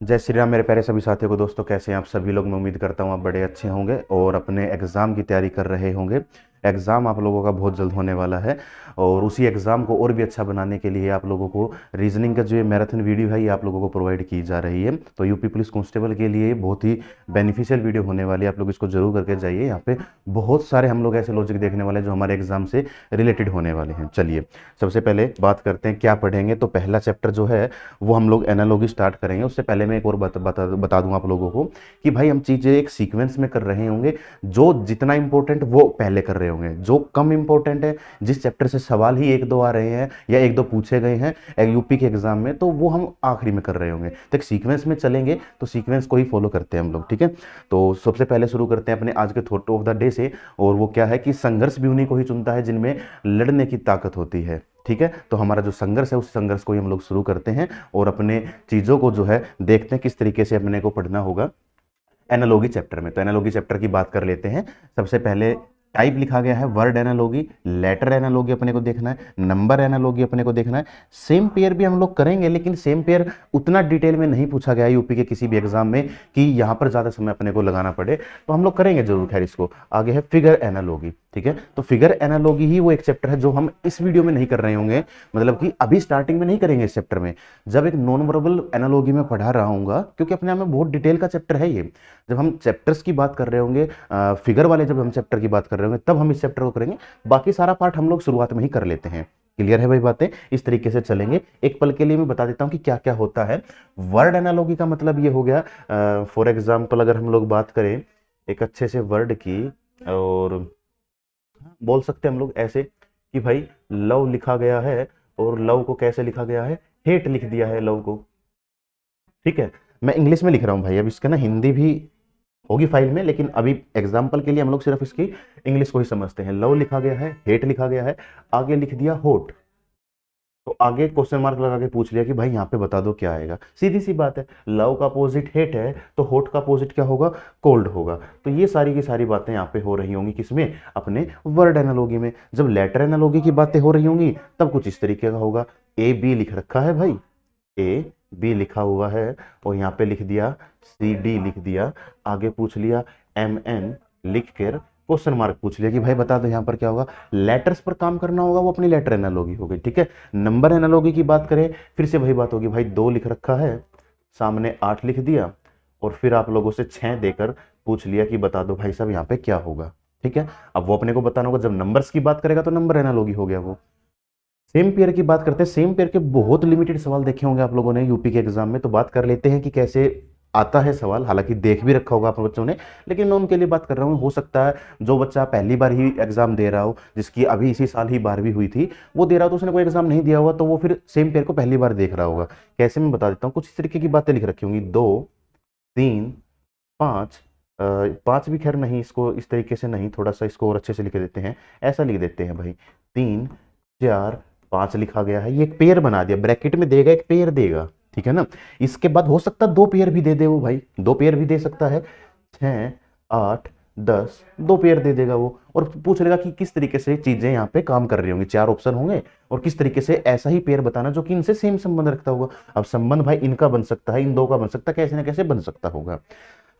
जय श्री राम, मेरे प्यारे सभी साथियों को, दोस्तों, कैसे हैं आप? सभी लोग, मैं उम्मीद करता हूँ आप बड़े अच्छे होंगे और अपने एग्ज़ाम की तैयारी कर रहे होंगे। एग्ज़ाम आप लोगों का बहुत जल्द होने वाला है और उसी एग्ज़ाम को और भी अच्छा बनाने के लिए आप लोगों को रीजनिंग का जो ये मैराथन वीडियो है, ये आप लोगों को प्रोवाइड की जा रही है। तो यूपी पुलिस कांस्टेबल के लिए बहुत ही बेनिफिशियल वीडियो होने वाली है। आप लोग इसको ज़रूर करके जाइए। यहाँ पे बहुत सारे हम लोग ऐसे लॉजिक देखने वाले हैं जो हमारे एग्ज़ाम से रिलेटेड होने वाले हैं। चलिए, सबसे पहले बात करते हैं क्या पढ़ेंगे। तो पहला चैप्टर जो है, वो हम लोग एनालॉगी स्टार्ट करेंगे। उससे पहले मैं एक और बता दूँ आप लोगों को कि भाई हम चीज़ें एक सीक्वेंस में कर रहे होंगे। जो जितना इंपॉर्टेंट वो पहले कर रहे होंगे, जो कम इंपॉर्टेंट है, जिस चैप्टर से सवाल ही एक दो आ रहे हैं या एक दो पूछे गए हैं यूपी के एग्ज़ाम में तो वो हम आखिरी में कर रहे होंगे। तो एक सीक्वेंस में चलेंगे तो सीक्वेंस को ही फॉलो करते हैं हम लोग, ठीक है? तो सबसे पहले शुरू करते हैं अपने आज के थॉट ऑफ़ द डे से, और वो क्या है कि संघर्ष भी उन्हीं को ही चुनता है, जिनमें लड़ने की ताकत होती है, ठीक है? तो हमारा जो संघर्ष है, उस संघर्ष को ही हम लोग शुरू करते हैं, और अपने चीज़ों को जो है, देखते हैं किस तरीके से अपने को पढ़ना होगा। एनालॉगी चैप्टर में तो एनालॉगी चैप्टर की बात कर लेते हैं। सबसे पहले टाइप लिखा गया है वर्ड एनालॉगी लेटर एनालॉगी अपने को देखना है नंबर एनालॉगी अपने को देखना है। सेम पेयर भी हम लोग करेंगे, लेकिन सेम पेयर उतना डिटेल में नहीं पूछा गया यूपी के किसी भी एग्ज़ाम में कि यहाँ पर ज़्यादा समय अपने को लगाना पड़े। तो हम लोग करेंगे ज़रूर, खैर इसको। आगे है फिगर एनालॉगी ठीक है? तो फिगर एनालॉगी ही वो एक चैप्टर है जो हम इस वीडियो में नहीं कर रहे होंगे। मतलब कि अभी स्टार्टिंग में नहीं करेंगे इस चैप्टर में। जब एक नॉन वर्बल एनालॉगी में पढ़ा रहा हूँ क्योंकि अपने आप में बहुत डिटेल का चैप्टर है ये। जब हम चैप्टर्स की बात कर रहे होंगे फिगर वाले जब हम चैप्टर की बात कर रहे होंगे, तब हम इस चैप्टर को करेंगे। बाकी सारा पार्ट हम लोग शुरुआत में ही कर लेते हैं। क्लियर है भाई बातें? इस तरीके से चलेंगे। एक पल के लिए मैं बता देता हूँ कि क्या क्या होता है। वर्ड एनालॉगी का मतलब ये हो गया फॉर एग्ज़ाम्पल अगर हम लोग बात करें एक अच्छे से वर्ड की, और बोल सकते हैं हम लोग ऐसे कि भाई, लव लिखा गया है, और लव को कैसे लिखा गया है? हेट लिख दिया है लव को। ठीक है? मैं इंग्लिश में लिख रहा हूँ भाई, अब इसका ना हिंदी भी होगी फ़ाइल में, लेकिन अभी एग्ज़ाम्पल के लिए हम लोग सिर्फ़ इसकी इंग्लिश को ही समझते हैं। लव लिखा गया है हेट लिखा गया है, आगे लिख दिया होट तो आगे क्वेश्चन मार्क लगा के पूछ लिया कि भाई यहाँ पे बता दो क्या आएगा। सीधी सी बात है लव का अपोजिट हेट है तो होट का अपोजिट क्या होगा? कोल्ड होगा। तो ये सारी की सारी बातें यहाँ पे हो रही होंगी किसमें? अपने वर्ड एनालॉगी में। जब लेटर एनालॉगी की बातें हो रही होंगी, तब कुछ इस तरीके का होगा। ए बी लिख रखा है भाई। ए बी लिखा हुआ है और यहाँ पे लिख दिया सी डी लिख दिया। आगे पूछ लिया एम एन लिख कर क्वेश्चन मार्क पूछ लिया कि भाई बता दो यहाँ पर क्या होगा। लेटर्स पर काम करना होगा वो अपनी लेटर एनालॉगी हो गई ठीक है? नंबर एनालॉगी की बात करें फिर से वही बात होगी भाई दो लिख रखा है सामने आठ लिख दिया और फिर आप लोगों से छः देकर पूछ लिया कि बता दो भाई साहब यहाँ पे क्या होगा ठीक है? अब वो अपने को बताना होगा जब नंबर्स की बात करेगा तो नंबर एनालॉगी हो गया वो। सेम पेयर की बात करते हैं सेम पेयर के बहुत लिमिटेड सवाल देखे होंगे आप लोगों ने यूपी के एग्ज़ाम में तो बात कर लेते हैं कि कैसे आता है सवाल। हालाँकि देख भी रखा होगा आप बच्चों ने, लेकिन मैं उनके लिए बात कर रहा हूँ। हो सकता है जो बच्चा पहली बार ही एग्ज़ाम दे रहा हो, जिसकी अभी इसी साल ही बारहवीं हुई थी, वो दे रहा हो तो उसने कोई एग्ज़ाम नहीं दिया हुआ तो वो फिर सेम पेयर को पहली बार देख रहा होगा। कैसे मैं बता देता हूँ, कुछ इस तरीके की बातें लिख रखी होंगी। दो, तीन, पाँच पाँच भी खैर नहीं, इसको इस तरीके से नहीं, थोड़ा सा इसको और अच्छे से लिख देते हैं। ऐसा लिख देते हैं भाई। तीन, चार पाँच लिखा गया है, ये एक पेयर बना दिया, ब्रैकेट में देगा, एक पेयर देगा, ठीक है ना? इसके बाद हो सकता है दो पेयर भी दे दे वो भाई, दो पेयर भी दे सकता है छ आठ, दस, दो पेयर दे देगा वो, और पूछ लेगा कि किस तरीके से चीज़ें यहाँ पे काम कर रही होंगी, चार ऑप्शन होंगे, और किस तरीके से ऐसा ही पेयर बताना जो कि इनसे सेम संबंध रखता होगा। अब संबंध भाई इनका बन सकता है, इन दो का बन सकता है, कैसे ना कैसे बन सकता होगा।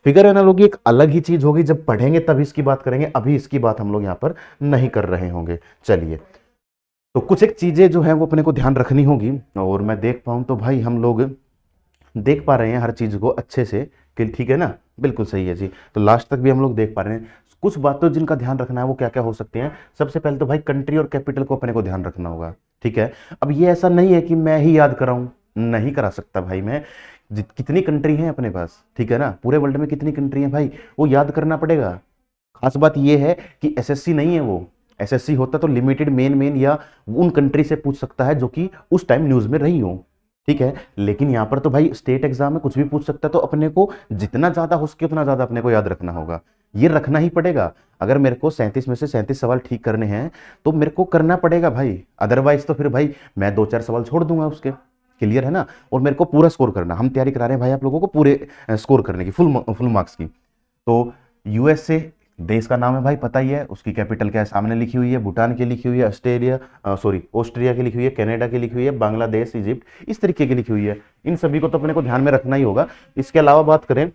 फिगर एनालॉगी एक अलग ही चीज़ होगी, जब पढ़ेंगे तब इसकी बात करेंगे, अभी इसकी बात हम लोग यहाँ पर नहीं कर रहे होंगे। चलिए तो कुछ एक चीज़ें जो है वो अपने को ध्यान रखनी होगी, और मैं देख पाऊँ तो भाई हम लोग देख पा रहे हैं हर चीज़ को अच्छे से, कि ठीक है ना? बिल्कुल सही है जी। तो लास्ट तक भी हम लोग देख पा रहे हैं। कुछ बातों जिनका ध्यान रखना है वो क्या क्या हो सकती हैं? सबसे पहले तो भाई कंट्री और कैपिटल को अपने को ध्यान रखना होगा, ठीक है? अब ये ऐसा नहीं है कि मैं ही याद कराऊं, नहीं करा सकता भाई मैं। कितनी कंट्री हैं अपने पास, ठीक है ना? पूरे वर्ल्ड में कितनी कंट्री हैं भाई? वो याद करना पड़ेगा। खास बात ये है कि एसएससी नहीं है वो। एसएससी होता तो लिमिटेड मेन मेन या उन कंट्री से पूछ सकता है जो कि उस टाइम न्यूज़ में रही हो। ठीक है? लेकिन यहाँ पर तो भाई स्टेट एग्ज़ाम में कुछ भी पूछ सकता है तो अपने को जितना ज़्यादा हो सके उतना ज़्यादा अपने को याद रखना होगा। ये रखना ही पड़ेगा। अगर मेरे को सैंतीस में से सैंतीस सवाल ठीक करने हैं तो मेरे को करना पड़ेगा भाई। अदरवाइज़ तो फिर भाई मैं दो चार सवाल छोड़ दूँगा उसके। क्लियर है ना? और मेरे को पूरा स्कोर करना। हम तैयारी करा रहे हैं भाई आप लोगों को पूरे स्कोर करने की फुल फुल मार्क्स की। तो यूएसए देश का नाम है भाई, पता ही है। उसकी कैपिटल क्या है? सामने लिखी हुई है, भूटान की लिखी हुई है, ऑस्ट्रेलिया सॉरी ऑस्ट्रिया की लिखी हुई है, कनाडा की लिखी हुई है, बांग्लादेश, इजिप्ट, इस तरीके की लिखी हुई है। इन सभी को तो अपने को ध्यान में रखना ही होगा। इसके अलावा बात करें,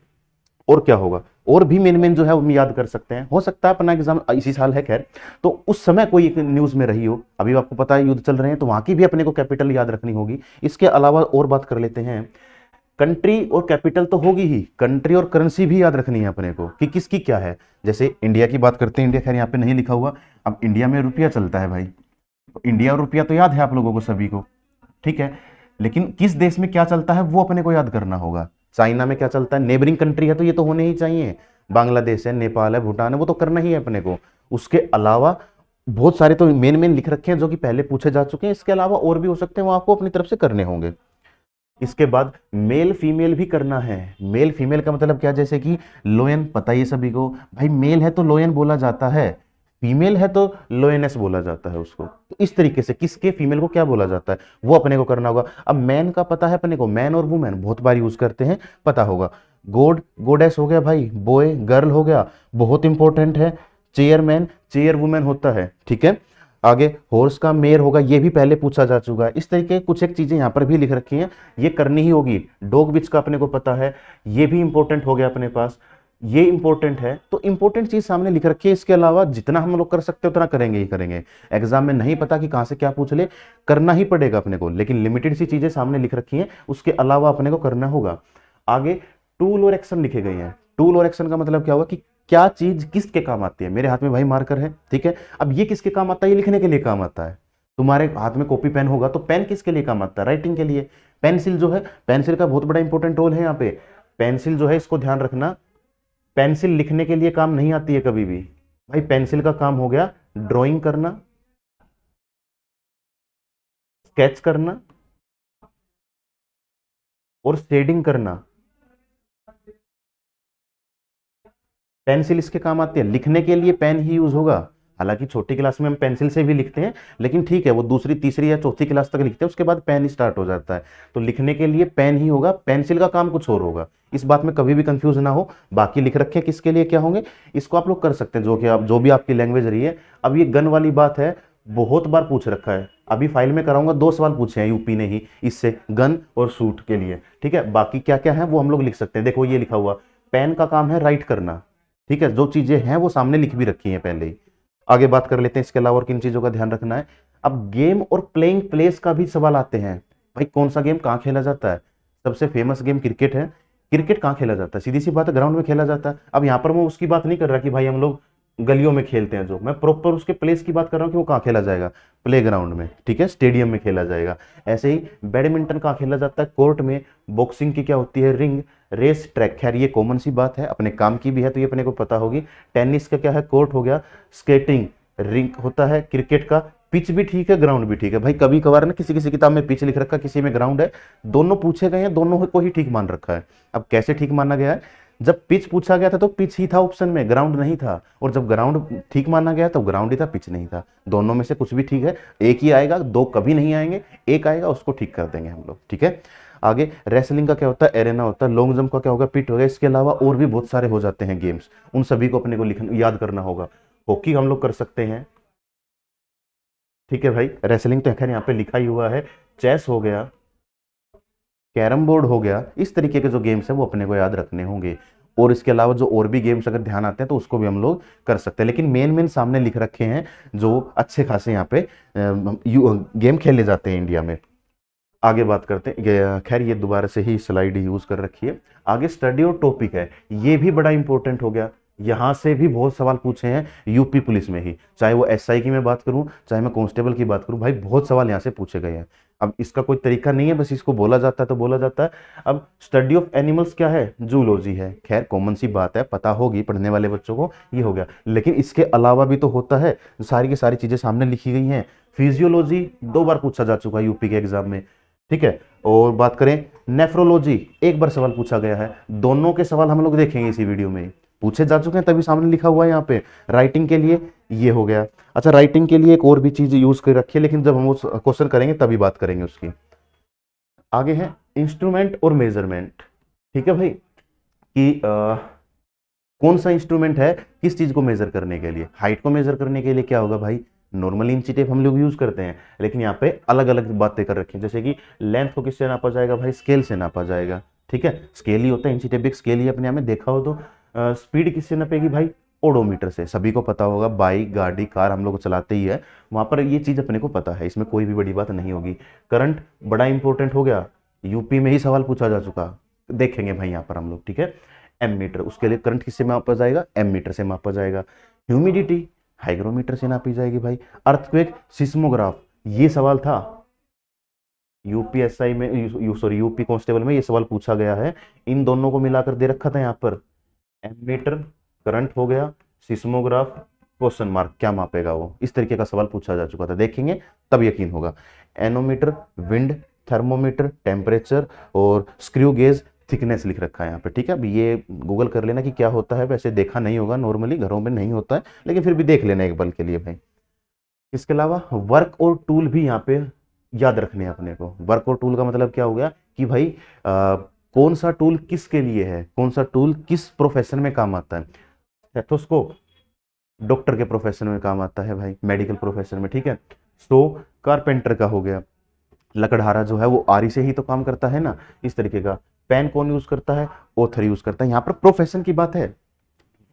और क्या होगा? और भी मेन मेन जो है हम याद कर सकते हैं। हो सकता है अपना एग्ज़ाम इसी साल है, खैर। तो उस समय कोई एक न्यूज़ में रही हो, अभी आपको पता है, युद्ध चल रहे हैं तो वहाँ की भी अपने को कैपिटल याद रखनी होगी। इसके अलावा और बात कर लेते हैं। कंट्री और कैपिटल तो होगी ही। कंट्री और करेंसी भी याद रखनी है अपने को कि किसकी क्या है। जैसे इंडिया की बात करते हैं, इंडिया खैर यहाँ पे नहीं लिखा हुआ। अब इंडिया में रुपया चलता है भाई। तो इंडिया और रुपया तो याद है आप लोगों को सभी को। ठीक है? लेकिन किस देश में क्या चलता है वो अपने को याद करना होगा। चाइना में क्या चलता है? नेबरिंग कंट्री है तो ये तो होने ही चाहिए। बांग्लादेश है, नेपाल है, भूटान है, वो तो करना ही है अपने को। उसके अलावा बहुत सारे तो मेन मेन लिख रखे हैं जो कि पहले पूछे जा चुके हैं। इसके अलावा और भी हो सकते हैं, वो आपको अपनी तरफ़ से करने होंगे। इसके बाद मेल फीमेल भी करना है। मेल फीमेल का मतलब क्या? जैसे कि लोयन पता ही सभी को? भाई मेल है तो लोयन बोला जाता है। फीमेल है तो लोयनेस बोला जाता है उसको। तो इस तरीके से किसके फीमेल को क्या बोला जाता है? वो अपने को करना होगा। अब मैन का पता है अपने को। मैन और वुमेन बहुत बार यूज़ करते हैं, पता होगा। गोड गोडेस हो गया भाई। बॉय गर्ल हो गया। बहुत इंपॉर्टेंट है। चेयरमैन चेयर वुमेन होता है। ठीक है? आगे हॉर्स का मेयर होगा, ये भी पहले पूछा जा चुका है। इस तरीके कुछ एक चीज़ें यहाँ पर भी लिख रखी हैं। ये करनी ही होगी। डॉग बिच का अपने को पता है। ये भी इंपॉर्टेंट हो गया अपने पास। ये इंपॉर्टेंट है। तो इंपॉर्टेंट चीज़ सामने लिख रखी है। इसके अलावा जितना हम लोग कर सकते हैं, उतना करेंगे ही करेंगे। एग्ज़ाम में नहीं पता कि कहाँ से क्या पूछ ले। करना ही पड़ेगा अपने को। लेकिन लिमिटेड सी चीज़ें सामने लिख रखी हैं। उसके अलावा अपने को करना होगा। आगे टूल और एक्शन लिखे गए हैं। टूल और एक्शन का मतलब क्या होगा कि क्या चीज़ किसके काम आती है? मेरे हाथ में भाई मार्कर है, ठीक है? अब ये किसके काम आता है? ये लिखने के लिए काम आता है। तुम्हारे हाथ में कॉपी पेन होगा तो पेन किसके लिए काम आता है? राइटिंग के लिए। पेंसिल जो है पेंसिल का बहुत बड़ा इंपॉर्टेंट रोल है यहाँ पे। पेंसिल जो है, इसको ध्यान रखना। पेंसिल लिखने के लिए काम नहीं आती है कभी भी। भाई पेंसिल का काम हो गया ड्राइंग करना स्केच करना और शेडिंग करना। पेंसिल इसके काम आती है। लिखने के लिए पेन ही यूज़ होगा। हालाँकि छोटी क्लास में हम पेंसिल से भी लिखते हैं, लेकिन ठीक है, वो दूसरी, तीसरी या चौथी क्लास तक लिखते हैं, उसके बाद पेन स्टार्ट हो जाता है। तो लिखने के लिए पेन ही होगा, पेंसिल का काम कुछ और होगा। इस बात में कभी भी कंफ्यूज ना हो। बाकी लिख रखे किसके लिए, क्या होंगे, इसको आप लोग कर सकते हैं, जो कि आप, जो भी आपकी लैंग्वेज रही है। अब ये गन वाली बात है, बहुत बार पूछ रखा है। अभी फ़ाइल में कराऊँगा, दो सवाल पूछे हैं यूपी ने ही, इससे गन और सूट के लिए। ठीक है, बाकी क्या क्या है, वो हम लोग लिख सकते हैं। देखो, ये लिखा हुआ, पेन का काम है राइट करना। ठीक है, जो चीज़ें हैं वो सामने लिख भी रखी हैं पहले ही। आगे बात कर लेते हैं, इसके अलावा और किन चीज़ों का ध्यान रखना है। अब गेम और प्लेइंग प्लेस का भी सवाल आते हैं। भाई, कौन सा गेम कहाँ खेला जाता है? सबसे फ़ेमस गेम क्रिकेट है। क्रिकेट कहाँ खेला जाता है? सीधी सी बात है ग्राउंड में खेला जाता है। अब यहाँ पर मैं उसकी बात नहीं कर रहा कि भाई हम लोग गलियों में खेलते हैं जो। मैं प्रॉपर उसके प्लेस की बात कर रहा हूँ कि वो कहाँ खेला जाएगा? प्ले ग्राउंड में, ठीक है? स्टेडियम में खेला जाएगा। ऐसे ही बैडमिंटन कहाँ खेला जाता है? कोर्ट में बॉक्सिंग की क्या होती है? रिंग रेस ट्रैक खैर, ये कॉमन सी बात है। अपने काम की भी है तो ये अपने को पता होगी। टेनिस का क्या है? कोर्ट हो गया। स्केटिंग रिंग होता है। क्रिकेट का पिच भी ठीक है ग्राउंड भी ठीक है। भाई कभी कभार ना किसी किसी किताब में पिच लिख रखा, किसी में ग्राउंड है। दोनों पूछे गए हैं, दोनों को ही ठीक मान रखा है। अब कैसे ठीक माना गया है? जब पिच पूछा गया था तो पिच ही था ऑप्शन में, ग्राउंड नहीं था। और जब ग्राउंड ठीक माना गया तो ग्राउंड ही था, पिच नहीं था। दोनों में से कुछ भी ठीक है, एक ही आएगा, दो कभी नहीं आएँगे, एक आएगा, उसको ठीक कर देंगे हम लोग, ठीक है? आगे रेसलिंग का क्या होता है? एरेना होता है लॉन्ग जंप का क्या होगा? पिट होगा, इसके अलावा और भी बहुत सारे हो जाते हैं गेम्स उन सभी को अपने को लिखना, याद करना होगा। हॉकी हम लोग कर सकते हैं। ठीक है भाई रेसलिंग तो खैर यहाँ पे लिखा ही हुआ है। चेस हो गया कैरम बोर्ड हो गया, इस तरीके के जो गेम्स हैं वो अपने को याद रखने होंगे। और इसके अलावा जो और भी गेम्स अगर ध्यान आते हैं तो उसको भी हम लोग कर सकते हैं। लेकिन मेन मेन सामने लिख रखे हैं, जो अच्छे खासे यहाँ पे गेम खेले जाते हैं इंडिया में। आगे बात करते हैं खैर, ये दोबारा से ही स्लाइड यूज़ कर रखी है। आगे स्टडी और टॉपिक है। ये भी बड़ा इंपॉर्टेंट हो गया। यहाँ से भी बहुत सवाल पूछे हैं यूपी पुलिस में ही। चाहे वो एसआई की मैं बात करूँ, चाहे मैं कांस्टेबल की बात करूँ, भाई, बहुत सवाल यहाँ से पूछे गए हैं। अब इसका कोई तरीका नहीं है, बस इसको बोला जाता है तो बोला जाता है। अब स्टडी ऑफ़ एनिमल्स क्या है? जूलॉजी है। खैर कॉमन सी बात है, पता होगी पढ़ने वाले बच्चों को, ये हो गया। लेकिन इसके अलावा भी तो होता है, सारी की सारी चीज़ें सामने लिखी गई हैं। फिजियोलॉजी दो बार पूछा जा चुका है यूपी के एग्ज़ाम में, ठीक है? और बात करें नेफ्रोलॉजी एक बार सवाल पूछा गया है। दोनों के सवाल हम लोग देखेंगे इसी वीडियो में। पूछे जा चुके हैं तभी सामने लिखा हुआ है यहाँ पे राइटिंग के लिए ये हो गया। अच्छा राइटिंग के लिए एक और भी चीज़ यूज़ कर रखी है लेकिन जब हम उस क्वेश्चन करेंगे तभी बात करेंगे उसकी। आगे है इंस्ट्रूमेंट और मेज़रमेंट ठीक है भाई? कि आ, कौन सा इंस्ट्रूमेंट है किस चीज़ को मेजर करने के लिए? हाइट को मेजर करने के लिए क्या होगा भाई? नॉर्मल इंची टेप हम लोग यूज़ करते हैं लेकिन यहाँ पे अलग अलग बातें कर रखी हैं जैसे कि लेंथ को किससे नापा जाएगा भाई? स्केल से नापा जाएगा। ठीक है? स्केल ही होता है इंची टेप स्केल ही अपने आप में देखा हो तो। स्पीड किससे नपेगी भाई? ओडोमीटर से। सभी को पता होगा, बाइक, गाड़ी, कार हम लोग चलाते ही है। वहाँ पर ये चीज़ अपने को पता है, इसमें कोई भी बड़ी बात नहीं होगी। करंट बड़ा इंपॉर्टेंट हो गया। यूपी में ही सवाल पूछा जा चुका। देखेंगे भाई यहाँ पर हम लोग, ठीक है? एम मीटर, उसके लिए करंट किससे मापा जाएगा? एम मीटर से मापा जाएगा। ह्यूमिडिटी हाइग्रोमीटर से नापी जाएगी भाई। अर्थक्वेक सिस्मोग्राफ ये सवाल था। यूपीएसआई में यू सॉरी यूपी कांस्टेबल में ये सवाल पूछा गया है। इन दोनों को मिलाकर दे रखा था यहाँ पर। एमीटर करंट हो गया सिस्मोग्राफ क्वेश्चन मार्क क्या मापेगा वो? इस तरीके का सवाल पूछा जा चुका था। देखेंगे तब यकीन होगा। एनोमीटर विंड थर्मोमीटर टेम्परेचर और स्क्रू गेज थिकनेस लिख रखा है यहाँ पे ठीक है? अब ये गूगल कर लेना कि क्या होता है वैसे देखा नहीं होगा नॉर्मली घरों में नहीं होता है लेकिन फिर भी देख लेना एक बल के लिए भाई। इसके अलावा वर्क और टूल भी यहाँ पे याद रखने अपने को। वर्क और टूल का मतलब क्या हो गया कि भाई आ, कौन सा टूल किसके लिए है? कौन सा टूल किस प्रोफेशन में काम आता है? स्टेथोस्कोप डॉक्टर के प्रोफेशन में काम आता है भाई मेडिकल प्रोफेशन में, ठीक है? सो कारपेंटर का हो गया। लकड़हारा जो है वो आरी से ही तो काम करता है ना? इस तरीके का। पेन कौन यूज़ करता है? ओथर यूज़ करता है। यहाँ पर प्रोफेशन की बात है।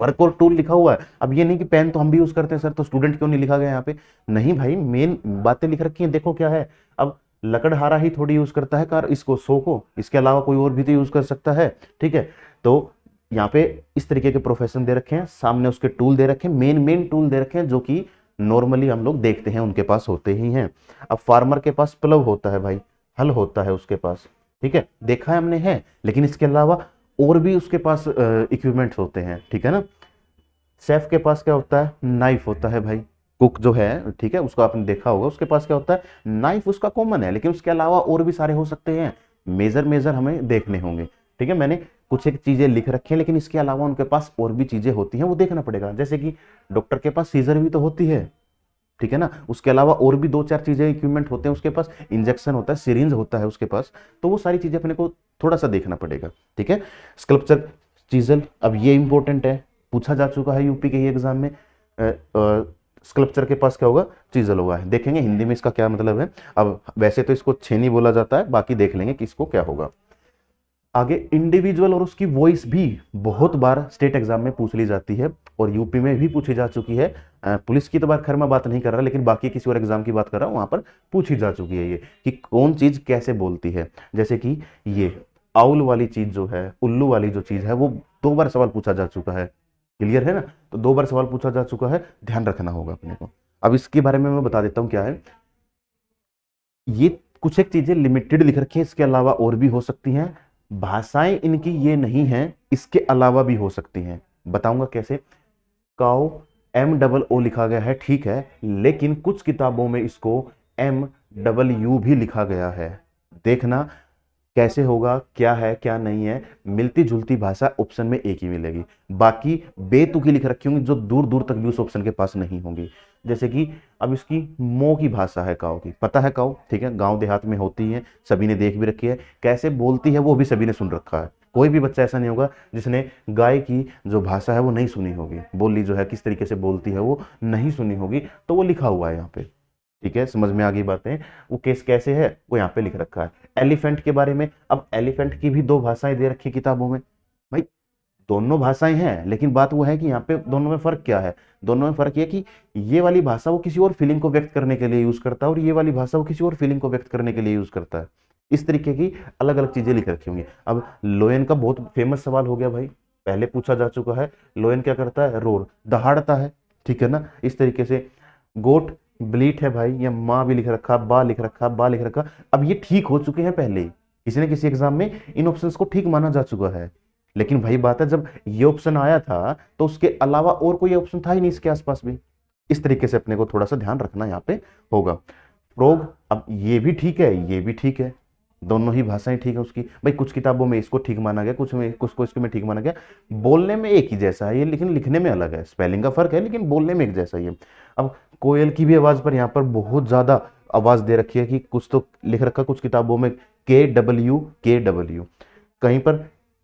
वर्क और टूल लिखा हुआ है। अब ये नहीं कि पेन तो हम भी यूज़ करते हैं सर तो स्टूडेंट क्यों नहीं लिखा गया यहाँ पे? नहीं भाई मेन बातें लिख रखी हैं, देखो क्या है। अब लकड़हारा ही थोड़ी यूज़ करता है कार, इसको सो को, इसके अलावा कोई और भी तो यूज़ कर सकता है, ठीक है? तो यहाँ पे इस तरीके के प्रोफेशन दे रखे हैं, सामने उसके टूल दे रखे हैं मेन मेन टूल दे रखे हैं, जो कि नॉर्मली हम लोग देखते हैं, उनके पास होते ही हैं। अब फार्मर के पास प्लव होता है भाई, हल होता है उसके पास, ठीक है? देखा है हमने, है, लेकिन इसके अलावा और भी उसके पास इक्विपमेंट्स होते हैं, ठीक है ना? सेफ़ के पास क्या होता है? नाइफ होता है भाई कुक जो है, ठीक है, उसको आपने देखा होगा, उसके पास क्या होता है नाइफ उसका कॉमन है, लेकिन उसके अलावा और भी सारे हो सकते हैं मेजर मेजर हमें देखने होंगे, ठीक है, मैंने कुछ एक चीज़ें लिख रखी हैं, लेकिन इसके अलावा उनके पास और भी चीज़ें होती हैं, वो देखना पड़ेगा, जैसे कि डॉक्टर के पास सीजर भी तो होती है, ठीक है ना, उसके अलावा और भी दो चार चीज़ें इक्विपमेंट होते हैं उसके पास इंजेक्शन होता है सिरिंज होता है उसके पास तो वो सारी चीज़ें अपने को थोड़ा सा देखना पड़ेगा, ठीक है स्कल्पचर चीजल अब ये इंपॉर्टेंट है, पूछा जा चुका है यूपी के ही एग्ज़ाम में स्कल्पचर के पास क्या होगा? चीजल होगा देखेंगे, हिंदी में इसका क्या मतलब है? अब वैसे तो इसको छेनी बोला जाता है, बाकी देख लेंगे कि इसको क्या होगा। आगे इंडिविजुअल और उसकी वॉइस भी बहुत बार स्टेट एग्ज़ाम में पूछ ली जाती है और यूपी में भी पूछी जा चुकी है। पुलिस की तो बार खैर मैं बात नहीं कर रहा, लेकिन बाकी किसी और एग्ज़ाम की बात कर रहा हूँ, वहाँ पर पूछी जा चुकी है ये कि कौन चीज़ कैसे बोलती है। जैसे कि ये, आउल वाली चीज़ जो है, उल्लू वाली जो चीज़ है, वो दो बार सवाल पूछा जा चुका है। क्लियर है ना? तो दो बार सवाल पूछा जा चुका है, ध्यान रखना होगा अपने को। अब इसके बारे में मैं बता देता हूँ क्या है। ये कुछ एक चीज़ें लिमिटेड लिख रखी है, इसके अलावा और भी हो सकती हैं। भाषाएँ इनकी ये नहीं है, इसके अलावा भी हो सकती हैं। बताऊँगा कैसे। काउ एम डबल ओ लिखा गया है, ठीक है, लेकिन कुछ किताबों में इसको एम डबल यू भी लिखा गया है। देखना कैसे होगा, क्या है, क्या नहीं है मिलती जुलती भाषा ऑप्शन में एक ही मिलेगी। बाकी बेतुकी लिख रखी होंगी जो दूर दूर तक भी उस ऑप्शन के पास नहीं होंगी। जैसे कि अब इसकी मो की भाषा है काओ की। पता है काओ? ठीक है, गाँव देहात में होती है, सभी ने देख भी रखी है। कैसे बोलती है वो भी सभी ने सुन रखा है। कोई भी बच्चा ऐसा नहीं होगा जिसने गाय की जो भाषा है वो नहीं सुनी होगी। बोली जो है, किस तरीके से बोलती है वो नहीं सुनी होगी तो वो लिखा हुआ है यहाँ पे। ठीक है, समझ में आ गई बातें। वो केस कैसे है, वो यहाँ पे लिख रखा है। एलिफेंट के बारे में, अब एलिफेंट की भी दो भाषाएँ दे रखी किताबों में। भाई, दोनों भाषाएँ हैं, लेकिन बात वो है कि यहाँ पे दोनों में फ़र्क क्या है? दोनों में फ़र्क ये कि ये वाली भाषा वो किसी और फीलिंग को व्यक्त करने के लिए यूज़ करता है और ये वाली भाषा वो किसी और फीलिंग को व्यक्त करने के लिए यूज़ करता है। इस तरीके की अलग अलग चीज़ें लिख रखी होंगी। अब लोयन का बहुत फ़ेमस सवाल हो गया भाई। पहले पूछा जा चुका है, लोयन क्या करता है? रोर दहाड़ता है, ठीक है ना? इस तरीके से। गोट ब्लीट है भाई, या माँ भी लिख रखा बा लिख रखा बा लिख रखा, अब ये ठीक हो चुके हैं पहले। किसी न किसी एग्ज़ाम में इन ऑप्शन को ठीक माना जा चुका है। लेकिन भाई बात है, जब ये ऑप्शन आया था तो उसके अलावा और कोई ऑप्शन था ही नहीं इसके आसपास भी। इस तरीके से अपने को थोड़ा सा ध्यान रखना यहाँ पे होगा। प्रोग अब ये भी ठीक है, ये भी ठीक है। दोनों ही भाषाएँ ठीक है उसकी। भाई, कुछ किताबों में इसको ठीक माना गया, कुछ में, कुछ को इसको में ठीक माना गया। बोलने में एक ही जैसा है ये, लेकिन लिखने में अलग है। स्पेलिंग का फ़र्क है, लेकिन बोलने में एक जैसा ही है। अब कोयल की भी आवाज़ पर यहाँ पर बहुत ज़्यादा आवाज़ दे रखी है कि कुछ तो लिख रखा, कुछ किताबों में के डब्ल्यू के डब्ल्यू कहीं पर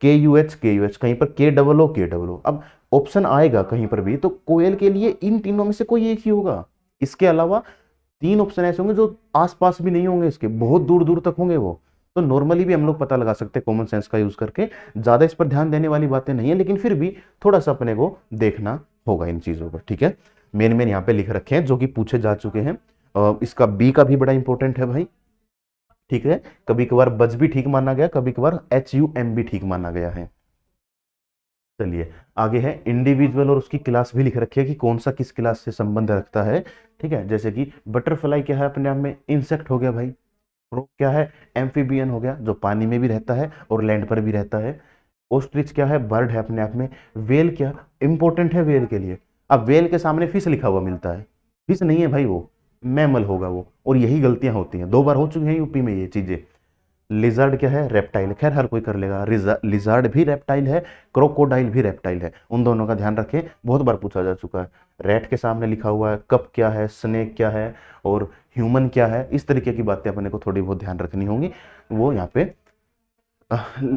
K U H K U H कहीं पर के डबल ओ के डबल ओ अब ऑप्शन आएगा कहीं पर भी तो कोयल के लिए इन तीनों में से कोई एक ही होगा। इसके अलावा तीन ऑप्शन ऐसे होंगे जो आसपास भी नहीं होंगे इसके, बहुत दूर दूर तक होंगे वो। तो नॉर्मली भी हम लोग पता लगा सकते हैं कॉमन सेंस का यूज़ करके। ज़्यादा इस पर ध्यान देने वाली बातें नहीं है, लेकिन फिर भी थोड़ा सा अपने को देखना होगा इन चीज़ों पर, ठीक है? मेन मेन यहाँ पे लिख रखे हैं जो कि पूछे जा चुके हैं। इसका बी का भी बड़ा इंपॉर्टेंट है भाई, ठीक है? कभी कभार बज भी ठीक माना गया कभी कभार एच यू एम भी ठीक माना गया है। चलिए, आगे है इंडिविजुअल और उसकी क्लास भी लिख रखी है कि कौन सा किस क्लास से संबंध रखता है, ठीक है? जैसे कि बटरफ्लाई क्या है अपने आप में? इंसेक्ट हो गया भाई। क्रोक क्या है? एम्फीबियन हो गया, जो पानी में भी रहता है और लैंड पर भी रहता है। ओस्ट्रिच क्या है? बर्ड है अपने आप में। वेल क्या? इंपॉर्टेंट है वेल के लिए। अब वेल के सामने फ़िश लिखा हुआ मिलता है। फ़िश नहीं है भाई वो। मैमल होगा वो। और यही गलतियाँ होती हैं। दो बार हो चुकी हैं यूपी में ये चीज़ें। लिजर्ड क्या है? रेप्टाइल खैर, हर कोई कर लेगा। लिजर्ड भी रेप्टाइल है। क्रोकोडाइल भी रेप्टाइल है। उन दोनों का ध्यान रखें। बहुत बार पूछा जा चुका है। रेट के सामने लिखा हुआ है। कप क्या है? स्नेक क्या है? और ह्यूमन क्या है? इस तरीके की बातें अपने को थोड़ी बहुत ध्यान रखनी होंगी। वो यहाँ पे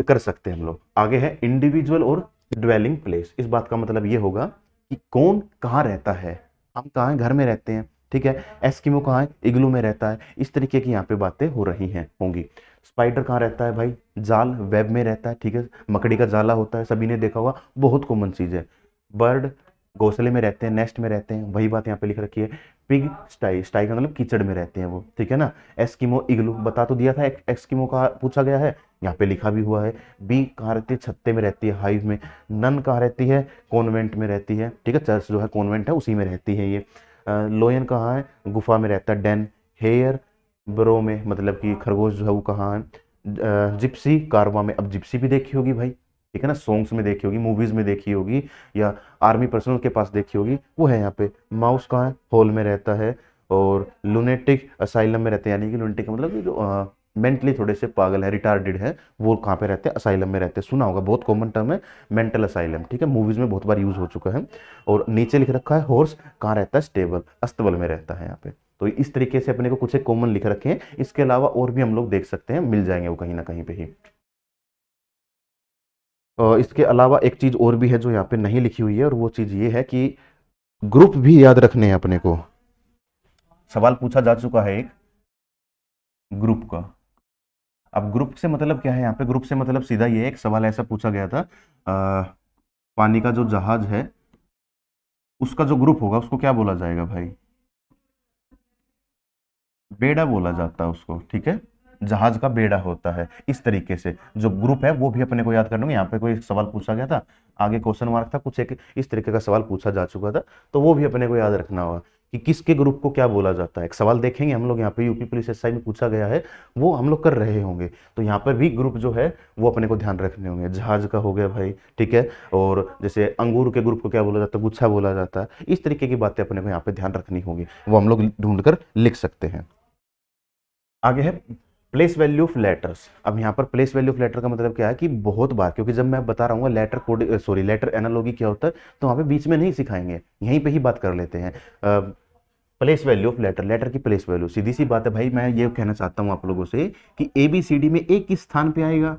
कर सकते हैं हम लोग। आगे है इंडिविजुअल और ड्वेलिंग प्लेस इस बात का मतलब ये होगा कि कौन कहाँ रहता है? हम कहाँ हैं घर में रहते हैं, ठीक है? एस्किमो कहाँ है? इग्लू में रहता है। इस तरीके की यहाँ पे बातें हो रही हैं, होंगी। स्पाइडर कहाँ रहता है भाई? जाल वेब में रहता है, ठीक है? मकड़ी का जाला होता है, सभी ने देखा हुआ बहुत कॉमन चीज़ है। बर्ड घोंसले में रहते हैं नेस्ट में रहते हैं, वही बात यहाँ पे लिख रखी है। पिग स्टाई स्टाई का मतलब कीचड़ में रहते हैं वो, ठीक है ना? एस्किमो इग्लू बता तो दिया था, एक एस्किमो का पूछा गया है, यहाँ पे लिखा भी हुआ है। बी कहाँ रहती है? छत्ते में रहती है हाइव में। नन कहाँ रहती है? कॉन्वेंट में रहती है, ठीक है? चर्च जो है कॉन्वेंट है, उसी में रहती है ये। लोयन कहाँ है? गुफा में रहता है डेन हेयर ब्रो में मतलब कि खरगोश जो है, वो कहाँ है? जिप्सी कारवा में। अब जिप्सी भी देखी होगी भाई। ठीक है ना? सॉन्ग्स में देखी होगी मूवीज़ में देखी होगी, या आर्मी पर्सनल के पास देखी होगी, वो है यहाँ पे। माउस कहाँ है? हॉल में रहता है और लुनेटिक असाइलम में रहते हैं। यानी कि लुनेटिक का मतलब जो मेंटली थोड़े से पागल है रिटार्डेड है, वो कहाँ पे रहते हैं? असाइलम में रहते हैं। सुना होगा, बहुत कॉमन टर्म है मेंटल असाइलम ठीक है? मूवीज़ में बहुत बार यूज़ हो चुका है। और नीचे लिख रखा है हॉर्स कहाँ रहता है? स्टेबल अस्तबल में रहता है यहाँ पे। तो इस तरीके से अपने को कुछ एक कॉमन लिख रखे हैं। इसके अलावा और भी हम लोग देख सकते हैं, मिल जाएँगे वो कहीं ना कहीं पे ही। इसके अलावा एक चीज़ और भी है जो यहाँ पे नहीं लिखी हुई है और वो चीज़ ये है कि ग्रुप भी याद रखने हैं अपने को। सवाल पूछा जा चुका है एक ग्रुप का। अब ग्रुप से मतलब क्या है? यहाँ पे ग्रुप से मतलब सीधा ये एक सवाल ऐसा पूछा गया था आ, पानी का जो जहाज़ है उसका जो ग्रुप होगा उसको क्या बोला जाएगा भाई? बेड़ा बोला जाता है उसको ठीक है? जहाज़ का बेड़ा होता है। इस तरीके से जो ग्रुप है, वो भी अपने को याद कर लूँगे यहाँ पे कोई सवाल पूछा गया था, आगे क्वेश्चन मार्क था, कुछ एक इस तरीके का सवाल पूछा जा चुका था तो वो भी अपने को याद रखना होगा कि किसके ग्रुप को क्या बोला जाता है। एक सवाल देखेंगे हम लोग, यहाँ पे यूपी पुलिस एसआई में पूछा गया है, वो हम लोग कर रहे होंगे। तो यहाँ पर भी ग्रुप जो है, वो अपने को ध्यान रखने होंगे। जहाज़ का हो गया भाई, ठीक है, और जैसे अंगूर के ग्रुप को क्या बोला जाता है, गुच्छा बोला जाता है, इस तरीके की बातें अपने को यहाँ पे ध्यान रखनी होगी, वो हम लोग ढूंढ लिख सकते हैं। आगे है प्लेस वैल्यू ऑफ़ लेटर्स अब यहाँ पर प्लेस वैल्यू ऑफ़ लेटर का मतलब क्या है कि बहुत बार, क्योंकि जब मैं बता रहा हूँ letter code sorry letter analogy क्या होता है तो वहाँ पे बीच में नहीं सिखाएँगे, यहीं पे ही बात कर लेते हैं। Place value of letter letter की प्लेस वैल्यू सीधी सी बात है भाई, मैं ये कहना चाहता हूँ आप लोगों से कि ए बी सी डी में ए किस स्थान पे आएगा?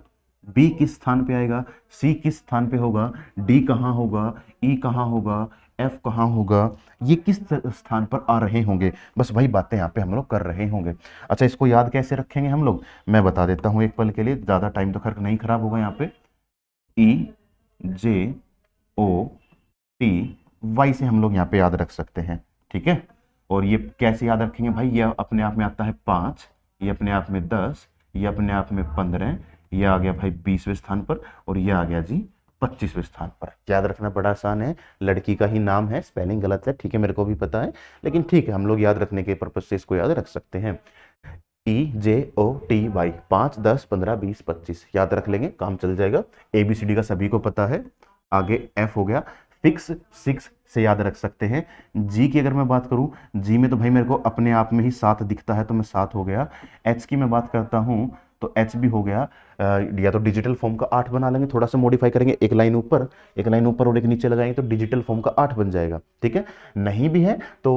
बी किस स्थान पे आएगा? सी किस स्थान पे होगा? डी कहाँ होगा? ई e कहाँ होगा? एफ़ कहाँ होगा? ये किस स्थान पर आ रहे होंगे? बस वही बातें यहाँ पे हम लोग कर रहे होंगे। अच्छा इसको याद कैसे रखेंगे हम लोग? मैं बता देता हूँ एक पल के लिए, ज़्यादा टाइम तो खर्च नहीं खराब होगा यहाँ पे। ई जे ओ टी वाई से हम लोग यहाँ पे याद रख सकते हैं, ठीक है? और ये कैसे याद रखेंगे भाई? ये अपने आप में आता है पाँच, ये अपने आप में दस, ये अपने आप में पंद्रह, ये आ गया भाई बीसवें स्थान पर, और ये आ गया जी पच्चीसवें स्थान पर। याद रखना बड़ा आसान है, लड़की का ही नाम है स्पेलिंग गलत है, ठीक है, मेरे को भी पता है, लेकिन ठीक है, हम लोग याद रखने के पर्पज से इसको याद रख सकते हैं। ई जे ओ टी वाई पाँच, दस, पंद्रह, बीस, पच्चीस, याद रख लेंगे, काम चल जाएगा। ए बी सी डी का सभी को पता है, आगे एफ़ हो गया। फिक्स सिक्स से याद रख सकते हैं। जी की अगर मैं बात करूँ जी में तो भाई मेरे को अपने आप में ही सात दिखता है तो मैं सात हो गया। एच की मैं बात करता हूँ तो एच भी हो गया। या तो डिजिटल फॉर्म का आठ बना लेंगे, थोड़ा सा मॉडिफाई करेंगे, एक लाइन ऊपर, एक लाइन ऊपर और एक नीचे लगाएँगे तो डिजिटल फॉर्म का आठ बन जाएगा। ठीक है? नहीं भी है तो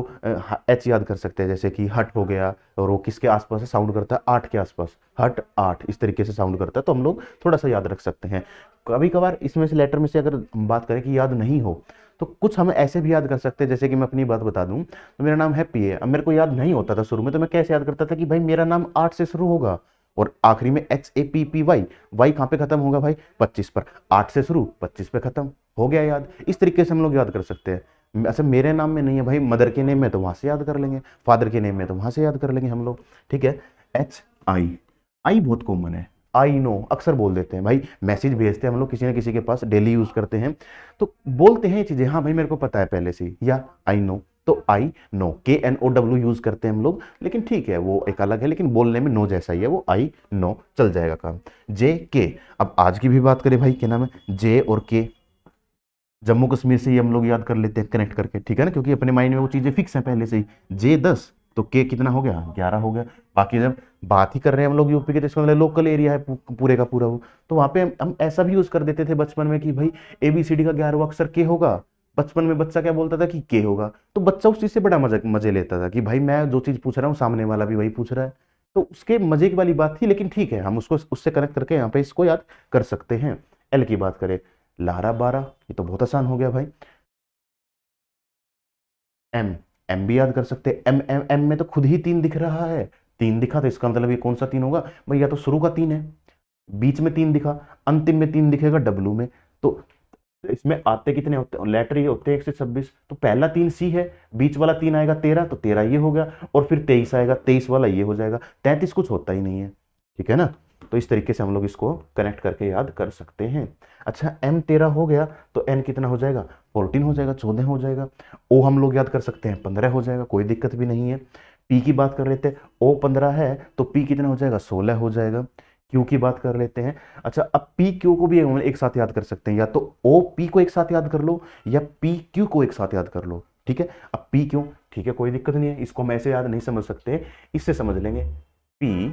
एच याद कर सकते हैं, जैसे कि हट हो गया और वो किसके आसपास है? साउंड करता है आठ के आसपास। हट आठ, इस तरीके से साउंड करता है तो हम लोग थोड़ा सा याद रख सकते हैं। कभी कभार इसमें से लेटर में से अगर हम बात करें कि याद नहीं हो तो कुछ हम ऐसे भी याद कर सकते हैं, जैसे कि मैं अपनी बात बता दूँ तो मेरा नाम हैप्पी है अब मेरे को याद नहीं होता था शुरू में तो मैं कैसे याद करता था कि भाई मेरा नाम आठ से शुरू होगा? और आखिरी में H A P P Y Y कहाँ पे खत्म होगा भाई? पच्चीस पर। आठ से शुरू, पच्चीस पे खत्म। हो गया याद। इस तरीके से हम लोग याद कर सकते हैं। अच्छा मेरे नाम में नहीं है भाई, मदर के नेम में तो वहाँ से याद कर लेंगे। फादर के नेम में तो वहाँ से याद कर लेंगे हम लोग। ठीक है? एच आई आई बहुत कॉमन है। आई नो अक्सर बोल देते हैं। भाई मैसेज भेजते हैं हम लोग किसी ना किसी के पास डेली यूज़ करते हैं। तो बोलते हैं ये चीज़ें। हाँ भाई, मेरे को पता है पहले से या आई नो तो I know K N O W use करते हैं हम लोग, लेकिन ठीक है, वो एक अलग है, लेकिन बोलने में नो जैसा ही है, वो आई नो चल जाएगा काम। जे के अब आज की भी बात करें भाई, क्या नाम है? जे और के जम्मू कश्मीर से ही हम लोग याद कर लेते हैं कनेक्ट करके, ठीक है ना? क्योंकि अपने माइंड में वो चीज़ें फिक्स हैं पहले से ही। जे दस तो के कितना हो गया? ग्यारह हो गया। बाकी जब बात ही कर रहे हैं हम लोग यूपी के तो मतलब लोकल एरिया है पूरे का पूरा वो। तो वहाँ पे हम ऐसा भी यूज़ कर देते थे बचपन में कि भाई ए बी सी डी का ग्यारहवा अक्सर के होगा बचपन में बच्चा क्या बोलता था कि के होगा? तो बच्चा उस चीज़ से बड़ा मज़े मज़े लेता था कि, भाई, मैं जो चीज़ पूछ रहा हूँ, सामने वाला भी वही पूछ रहा है। तो उसके मज़े की वाली बात थी, लेकिन ठीक है, हम उसको, उससे कनेक्ट करके यहाँ पे इसको याद कर सकते हैं। एल की बात करें, लारा बारह ये तो बहुत आसान हो गया भाई। एम एम भी याद कर सकते एम एम एम में तो खुद ही तीन दिख रहा है। तीन दिखा तो इसका मतलब ये कौन सा तीन होगा? भाई या तो शुरू का तीन है। बीच में तीन दिखा, अंतिम में तीन दिखेगा डब्लू में। तो इसमें आते कितने होते हैं? लेटर ये होते हैं एक से छब्बीस। तो पहला तीन सी है, बीच वाला तीन आएगा तेरह तो तेरह ये हो गया, और फिर तेईस आएगा, तेईस वाला ये हो जाएगा। तैंतीस कुछ होता ही नहीं है, ठीक है ना? तो इस तरीके से हम लोग इसको कनेक्ट करके याद कर सकते हैं। अच्छा एम तेरह हो गया तो एन कितना हो जाएगा? फोर्टीन हो जाएगा, चौदह हो जाएगा। ओ हम लोग याद कर सकते हैं, पंद्रह हो जाएगा, कोई दिक्कत भी नहीं है। पी की बात कर लेते हैं ओ पंद्रह है तो पी कितना हो जाएगा? सोलह हो जाएगा। क्यू की बात कर लेते हैं। अच्छा अब पी क्यू को भी एक साथ याद कर सकते हैं। या तो ओ पी को एक साथ याद कर लो, या पी क्यू को एक साथ याद कर लो, ठीक है? अब पी क्यों ठीक है, कोई दिक्कत नहीं है, इसको हम ऐसे याद नहीं समझ सकते इससे समझ लेंगे। पी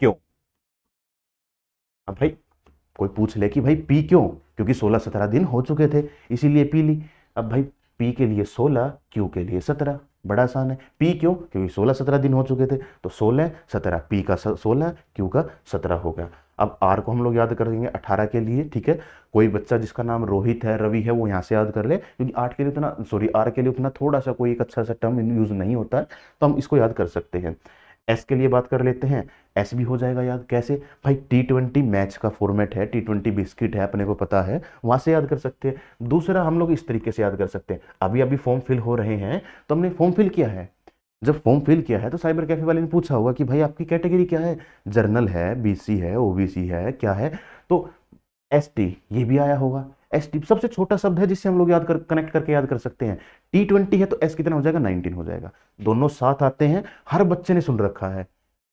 क्यों अब भाई, कोई पूछ ले कि भाई पी क्यों क्योंकि 16 17 दिन हो चुके थे, इसीलिए पी ली। अब भाई पी के लिए 16 क्यू के लिए 17 बड़ा आसान है। पी क्यों? क्योंकि 16 17 दिन हो चुके थे तो 16 17 पी का 16 क्यू का 17 हो गया। अब आर को हम लोग याद कर देंगे 18 के लिए, ठीक है? कोई बच्चा जिसका नाम रोहित है, रवि है, वो यहाँ से याद कर ले, क्योंकि आठ के लिए उतना, सॉरी, आर के लिए उतना थोड़ा सा कोई एक अच्छा सा टर्म यूज़ नहीं होता है तो हम इसको याद कर सकते हैं। एस के लिए बात कर लेते हैं। एस भी हो जाएगा याद। कैसे? भाई टी ट्वेंटी मैच का फॉर्मेट है टी ट्वेंटी बिस्किट है, अपने को पता है। वहाँ से याद कर सकते हैं। दूसरा, हम लोग इस तरीके से याद कर सकते हैं। अभी अभी फॉर्म फिल हो रहे हैं। तो हमने फॉर्म फिल किया है। जब फॉर्म फिल किया है तो साइबर कैफ़े वाले ने पूछा होगा कि, भाई, आपकी कैटेगरी क्या है? जर्नल है बीसी है ओबीसी है, क्या है? तो एसटी ये भी आया होगा। एस टी सबसे छोटा शब्द है जिससे हम लोग याद कर कनेक्ट करके याद कर सकते हैं। टी ट्वेंटी है तो एस कितना हो जाएगा? नाइनटीन हो जाएगा। दोनों साथ आते हैं, हर बच्चे ने सुन रखा है।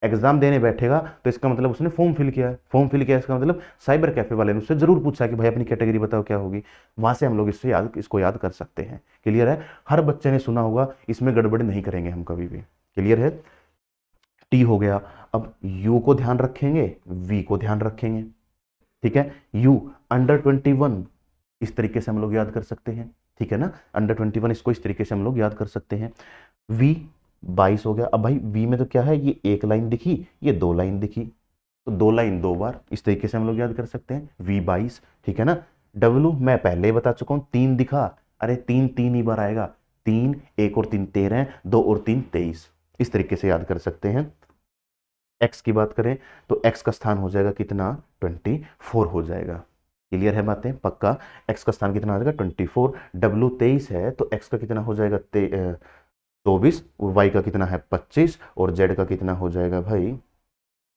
एग्ज़ाम देने बैठेगा तो इसका मतलब उसने फॉर्म फिल किया है। फॉर्म फिल किया इसका मतलब साइबर कैफ़े वाले ने उससे ज़रूर पूछा कि भाई अपनी कैटेगरी बताओ, क्या होगी? वहाँ से हम लोग इससे याद, इसको याद कर सकते हैं। क्लियर है? हर बच्चे ने सुना होगा, इसमें गड़बड़ नहीं करेंगे हम कभी भी। क्लियर है? टी हो गया। अब यू को ध्यान रखेंगे वी को ध्यान रखेंगे। ठीक है? यू अंडर ट्वेंटी वन इस तरीके से हम लोग याद कर सकते हैं, ठीक है ना? अंडर ट्वेंटी वन इसको इस तरीके से हम लोग याद कर सकते हैं। वी बाईस हो गया। अब भाई वी में तो क्या है? ये एक लाइन दिखी, ये दो लाइन दिखी। तो दो लाइन दो बार इस तरीके से हम लोग याद कर सकते हैं। वी बाईस, ठीक है ना? डब्लू मैं पहले ही बता चुका हूँ, तीन दिखा। अरे तीन तीन ही बार आएगा। तीन, एक और तीन तेरह, दो और तीन तेईस। इस तरीके से याद कर सकते हैं। एक्स की बात करें तो एक्स का स्थान हो जाएगा कितना? ट्वेंटी फोर हो जाएगा। क्लियर है बातें? पक्का? एक्स का स्थान कितना आ जाएगा? Twenty four. डब्ल्यू तेईस है तो एक्स का कितना हो जाएगा? चौबीस। वाई का कितना है? पच्चीस। और जेड का कितना हो जाएगा भाई?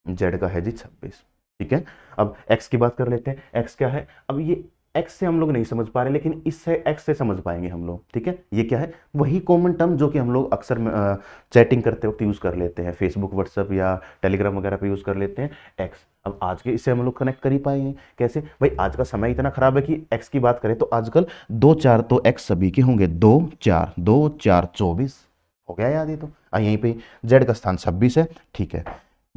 जेड का है जी छब्बीस। ठीक है? अब एक्स की बात कर लेते हैं। एक्स क्या है? अब ये एक्स से हम लोग नहीं समझ पा रहे, लेकिन इससे एक्स से समझ पाएँगे हम लोग, ठीक है? ये क्या है? वही कॉमन टर्म जो कि हम लोग अक्सर चैटिंग करते वक्त यूज़ कर लेते हैं। फेसबुक व्हाट्सअप या टेलीग्राम वगैरह पे यूज़ कर लेते हैं। एक्स अब आज के इससे हम लोग कनेक्ट कर ही पाएँगे कैसे? भाई, आज का समय इतना खराब है कि एक्स की बात करें तो आजकल दो चार तो एक्स सभी के होंगे। दो चार दो चार चौबीस, हो गया याद ये तो? यहीं पे जेड का स्थान छब्बीस है, ठीक है।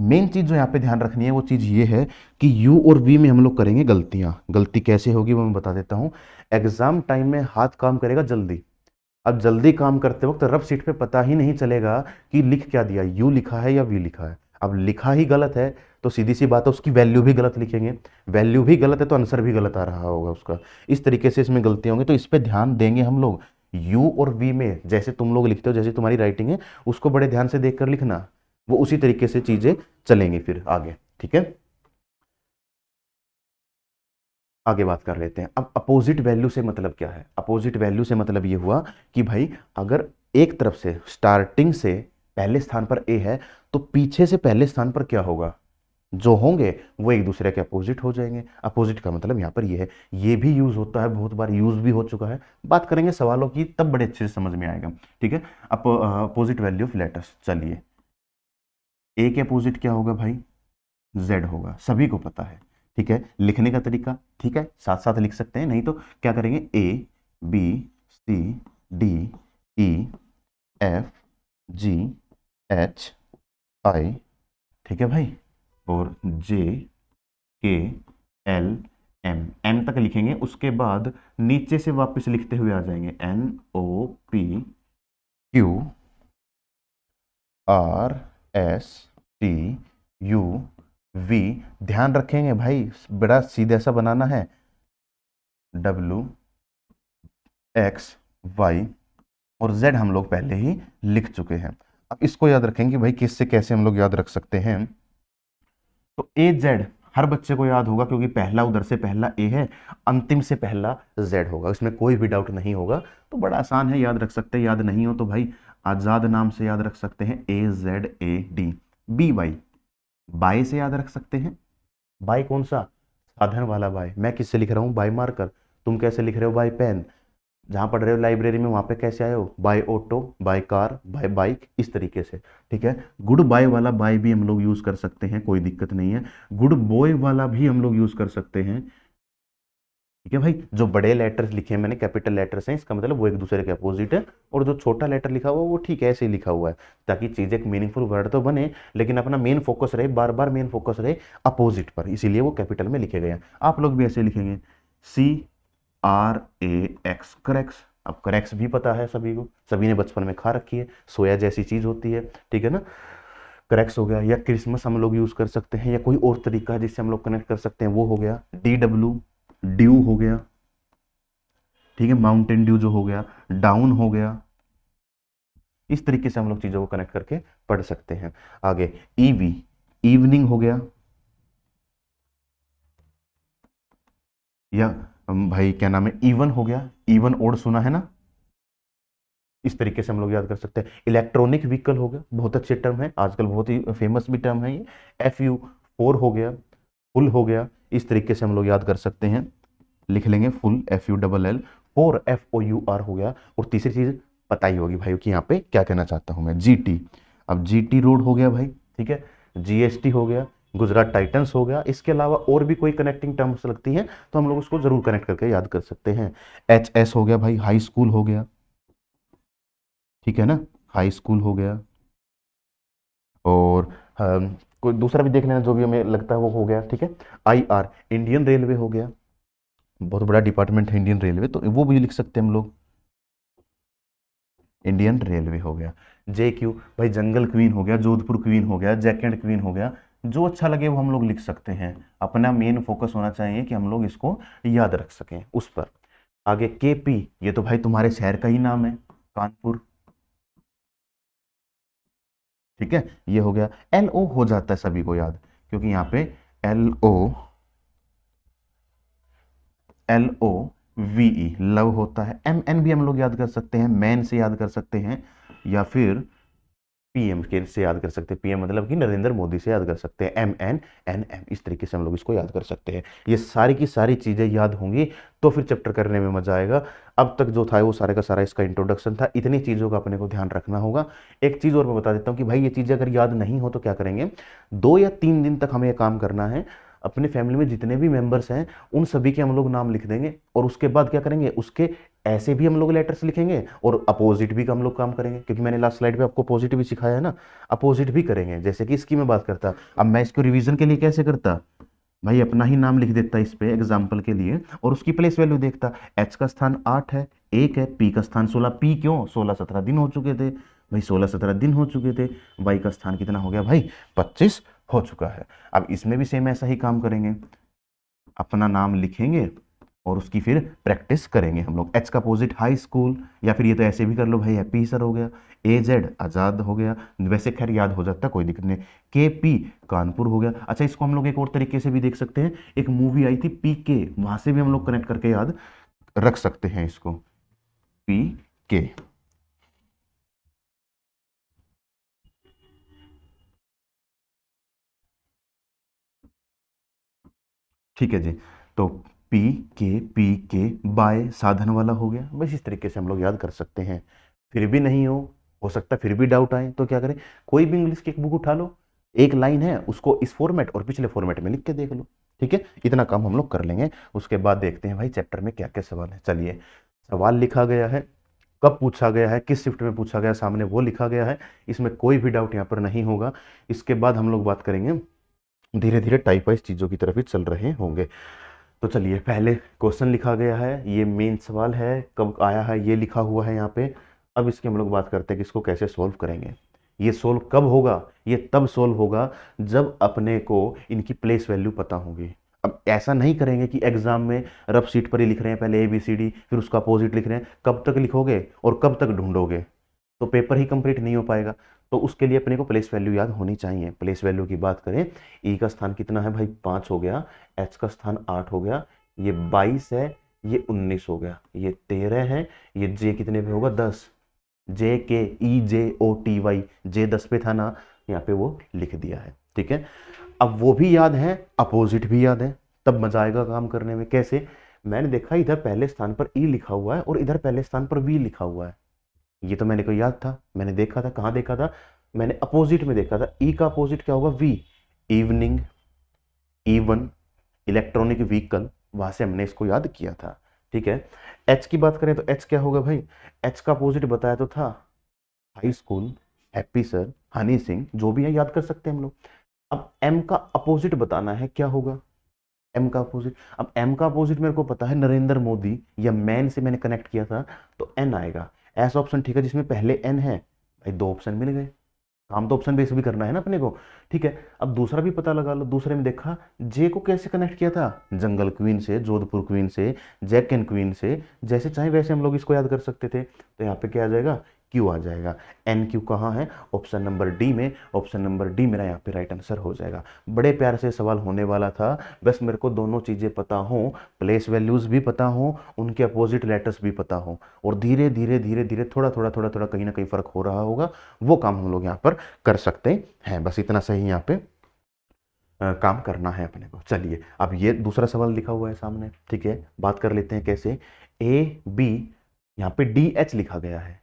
मेन चीज़ जो यहाँ पे ध्यान रखनी है वो चीज़ ये है कि यू और वी में हम लोग करेंगे गलतियाँ। गलती कैसे होगी वो मैं बता देता हूँ। एग्ज़ाम टाइम में हाथ काम करेगा जल्दी। अब जल्दी काम करते वक्त रफ सीट पे पता ही नहीं चलेगा कि लिख क्या दिया। यू लिखा है या वी लिखा है। अब लिखा ही गलत है तो सीधी सी बात है उसकी वैल्यू भी गलत लिखेंगे। वैल्यू भी गलत है तो आंसर भी गलत आ रहा होगा उसका। इस तरीके से इसमें गलतियाँ होंगी तो इस पर ध्यान देंगे हम लोग। यू और वी में जैसे तुम लोग लिखते हो, जैसे तुम्हारी राइटिंग है, उसको बड़े ध्यान से देख कर लिखना। वो उसी तरीके से चीज़ें चलेंगी फिर आगे, ठीक है? आगे बात कर लेते हैं। अब अपोजिट वैल्यू से मतलब क्या है? अपोजिट वैल्यू से मतलब ये हुआ कि भाई, अगर एक तरफ़ से स्टार्टिंग से पहले स्थान पर ए है तो पीछे से पहले स्थान पर क्या होगा? जो होंगे, वो एक दूसरे के अपोजिट हो जाएँगे। अपोजिट का मतलब यहाँ पर ये है। ये भी यूज़ होता है, बहुत बार यूज़ भी हो चुका है। बात करेंगे सवालों की, तब बड़े अच्छे से समझ में आएगा, ठीक है? अपोजिट वैल्यू ऑफ़ लेटर्स चलिए। ए के अपोजिट क्या होगा भाई? जेड होगा। सभी को पता है। ठीक है? लिखने का तरीका? ठीक है? साथ साथ लिख सकते हैं। नहीं तो क्या करेंगे? A B C D E F G H I ठीक है भाई? और जे के एल एम एम तक लिखेंगे। उसके बाद नीचे से वापस लिखते हुए आ जाएँगे। N O P Q R S T U V ध्यान रखेंगे भाई, बड़ा सीधे सा बनाना है। डब्लू एक्स वाई और जेड हम लोग पहले ही लिख चुके हैं। अब इसको याद रखेंगे भाई किससे कैसे हम लोग याद रख सकते हैं। तो ए जेड हर बच्चे को याद होगा क्योंकि पहला उधर से पहला ए है, अंतिम से पहला जेड होगा। इसमें कोई भी डाउट नहीं होगा। तो बड़ा आसान है, याद रख सकते हैं, याद नहीं हो तो भाई आज़ाद नाम से याद रख सकते हैं A Z A D B Y by से याद रख सकते हैं। बाय कौन सा? साधन वाला बाय। मैं किससे लिख रहा हूँ? By marker. तुम कैसे लिख रहे हो? By pen. जहाँ पढ़ रहे हो लाइब्रेरी में, वहाँ पे कैसे आए हो? By auto, by car, by bike, इस तरीके से। ठीक है? गुड बाय वाला बाय भी हम लोग यूज़ कर सकते हैं, कोई दिक्कत नहीं है। गुड बॉय वाला भी हम लोग यूज़ कर सकते हैं। ठीक है भाई? जो बड़े लेटर्स लिखे हैं, मैंने कैपिटल लेटर्स हैं, इसका मतलब वो एक दूसरे के अपोजिट है, और जो छोटा लेटर लिखा हुआ वो ठीक है ऐसे ही लिखा हुआ है, ताकि चीज़ एक मीनिंगफुल वर्ड तो बने, लेकिन अपना मेन फोकस रहे बार बार मेन फोकस रहे अपोजिट पर। इसीलिए वो कैपिटल में लिखे गए हैं। आप लोग भी ऐसे लिखेंगे। सी आर ए एक्स करेक्स अब करेक्स भी पता है सभी को। सभी ने बचपन में खा रखी है। सोया जैसी चीज़ होती है। ठीक है ना? करेक्स हो गया, या क्रिसमस हम लोग यूज़ कर सकते हैं, या कोई और तरीका है जिससे हम लोग कनेक्ट कर सकते हैं, वो हो गया डी डब्ल्यू ड्यू हो गया। ठीक है माउंटेन ड्यू जो हो गया डाउन हो गया। इस तरीके से हम लोग चीज़ों को कनेक्ट करके पढ़ सकते हैं। आगे ईवी इवनिंग हो गया। या भाई, क्या नाम है? इवन हो गया। इवन ओड सुना है ना? इस तरीके से हम लोग याद कर सकते हैं। इलेक्ट्रॉनिक व्हीकल हो गया। बहुत अच्छे टर्म है। आजकल बहुत ही फ़ेमस भी टर्म है ये। एफ़ यू फोर हो गया। फुल हो गया। इस तरीके से हम लोग याद कर सकते हैं। लिख लेंगे full F U double L four F O U R हो गया। और तीसरी चीज़ पता ही होगी भाई कि यहाँ पे क्या कहना चाहता हूँ मैं। जी टी अब जी टी रोड हो गया भाई, ठीक है? जी एस टी हो गया गुजरात टाइटन्स हो गया। इसके अलावा और भी कोई कनेक्टिंग टर्म्स लगती हैं तो हम लोग उसको ज़रूर कनेक्ट करके याद कर सकते हैं। एच एस हो गया भाई हाई स्कूल हो गया। ठीक है ना? हाई स्कूल हो गया। और कोई दूसरा भी देख लेना जो भी हमें लगता है वो हो गया, ठीक है? आई आर इंडियन रेलवे हो गया। बहुत बड़ा डिपार्टमेंट है इंडियन रेलवे तो वो भी लिख सकते हैं हम लोग। इंडियन रेलवे हो गया। जे क्यू भाई जंगल क्वीन हो गया, जोधपुर क्वीन हो गया जैकेंड क्वीन हो गया। जो अच्छा लगे वो हम लोग लिख सकते हैं। अपना मेन फोकस होना चाहिए कि हम लोग इसको याद रख सकें उस पर। आगे के पी ये तो भाई तुम्हारे शहर का ही नाम है, कानपुर। ठीक है? ये हो गया। एल ओ हो जाता है सभी को याद, क्योंकि यहाँ पे L O L O V love होता है। एम एन भी हम लोग याद कर सकते हैं मैन से याद कर सकते हैं, या फिर पीएम के से याद कर सकते हैं। पीएम मतलब कि नरेंद्र मोदी से याद कर सकते हैं। एम एन एन एम इस तरीके से हम लोग इसको याद कर सकते हैं। ये सारी की सारी चीज़ें याद होंगी तो फिर चैप्टर करने में मज़ा आएगा। अब तक जो था वो सारे का सारा इसका इंट्रोडक्शन था। इतनी चीज़ों का अपने को ध्यान रखना होगा। एक चीज़ और मैं बता देता हूँ कि भाई ये चीज़ें अगर याद नहीं हो तो क्या करेंगे? दो या तीन दिन तक हमें ये काम करना है। अपने फैमिली में जितने भी मेंबर्स हैं, उन सभी के हम लोग नाम लिख देंगे और उसके बाद क्या करेंगे? उसके ऐसे भी हम लोग लेटर्स लिखेंगे और अपोजिट भी हम लोग काम करेंगे। क्योंकि मैंने लास्ट स्लाइड पे आपको पॉजिटिव भी सिखाया है ना। अपोजिट भी करेंगे, जैसे कि इसकी मैं बात करता। अब मैं इसको रिवीजन के लिए कैसे करता? भाई अपना ही नाम लिख देता इस पर एग्ज़ाम्पल के लिए, और उसकी प्लेस वैल्यू देखता। एच का स्थान आठ है, एक है पी का स्थान सोलह। पी क्यों? सोलह सत्रह दिन हो चुके थे। भाई सोलह सत्रह दिन हो चुके थे। वाई का स्थान कितना हो गया? भाई पच्चीस हो चुका है। अब इसमें भी सेम ऐसा ही काम करेंगे। अपना नाम लिखेंगे और उसकी फिर प्रैक्टिस करेंगे हम लोग। एच का अपोजिट हाई स्कूल या फिर ये तो ऐसे भी कर लो, भाई हैप्पी सर हो गया ए जेड आज़ाद हो गया, वैसे खैर याद हो जाता, कोई दिक्कत नहीं। के पी कानपुर हो गया। अच्छा इसको हम लोग एक और तरीके से भी देख सकते हैं। एक मूवी आई थी पी के वहाँ से भी हम लोग कनेक्ट करके याद रख सकते हैं इसको। पी के ठीक है जी तो पी के पी के बाय साधन वाला हो गया। बस इस तरीके से हम लोग याद कर सकते हैं। फिर भी नहीं हो हो सकता फिर भी डाउट आए तो क्या करें? कोई भी इंग्लिश की एक बुक उठा लो, एक लाइन है, उसको इस फॉर्मेट और पिछले फॉर्मेट में लिख के देख लो, ठीक है? इतना काम हम लोग कर लेंगे। उसके बाद देखते हैं भाई चैप्टर में क्या क्या सवाल है। चलिए, सवाल लिखा गया है, कब पूछा गया है, किस शिफ्ट में पूछा गया, सामने वो लिखा गया है। इसमें कोई भी डाउट यहाँ पर नहीं होगा। इसके बाद हम लोग बात करेंगे धीरे धीरे टाइप वाइज चीज़ों की तरफ़ ही चल रहे होंगे। तो चलिए, पहले क्वेश्चन लिखा गया है, ये मेन सवाल है, कब आया है, ये लिखा हुआ है यहाँ पे। अब इसकी हम लोग बात करते हैं कि इसको कैसे सॉल्व करेंगे। ये सोल्व कब होगा? ये तब सोल्व होगा जब अपने को इनकी प्लेस वैल्यू पता होगी। अब ऐसा नहीं करेंगे कि एग्ज़ाम में रफ सीट पर ही लिख रहे हैं, पहले ए बी सी डी फिर उसका अपोजिट लिख रहे हैं। कब तक लिखोगे और कब तक ढूंढोगे? तो पेपर ही कंप्लीट नहीं हो पाएगा। तो उसके लिए अपने को प्लेस वैल्यू याद होनी चाहिए। प्लेस वैल्यू की बात करें ई e का स्थान कितना है भाई? पाँच हो गया। एच का स्थान आठ हो गया। ये बाईस है, ये उन्नीस हो गया। ये तेरह है, ये जे कितने पे होगा? दस। जे के ई जे ओ टी वाई जे दस पे था ना, यहाँ पे वो लिख दिया है। ठीक है? अब वो भी याद है अपोजिट भी याद है। तब मज़ा आएगा काम करने में। कैसे? मैंने देखा इधर पहले स्थान पर ई e लिखा हुआ है और इधर पहले स्थान पर वी लिखा हुआ है। ये तो मैंने को याद था, मैंने देखा था, कहाँ देखा था? मैंने अपोजिट में देखा था। ई e का अपोजिट क्या होगा? V evening even electronic vehicle वहाँ से हमने इसको याद किया था। ठीक है? एच की बात करें तो एच क्या होगा भाई? एच का अपोजिट बताया तो था। High school happy sir Honey Singh जो भी है याद कर सकते हैं हम लोग। अब एम का अपोजिट बताना है, क्या होगा? एम का अपोजिट अब एम का अपोजिट मेरे को पता है नरेंद्र मोदी या मैन से मैंने कनेक्ट किया था तो एन आएगा। ऐसा ऑप्शन ठीक है जिसमें पहले एन है। भाई दो ऑप्शन मिल गए। काम तो ऑप्शन बेस भी करना है ना अपने को। ठीक है, अब दूसरा भी पता लगा लो। दूसरे में देखा जे को कैसे कनेक्ट किया था? जंगल क्वीन से, जोधपुर क्वीन से जैक एंड क्वीन से, जैसे चाहे वैसे हम लोग इसको याद कर सकते थे। तो यहाँ पे क्या आ जाएगा? क्यू आ जाएगा। एन क्यू कहाँ है? ऑप्शन नंबर डी में। ऑप्शन नंबर डी मेरा यहाँ पे राइट आंसर हो जाएगा। बड़े प्यार से सवाल होने वाला था। बस मेरे को दोनों चीज़ें पता हो। प्लेस वैल्यूज़ भी पता हो। उनके अपोजिट लेटर्स भी पता हो। और धीरे धीरे धीरे धीरे थोड़ा थोड़ा थोड़ा थोड़ा कहीं ना कहीं फ़र्क हो रहा होगा। वो काम हम लोग यहाँ पर कर सकते हैं। बस इतना सही यहाँ पे आ, काम करना है अपने को। चलिए अब ये दूसरा सवाल लिखा हुआ है सामने। ठीक है बात कर लेते हैं कैसे? ए बी यहाँ पे डी एच लिखा गया है।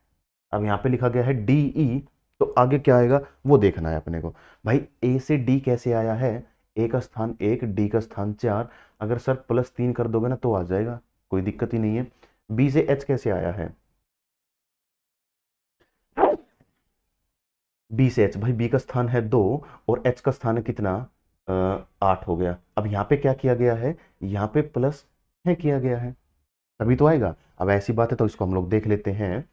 अब यहाँ पे लिखा गया है डी ई तो आगे क्या आएगा? वो देखना है अपने को। भाई ए से डी कैसे आया है? ए का स्थान एक डी का स्थान चार। अगर सर प्लस तीन कर दोगे ना तो आ जाएगा। कोई दिक्कत ही नहीं है। बी से एच कैसे आया है? बी से एच भाई बी का स्थान है दो और एच का स्थान है कितना? आठ हो गया। अब यहाँ पे क्या किया गया है? यहाँ पे प्लस है किया गया है। तभी तो आएगा। अब ऐसी बात है तो इसको हम लोग देख लेते हैं।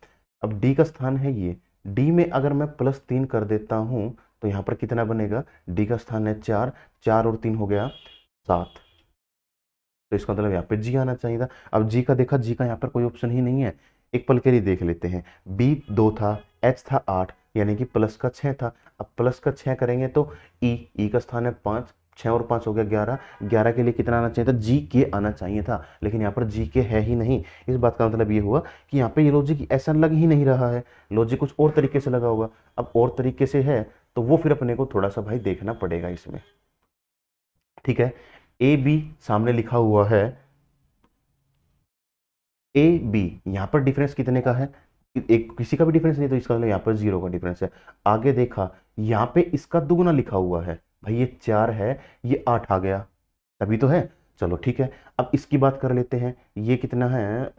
अब डी का स्थान है ये। डी में अगर मैं प्लस तीन कर देता हूँ तो यहाँ पर कितना बनेगा? डी का स्थान है चार। चार और तीन हो गया सात। तो इसका मतलब यहाँ पे जी आना चाहिए था। अब जी का देखा जी का यहाँ पर कोई ऑप्शन ही नहीं है। एक पल के लिए देख लेते हैं। बी दो था एच था आठ यानी कि प्लस का छः था। अब प्लस का छः करेंगे तो ई e, ई e का स्थान है पाँच। छः और पाँच हो गया ग्यारह। ग्यारह के लिए कितना आना चाहिए था? जी के आना चाहिए था। लेकिन यहाँ पर जी के है ही नहीं। इस बात का मतलब ये हुआ कि यहाँ पे ये लॉजिक ऐसा लग ही नहीं रहा है। लॉजिक कुछ और तरीके से लगा होगा। अब और तरीके से है तो वो फिर अपने को थोड़ा सा भाई देखना पड़ेगा इसमें। ठीक है? ए बी सामने लिखा हुआ है। ए बी यहाँ पर डिफरेंस कितने का है? एक किसी का भी डिफरेंस नहीं तो इसका मतलब यहाँ पर ज़ीरो का डिफरेंस है। आगे देखा, यहाँ पे इसका दुगुना लिखा हुआ है। भाई ये चार है, ये आठ आ गया। तभी तो है। चलो ठीक है, अब इसकी बात कर लेते हैं। ये कितना है?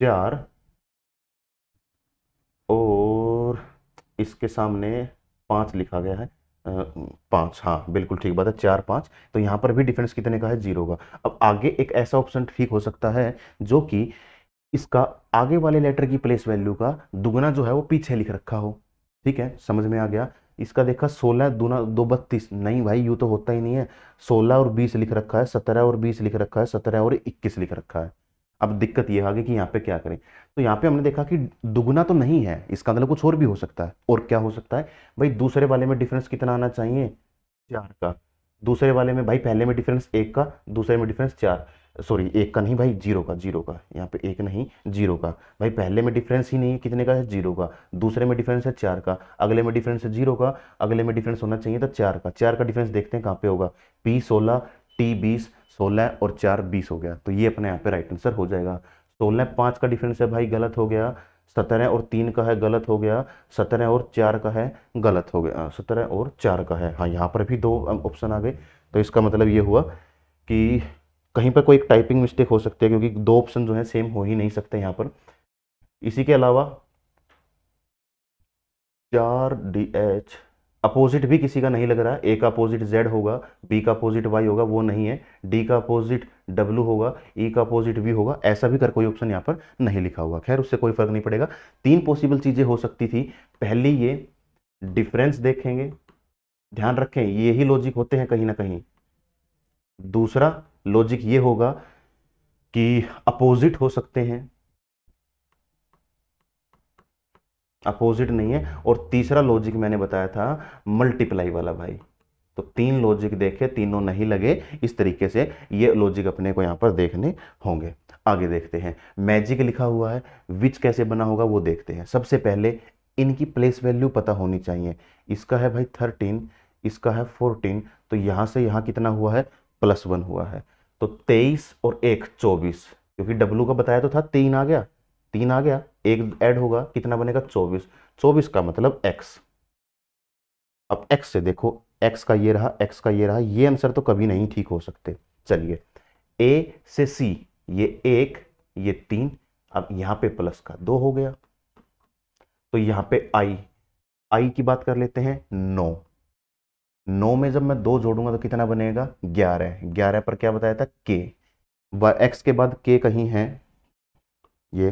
चार। और इसके सामने पाँच लिखा गया है। पाँच हाँ बिल्कुल ठीक बात है, चार, पाँच। तो यहाँ पर भी डिफरेंस कितने का है? ज़ीरो का। अब आगे एक ऐसा ऑप्शन ठीक हो सकता है, जो कि इसका आगे वाले लेटर की प्लेस वैल्यू का दुगना जो है वो पीछे लिख रखा हो। ठीक है, समझ में आ गया? इसका देखा सोलह दूना दो बत्तीस। नहीं भाई, यू तो होता ही नहीं है। सोलह और बीस लिख रखा है, सत्रह और बीस लिख रखा है, सत्रह और इक्कीस लिख रखा है। अब दिक्कत ये आगे कि यहाँ पे क्या करें? तो यहाँ पे हमने देखा कि दुगुना तो नहीं है, इसका मतलब कुछ और भी हो सकता है। और क्या हो सकता है? भाई दूसरे वाले में डिफरेंस कितना आना चाहिए? चार का। दूसरे वाले में भाई पहले में डिफरेंस एक का, दूसरे में डिफरेंस चार। सॉरी एक का नहीं भाई ज़ीरो का ज़ीरो का। यहाँ पे एक नहीं ज़ीरो का। भाई पहले में डिफरेंस ही नहीं है, कितने का है? ज़ीरो का। दूसरे में डिफरेंस है चार का। अगले में डिफरेंस है ज़ीरो का। अगले में डिफरेंस होना चाहिए था चार का। चार का डिफरेंस देखते हैं कहाँ पे होगा। पी सोलह टी बीस, सोलह और चार बीस हो गया। तो ये अपने यहाँ पे राइट आंसर हो जाएगा। सोलह, पाँच का डिफरेंस है भाई, गलत हो गया। सत्रह और तीन का है, गलत हो गया। सत्रह और चार का है, गलत हो गया। सत्रह और चार का है। हाँ यहाँ पर भी दो ऑप्शन आ गए। तो इसका मतलब ये हुआ कि कहीं पर कोई एक टाइपिंग मिस्टेक हो सकती है, क्योंकि दो ऑप्शन जो है सेम हो ही नहीं सकते यहाँ पर। इसी के अलावा चार डी एच अपोजिट भी किसी का नहीं लग रहा। है ए का अपोजिट जेड होगा बी का अपोजिट वाई होगा, वो नहीं है। डी का अपोजिट डब्ल्यू होगा ई e का अपोजिट वी होगा, ऐसा भी कर कोई ऑप्शन यहाँ पर नहीं लिखा हुआ। खैर, उससे कोई फ़र्क नहीं पड़ेगा। तीन पॉसिबल चीज़ें हो सकती थी। पहली ये डिफरेंस देखेंगे। ध्यान रखें, ये ही लॉजिक होते हैं कहीं ना कहीं। दूसरा लॉजिक ये होगा कि अपोजिट हो सकते हैं। अपोजिट नहीं है। और तीसरा लॉजिक मैंने बताया था मल्टीप्लाई वाला भाई। तो तीन लॉजिक देखे, तीनों नहीं लगे, इस तरीके से ये लॉजिक अपने को यहाँ पर देखने होंगे। आगे देखते हैं। मैजिक लिखा हुआ है। विच कैसे बना होगा वो देखते हैं। सबसे पहले इनकी प्लेस वैल्यू पता होनी चाहिए। इसका है भाई थर्टीन इसका है फोर्टीन तो यहाँ से यहाँ कितना हुआ है? प्लस वन हुआ है। तो तेईस और एक, चौबीस। क्योंकि डब्लू का बताया तो था, तीन आ गया। तीन आ गया। एक ऐड होगा, कितना बनेगा? चौबीस। चौबीस का मतलब एक्स अब एक्स से देखो। एक्स का ये रहा एक्स का ये रहा, ये आंसर तो कभी नहीं ठीक हो सकते। चलिए ए से सी ये एक, ये तीन, अब यहाँ पे प्लस का दो हो गया। तो यहाँ पे आई आई की बात कर लेते हैं, नौ। नौ में जब मैं दो जोड़ूँगा तो कितना बनेगा? ग्यारह। ग्यारह पर क्या बताया था? के एक्स के बाद के कहीं है? ये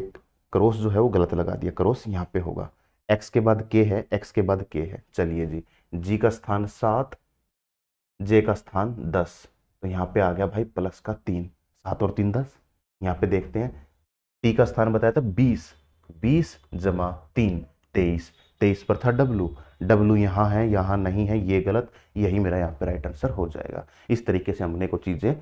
क्रॉस जो है वो गलत लगा दिया। क्रॉस यहाँ पे होगा। एक्स के बाद के है एक्स के बाद के है। चलिए जी जी का स्थान सात, जे का स्थान दस। तो यहाँ पे आ गया भाई प्लस का तीन, सात और तीन दस। यहाँ पे देखते हैं, टी का स्थान बताया था बीस बीस जमा तीन, तेईस तेईस पर था डब्लू। डब्लू यहाँ है, यहाँ नहीं है, ये गलत, यही मेरा यहाँ पे राइट आंसर हो जाएगा। इस तरीके से हमने को चीज़ें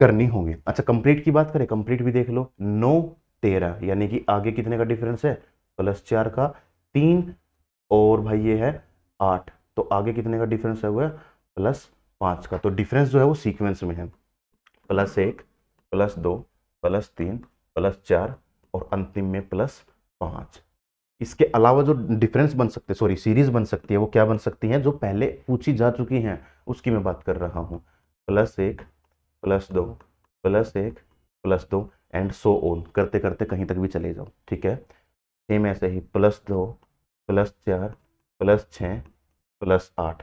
करनी होंगी। अच्छा कंप्लीट की बात करें कंप्लीट भी देख लो। नौ, तेरह, यानी कि आगे कितने का डिफरेंस है? प्लस चार का तीन और भाई ये है आठ। तो आगे कितने का डिफरेंस है वो? है प्लस पाँच का। तो डिफरेंस जो है वो सीक्वेंस में है। प्लस एक प्लस दो प्लस तीन प्लस चार और अंतिम में प्लस पाँच। इसके अलावा जो डिफरेंस बन सकते सॉरी सीरीज़ बन सकती है, वो क्या बन सकती हैं? जो पहले पूछी जा चुकी हैं, उसकी मैं बात कर रहा हूँ। प्लस एक प्लस दो प्लस एक प्लस दो एंड सो ओन करते करते कहीं तक भी चले जाओ। ठीक है? सेम ऐसे ही। प्लस दो प्लस चार, प्लस छः प्लस आठ।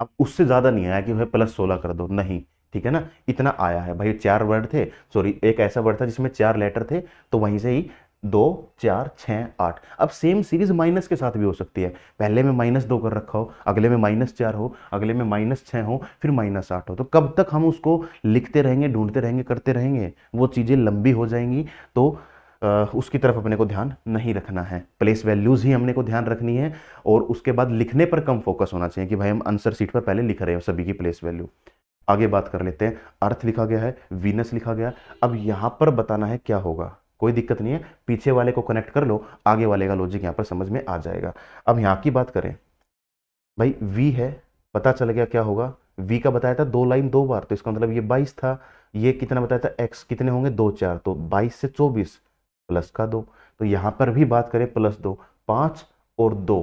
अब उससे ज़्यादा नहीं आया कि भाई प्लस सोलह कर दो। नहीं, ठीक है ना? इतना आया है। भाई चार वर्ड थे सॉरी एक ऐसा वर्ड था जिसमें चार लेटर थे तो वहीं से ही दो, चार छः आठ। अब सेम सीरीज़ माइनस के साथ भी हो सकती है। पहले में माइनस दो कर रखा हो, अगले में माइनस चार हो, अगले में माइनस छः हो, फिर माइनस आठ हो। तो कब तक हम उसको लिखते रहेंगे, ढूंढते रहेंगे, करते रहेंगे, वो चीज़ें लंबी हो जाएँगी। तो उसकी तरफ़ अपने को ध्यान नहीं रखना है। प्लेस वैल्यूज़ ही हमने को ध्यान रखनी है और उसके बाद लिखने पर कम फोकस होना चाहिए कि भाई हम आंसर सीट पर पहले लिख रहे हो सभी की प्लेस वैल्यू आगे बात कर लेते हैं। अर्थ लिखा गया है वीनस लिखा गया। अब यहाँ पर बताना है क्या होगा। कोई दिक्कत नहीं है। पीछे वाले को कनेक्ट कर लो, आगे वाले का लॉजिक यहाँ पर समझ में आ जाएगा। अब यहाँ की बात करें। भाई वी है, पता चल गया क्या होगा। वी का बताया था दो लाइन दो बार तो इसका मतलब ये बाईस था। ये कितना बताया था? एक्स कितने होंगे? दो चार। तो बाईस से चौबीस। प्लस का दो। तो यहाँ पर भी बात करें प्लस दो, पाँच और दो,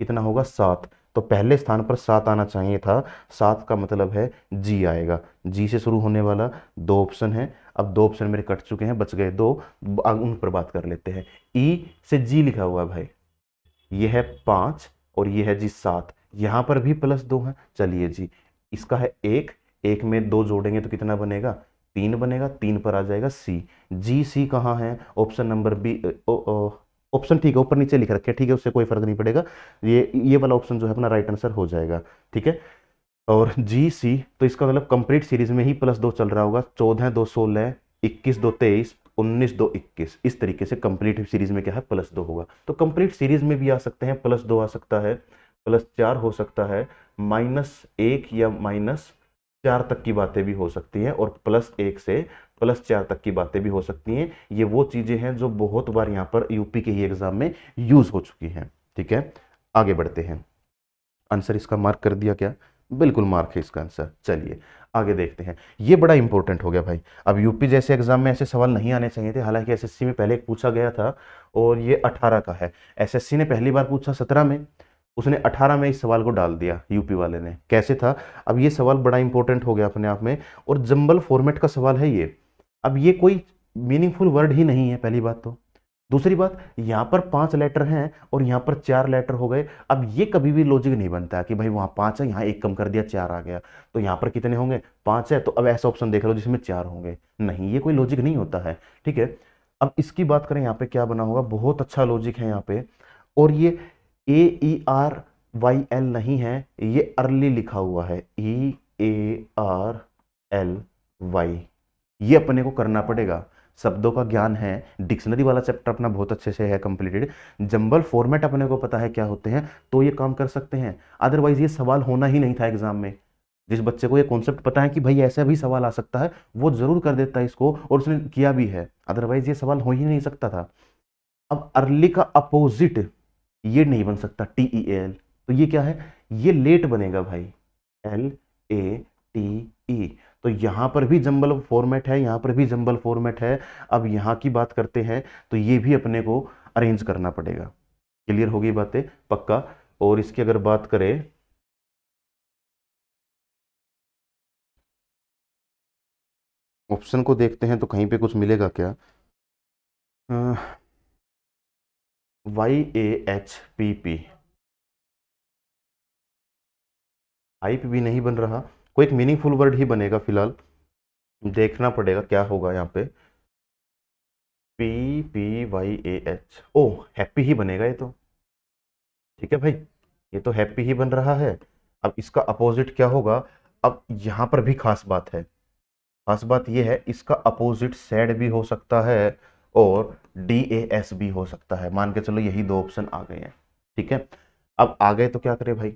कितना होगा सात। तो पहले स्थान पर सात आना चाहिए था। सात का मतलब है जी आएगा। जी से शुरू होने वाला दो ऑप्शन है। अब दो ऑप्शन मेरे कट चुके हैं, बच गए दो। उन पर बात कर लेते हैं। ई e से जी लिखा हुआ है भाई। ये है पाँच और ये है जी सात। यहाँ पर भी प्लस दो है। चलिए जी, इसका है एक। एक में दो जोड़ेंगे तो कितना बनेगा? तीन बनेगा, तीन पर आ जाएगा सी जी सी कहाँ है? ऑप्शन नंबर बी ऑप्शन ठीक है, ऊपर नीचे लिख रखे, ठीक है, उससे कोई फ़र्क नहीं पड़ेगा। ये ये वाला ऑप्शन जो है अपना राइट आंसर हो जाएगा, ठीक है? और जी सी तो इसका मतलब कंप्लीट सीरीज़ में ही प्लस दो चल रहा होगा। चौदह दो सोलह, इक्कीस, दो तेईस, उन्नीस, दो इक्कीस। इस तरीके से कंप्लीट सीरीज़ में क्या है? प्लस दो होगा। तो कंप्लीट सीरीज़ में भी आ सकते हैं प्लस दो आ सकता है प्लस चार हो सकता है माइनस एक या माइनस चार तक की बातें भी हो सकती हैं और प्लस एक से प्लस चार तक की बातें भी हो सकती हैं। ये वो चीज़ें हैं जो बहुत बार यहाँ पर यूपी के ही एग्ज़ाम में यूज़ हो चुकी हैं। ठीक है? आगे बढ़ते हैं। आंसर इसका मार्क कर दिया क्या? बिल्कुल मार्क है इसका आंसर। चलिए, आगे देखते हैं। ये बड़ा इंपॉर्टेंट हो गया भाई। अब यूपी जैसे एग्ज़ाम में ऐसे सवाल नहीं आने चाहिए थे। हालाँकि एसएससी में पहले पूछा गया था और ये 18 का है। एसएससी ने पहली बार पूछा 17 में। उसने 18 में इस सवाल को डाल दिया यूपी वाले ने। कैसे था? अब ये सवाल बड़ा इंपॉर्टेंट हो गया अपने आप में और जंबल फॉर्मेट का सवाल है ये। अब ये कोई मीनिंगफुल वर्ड ही नहीं है, पहली बात तो। दूसरी बात, यहाँ पर पाँच लेटर हैं और यहाँ पर चार लेटर हो गए। अब ये कभी भी लॉजिक नहीं बनता कि भाई वहाँ पाँच है, यहाँ एक कम कर दिया, चार आ गया। तो यहाँ पर कितने होंगे? पाँच है तो अब ऐसा ऑप्शन देख लो जिसमें चार होंगे। नहीं, ये कोई लॉजिक नहीं होता है, ठीक है? अब इसकी बात करें, यहाँ पे क्या बना होगा? बहुत अच्छा लॉजिक है यहाँ पे। और ये A E R Y L नहीं है, ये अर्ली लिखा हुआ है। E A R L Y ये अपने को करना पड़ेगा। शब्दों का ज्ञान है। डिक्शनरी वाला चैप्टर अपना बहुत अच्छे से है कंप्लीटेड जंबल फॉर्मेट अपने को पता है क्या होते हैं तो ये काम कर सकते हैं। अदरवाइज़ ये सवाल होना ही नहीं था एग्ज़ाम में। जिस बच्चे को ये कॉन्सेप्ट पता है कि भाई ऐसा भी सवाल आ सकता है, वो ज़रूर कर देता है इसको, और उसने किया भी है। अदरवाइज़ ये सवाल हो ही नहीं सकता था। अब अर्ली का अपोजिट ये नहीं बन सकता टी ई एल तो ये क्या है? ये लेट बनेगा भाई। एल ए टी ई तो यहाँ पर भी जंबल फॉर्मेट है, यहाँ पर भी जंबल फॉर्मेट है। अब यहाँ की बात करते हैं तो ये भी अपने को अरेंज करना पड़ेगा। क्लियर होगी बातें? पक्का? और इसकी अगर बात करें ऑप्शन को देखते हैं तो कहीं पे कुछ मिलेगा क्या? Y A H P P I P भी नहीं बन रहा। कोई एक मीनिंगफुल वर्ड ही बनेगा फ़िलहाल। देखना पड़ेगा क्या होगा यहाँ पे। P P Y A H O happy ही बनेगा ये तो। ठीक है भाई, ये तो हैप्पी ही बन रहा है। अब इसका अपोजिट क्या होगा? अब यहाँ पर भी खास बात है। खास बात ये है, इसका अपोजिट सैड भी हो सकता है और डी ए एस भी हो सकता है। मान के चलो यही दो ऑप्शन आ गए हैं। ठीक है? अब आ गए तो क्या करें भाई?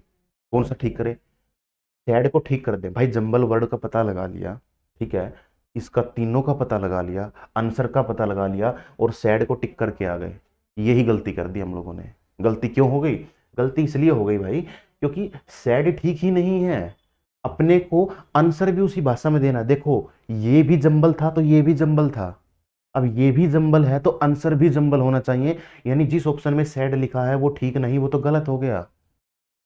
कौन सा ठीक करें? सैड को ठीक कर दें। भाई जंबल वर्ड का पता लगा लिया। ठीक है? इसका तीनों का पता लगा लिया आंसर का पता लगा लिया और सैड को टिक करके आ गए। यही गलती कर दी हम लोगों ने। गलती क्यों हो गई? गलती इसलिए हो गई भाई, क्योंकि सैड ठीक ही नहीं है। अपने को आंसर भी उसी भाषा में देना देखो, ये भी जंबल था तो ये भी जंबल था। अब ये भी जंबल है तो आंसर भी जंबल होना चाहिए। यानी जिस ऑप्शन में सैड लिखा है, वो ठीक नहीं, वो तो गलत हो गया।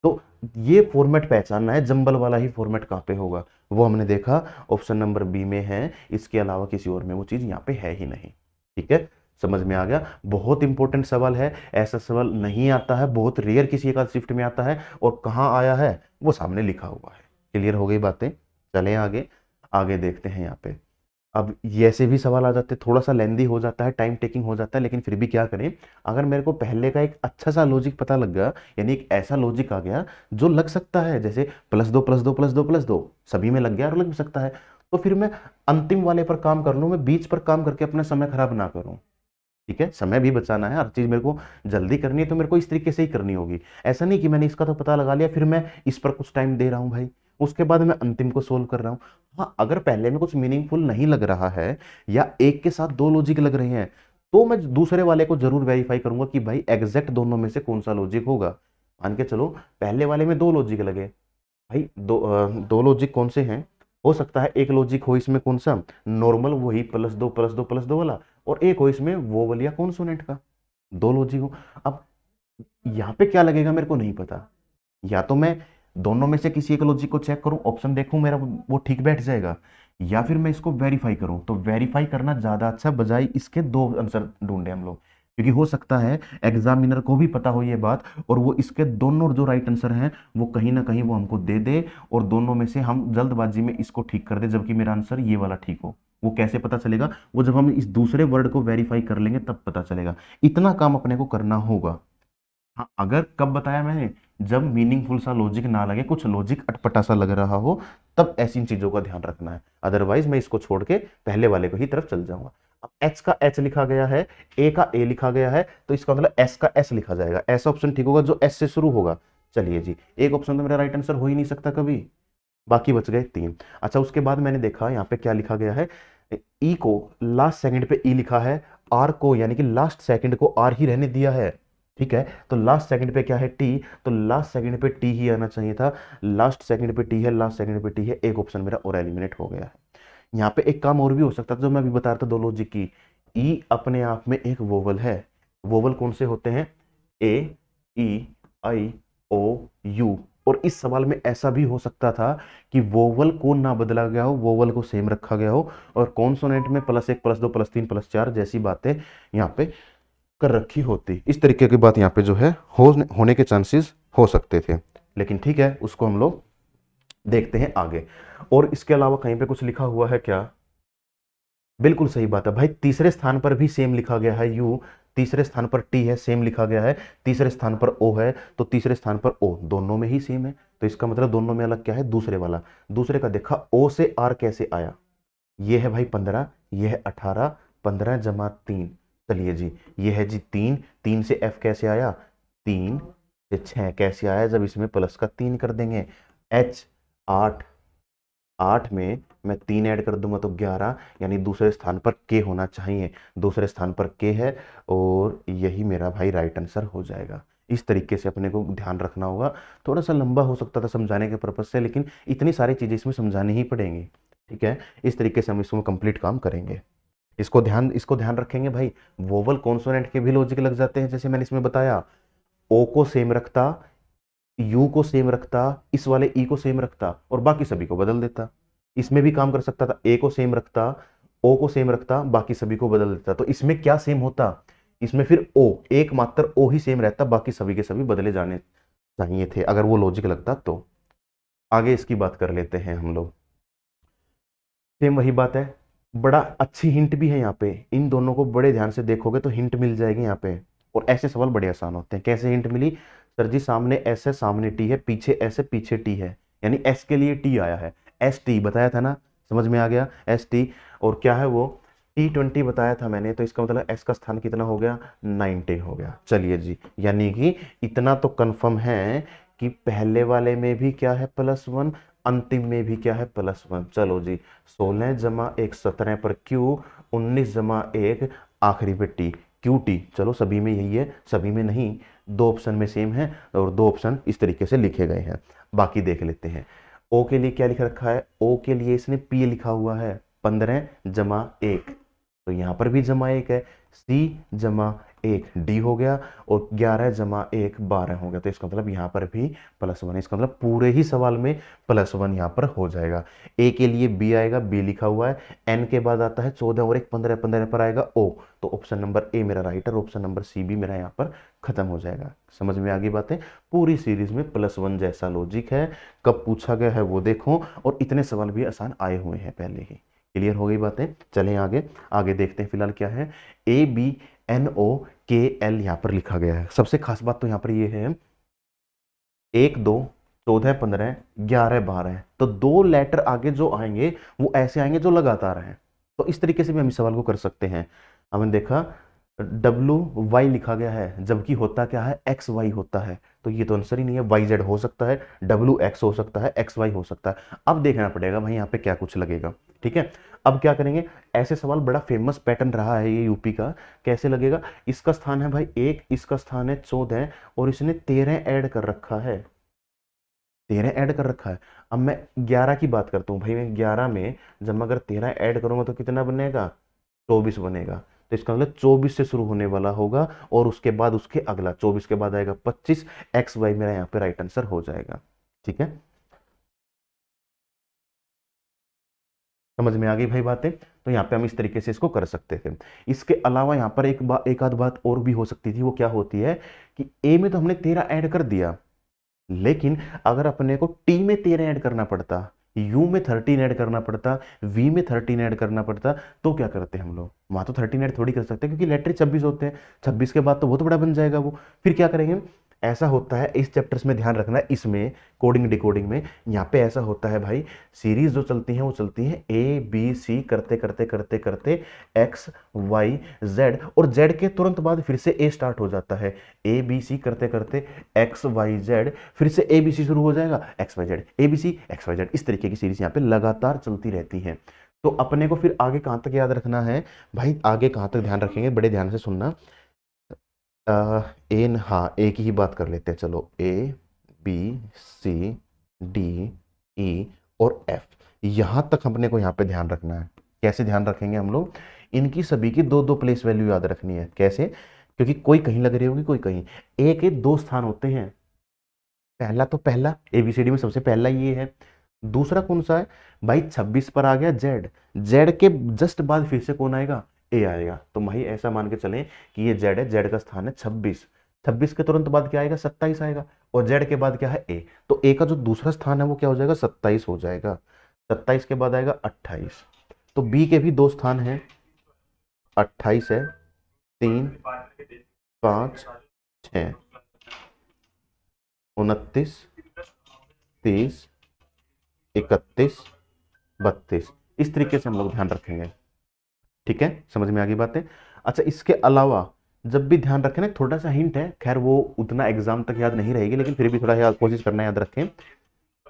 तो ये फॉर्मेट पहचानना है, जंबल वाला ही फॉर्मेट कहाँ पे होगा? वो हमने देखा, ऑप्शन नंबर बी में है। इसके अलावा किसी और में वो चीज़ यहाँ पे है ही नहीं। ठीक है? समझ में आ गया? बहुत इंपॉर्टेंट सवाल है। ऐसा सवाल नहीं आता है, बहुत रेयर किसी का शिफ्ट में आता है और कहाँ आया है, वो सामने लिखा हुआ है। क्लियर हो गई बातें? चलें आगे। आगे देखते हैं यहाँ पे। अब ऐसे भी सवाल आ जाते हैं थोड़ा सा लेंदी हो जाता है टाइम टेकिंग हो जाता है, लेकिन फिर भी क्या करें? अगर मेरे को पहले का एक अच्छा सा लॉजिक पता लग गया, यानी एक ऐसा लॉजिक आ गया, जो लग सकता है, जैसे प्लस दो प्लस दो प्लस दो प्लस दो, सभी में लग गया और लग भी सकता है तो फिर मैं अंतिम वाले पर काम कर लूँ, मैं बीच पर काम करके अपना समय खराब ना करूँ। ठीक है? समय भी बचाना है, हर चीज़ मेरे को जल्दी करनी है तो मेरे को इस तरीके से ही करनी होगी। ऐसा नहीं कि मैंने इसका तो पता लगा लिया, फिर मैं इस पर कुछ टाइम दे रहा हूँ, भाई। उसके बाद मैं अंतिम को सोल्व कर रहा हूँ। हाँ अगर पहले में कुछ मीनिंगफुल नहीं लग रहा है या एक के साथ दो लॉजिक लग रहे हैं तो मैं दूसरे वाले को ज़रूर वेरीफाई करूँगा कि भाई एग्जैक्ट दोनों में से कौन सा लॉजिक होगा। मान के चलो पहले वाले में दो लॉजिक लगे। भाई दो आ, दो लॉजिक कौन से हैं? हो सकता है एक लॉजिक हो इसमें कौन सा? नॉर्मल वही प्लस दो प्लस दो प्लस दो वाला और एक हो इसमें वो वाली या कॉन्सोनेंट का। दो लॉजिक हो। अब यहाँ पे क्या लगेगा मेरे को? नहीं पता। या तो मैं दोनों में से किसी एक लॉजिक को चेक करूँ ऑप्शन देखूँ, मेरा वो ठीक बैठ जाएगा। या फिर मैं इसको वेरीफाई करूँ। तो वेरीफाई करना ज़्यादा अच्छा बजाय इसके दो आंसर ढूंढे हम लोग। क्योंकि हो सकता है एग्जामिनर को भी पता हो ये बात, और वो इसके दोनों जो राइट आंसर हैं, वो कहीं ना कहीं वो हमको दे दे, और दोनों में से हम जल्दबाजी में इसको ठीक कर दे, जबकि मेरा आंसर ये वाला ठीक हो। वो कैसे पता चलेगा? वो जब हम इस दूसरे वर्ड को वेरीफाई कर लेंगे, तब पता चलेगा। इतना काम अपने को करना होगा। हाँ अगर कब बताया मैंने? जब मीनिंगफुल सा लॉजिक ना लगे, कुछ लॉजिक अटपटा सा लग रहा हो, तब ऐसी इन चीज़ों का ध्यान रखना है। अदरवाइज़ मैं इसको छोड़ के पहले वाले को ही तरफ़ चल जाऊँगा। अब एच का एच लिखा गया है ए का ए लिखा गया है तो इसका मतलब एस का एस लिखा जाएगा। ऐसा ऑप्शन ठीक होगा जो एस से शुरू होगा। चलिए जी, एक ऑप्शन तो मेरा राइट आंसर हो ही नहीं सकता कभी। बाकी बच गए तीन। अच्छा उसके बाद मैंने देखा यहाँ पे क्या लिखा गया है? ई e को लास्ट सेकंड पे ई e लिखा है आर को यानी कि लास्ट सेकंड को आर ही रहने दिया है। ठीक है? तो लास्ट सेकंड पे क्या है टी तो लास्ट सेकंड पे टी ही आना चाहिए था। लास्ट सेकंड पे टी है लास्ट सेकंड पे टी है, एक ऑप्शन मेरा और एलिमिनेट हो गया है। यहाँ पे एक काम और भी हो सकता था, जो मैं अभी बता रहा था दो लॉजिक की। ई अपने आप में एक वोवल है। वोवल कौन से होते हैं? ए ई आई ओ यू और इस सवाल में ऐसा भी हो सकता था कि वोवल को ना बदला गया हो वोवल को सेम रखा गया हो। और कॉन्सोनेंट में प्लस एक प्लस दो प्लस तीन प्लस चार जैसी बातें यहाँ पे कर रखी होती। इस तरीके की बात यहाँ पे जो है हो, होने के चांसेस हो सकते थे। लेकिन ठीक है उसको हम लोग देखते हैं आगे। और इसके अलावा कहीं पे कुछ लिखा हुआ है क्या? बिल्कुल सही बात है भाई तीसरे स्थान पर भी सेम लिखा गया है यू तीसरे स्थान पर टी है सेम लिखा गया है तीसरे स्थान पर ओ है तो तीसरे स्थान पर ओ दोनों में ही सेम है। तो इसका मतलब दोनों में अलग क्या है? दूसरे वाला। दूसरे का देखा ओ से आर कैसे आया? ये है भाई पंद्रह ये है अठारह पंद्रह जमा तीन। चलिए जी, ये है जी तीन। तीन से एफ़ कैसे आया? तीन से छः कैसे आया? जब इसमें प्लस का तीन कर देंगे। एच आठ आठ में मैं तीन ऐड कर दूँगा तो ग्यारह, यानी दूसरे स्थान पर के होना चाहिए। दूसरे स्थान पर के है और यही मेरा भाई राइट आंसर हो जाएगा। इस तरीके से अपने को ध्यान रखना होगा। थोड़ा सा लंबा हो सकता था समझाने के पर्पज से, लेकिन इतनी सारी चीज़ें इसमें समझानी ही पड़ेंगी। ठीक है? इस तरीके से हम इसमें कंप्लीट काम करेंगे। इसको ध्यान इसको ध्यान रखेंगे भाई। वोवल कॉन्सोनेंट के भी लॉजिक लग जाते हैं, जैसे मैंने इसमें बताया। ओ को सेम रखता यू को सेम रखता, इस वाले ई को सेम रखता और बाकी सभी को बदल देता। इसमें भी काम कर सकता था ए को सेम रखता ओ को सेम रखता, बाकी सभी को बदल देता। तो इसमें क्या सेम होता? इसमें फिर ओ एक मात्र ओ ही सेम रहता, बाकी सभी के सभी बदले जाने चाहिए थे, अगर वो लॉजिक लगता तो। आगे इसकी बात कर लेते हैं हम लोग। सेम वही बात है। बड़ा अच्छी हिंट भी है यहाँ पे। इन दोनों को बड़े ध्यान से देखोगे तो हिंट मिल जाएगी यहाँ पे। और ऐसे सवाल बड़े आसान होते हैं। कैसे हिंट मिली? सर जी, सामने है, सामने टी है, पीछे है, पीछे टी है। यानी एस के लिए टी आया है। एस टी बताया था ना? समझ में आ गया? एस टी और क्या है वो? टी ट्वेंटी बताया था मैंने तो इसका मतलब एस का स्थान कितना हो गया? नाइनटीन हो गया। चलिए जी, यानी कि इतना तो कन्फर्म है कि पहले वाले में भी क्या है? प्लस वन अंतिम में भी क्या है? Plus one. चलो जी, सोलह जमा एक सत्रह पर क्यू उन्नीस जमा एक आखिरी पे टी क्यू टी चलो, सभी में यही है, सभी में नहीं, दो ऑप्शन में सेम है और दो ऑप्शन इस तरीके से लिखे गए हैं। बाकी देख लेते हैं। ओ के लिए क्या लिख रखा है? ओ के लिए इसने पी लिखा हुआ है, पंद्रह जमा एक। तो यहाँ पर भी जमा एक है सी जमा एक डी हो गया और ग्यारह जमा एक बारह हो गया। तो इसका मतलब यहाँ पर भी प्लस वन इसका मतलब पूरे ही सवाल में प्लस वन यहाँ पर हो जाएगा। ए के लिए बी आएगा, बी लिखा हुआ है। एन के बाद आता है चौदह और एक पंद्रह पंद्रह पर आएगा ओ। तो ऑप्शन नंबर ए मेरा राइट है ऑप्शन नंबर सी भी मेरा यहाँ पर खत्म हो जाएगा। समझ में आगे बातें? पूरी सीरीज़ में प्लस वन जैसा लॉजिक है। कब पूछा गया है वो देखो। और इतने सवाल भी आसान आए हुए हैं पहले ही। क्लियर हो गई बातें? चलें आगे। आगे देखते हैं फ़िलहाल क्या है। ए, बी, एन, ओ के एल यहाँ पर लिखा गया है। सबसे खास बात तो यहाँ पर ये है, एक, दो, चौदह, पंद्रह, ग्यारह, बारह तो दो लेटर आगे जो आएँगे, वो ऐसे आएँगे जो लगातार हैं। तो इस तरीके से भी हम इस सवाल को कर सकते हैं। हमने देखा डब्लू वाई लिखा गया है, जबकि होता क्या है? एक्स वाई होता है। तो ये तो आंसर ही नहीं है। वाई जेड हो सकता है डब्लू एक्स हो सकता है एक्स वाई हो सकता है। अब देखना पड़ेगा भाई, यहाँ पे क्या कुछ लगेगा, ठीक है? अब क्या करेंगे? ऐसे सवाल बड़ा फ़ेमस पैटर्न रहा है ये यूपी का। कैसे लगेगा? इसका स्थान है भाई एक, इसका स्थान है चौदह, और इसने तेरह ऐड कर रखा है। तेरह ऐड कर रखा है। अब मैं ग्यारह की बात करता हूँ भाई, मैं ग्यारह में जब मैं अगर तेरह ऐड करूँगा तो कितना बनेगा? चौबीस बनेगा। तो इसका मतलब चौबीस से शुरू होने वाला होगा और उसके बाद उसके अगला, चौबीस के बाद आएगा पच्चीस एक्स वाई मेरा यहाँ पे राइट आंसर हो जाएगा। ठीक है? समझ में आ गई भाई बातें? तो यहाँ पे हम इस तरीके से इसको कर सकते थे। इसके अलावा यहाँ पर एक बात एक आध बात और भी हो सकती थी, वो क्या होती है कि ए में तो हमने तेरह ऐड कर दिया, लेकिन अगर अपने को टी में तेरह ऐड करना पड़ता यू में थर्टीन ऐड करना पड़ता वी में थर्टीन ऐड करना पड़ता तो क्या करते हैं हम लोग? वहाँ तो थर्टीन ऐड थोड़ी कर सकते हैं, क्योंकि लेटर छब्बीस होते हैं। छब्बीस के बाद तो बहुत बड़ा बन जाएगा वो। फिर क्या करेंगे? ऐसा होता है, इस चैप्टर्स में ध्यान रखना, इसमें कोडिंग डिकोडिंग में, यहाँ पे ऐसा होता है भाई सीरीज़ जो चलती हैं, वो चलती हैं ए बी सी करते करते करते करते एक्स वाई जेड और जेड के तुरंत बाद फिर से ए स्टार्ट हो जाता है। ए बी सी करते करते एक्स वाई जेड फिर से ए बी सी शुरू हो जाएगा X Y Z A B C X Y Z इस तरीके की सीरीज़ यहाँ पे लगातार चलती रहती है। तो अपने को फिर आगे कहाँ तक याद रखना है? भाई, आगे कहाँ तक ध्यान रखेंगे? बड़े ध्यान से सुनना। एन हाँ ए की ही बात कर लेते हैं, चलो ए बी सी डी ई और एफ़ यहाँ तक अपने को यहाँ पे ध्यान रखना है। कैसे ध्यान रखेंगे हम लोग? इनकी सभी की दो दो प्लेस वैल्यू याद रखनी है। कैसे? क्योंकि कोई कहीं लग रही होगी, कोई कहीं। ए के दो स्थान होते हैं। पहला तो पहला ए बी सी डी में सबसे पहला ये है। दूसरा कौन सा है? भाई 26 पर आ गया जेड जेड के जस्ट बाद फिर से कौन आएगा? ए आएगा। तो वही ऐसा मान के चलें कि ये जेड है जेड का स्थान है छब्बीस। छब्बीस के तुरंत बाद क्या आएगा? सत्ताईस आएगा। और जेड के बाद क्या है? ए तो ए का जो दूसरा स्थान है वो क्या हो जाएगा? सत्ताईस हो जाएगा। सत्ताईस के बाद आएगा अट्ठाईस। तो बी के भी दो स्थान हैं। अट्ठाईस है, तीन, पाँच छ उनतीस, तीस, इकतीस, बत्तीस। इस तरीके से हम लोग ध्यान रखेंगे। ठीक है? समझ में आ गई बातें? अच्छा इसके अलावा जब भी ध्यान रखें ना थोड़ा सा हिंट है, खैर वो उतना एग्ज़ाम तक याद नहीं रहेगी, लेकिन फिर भी थोड़ा याद, कोशिश करना याद रखें।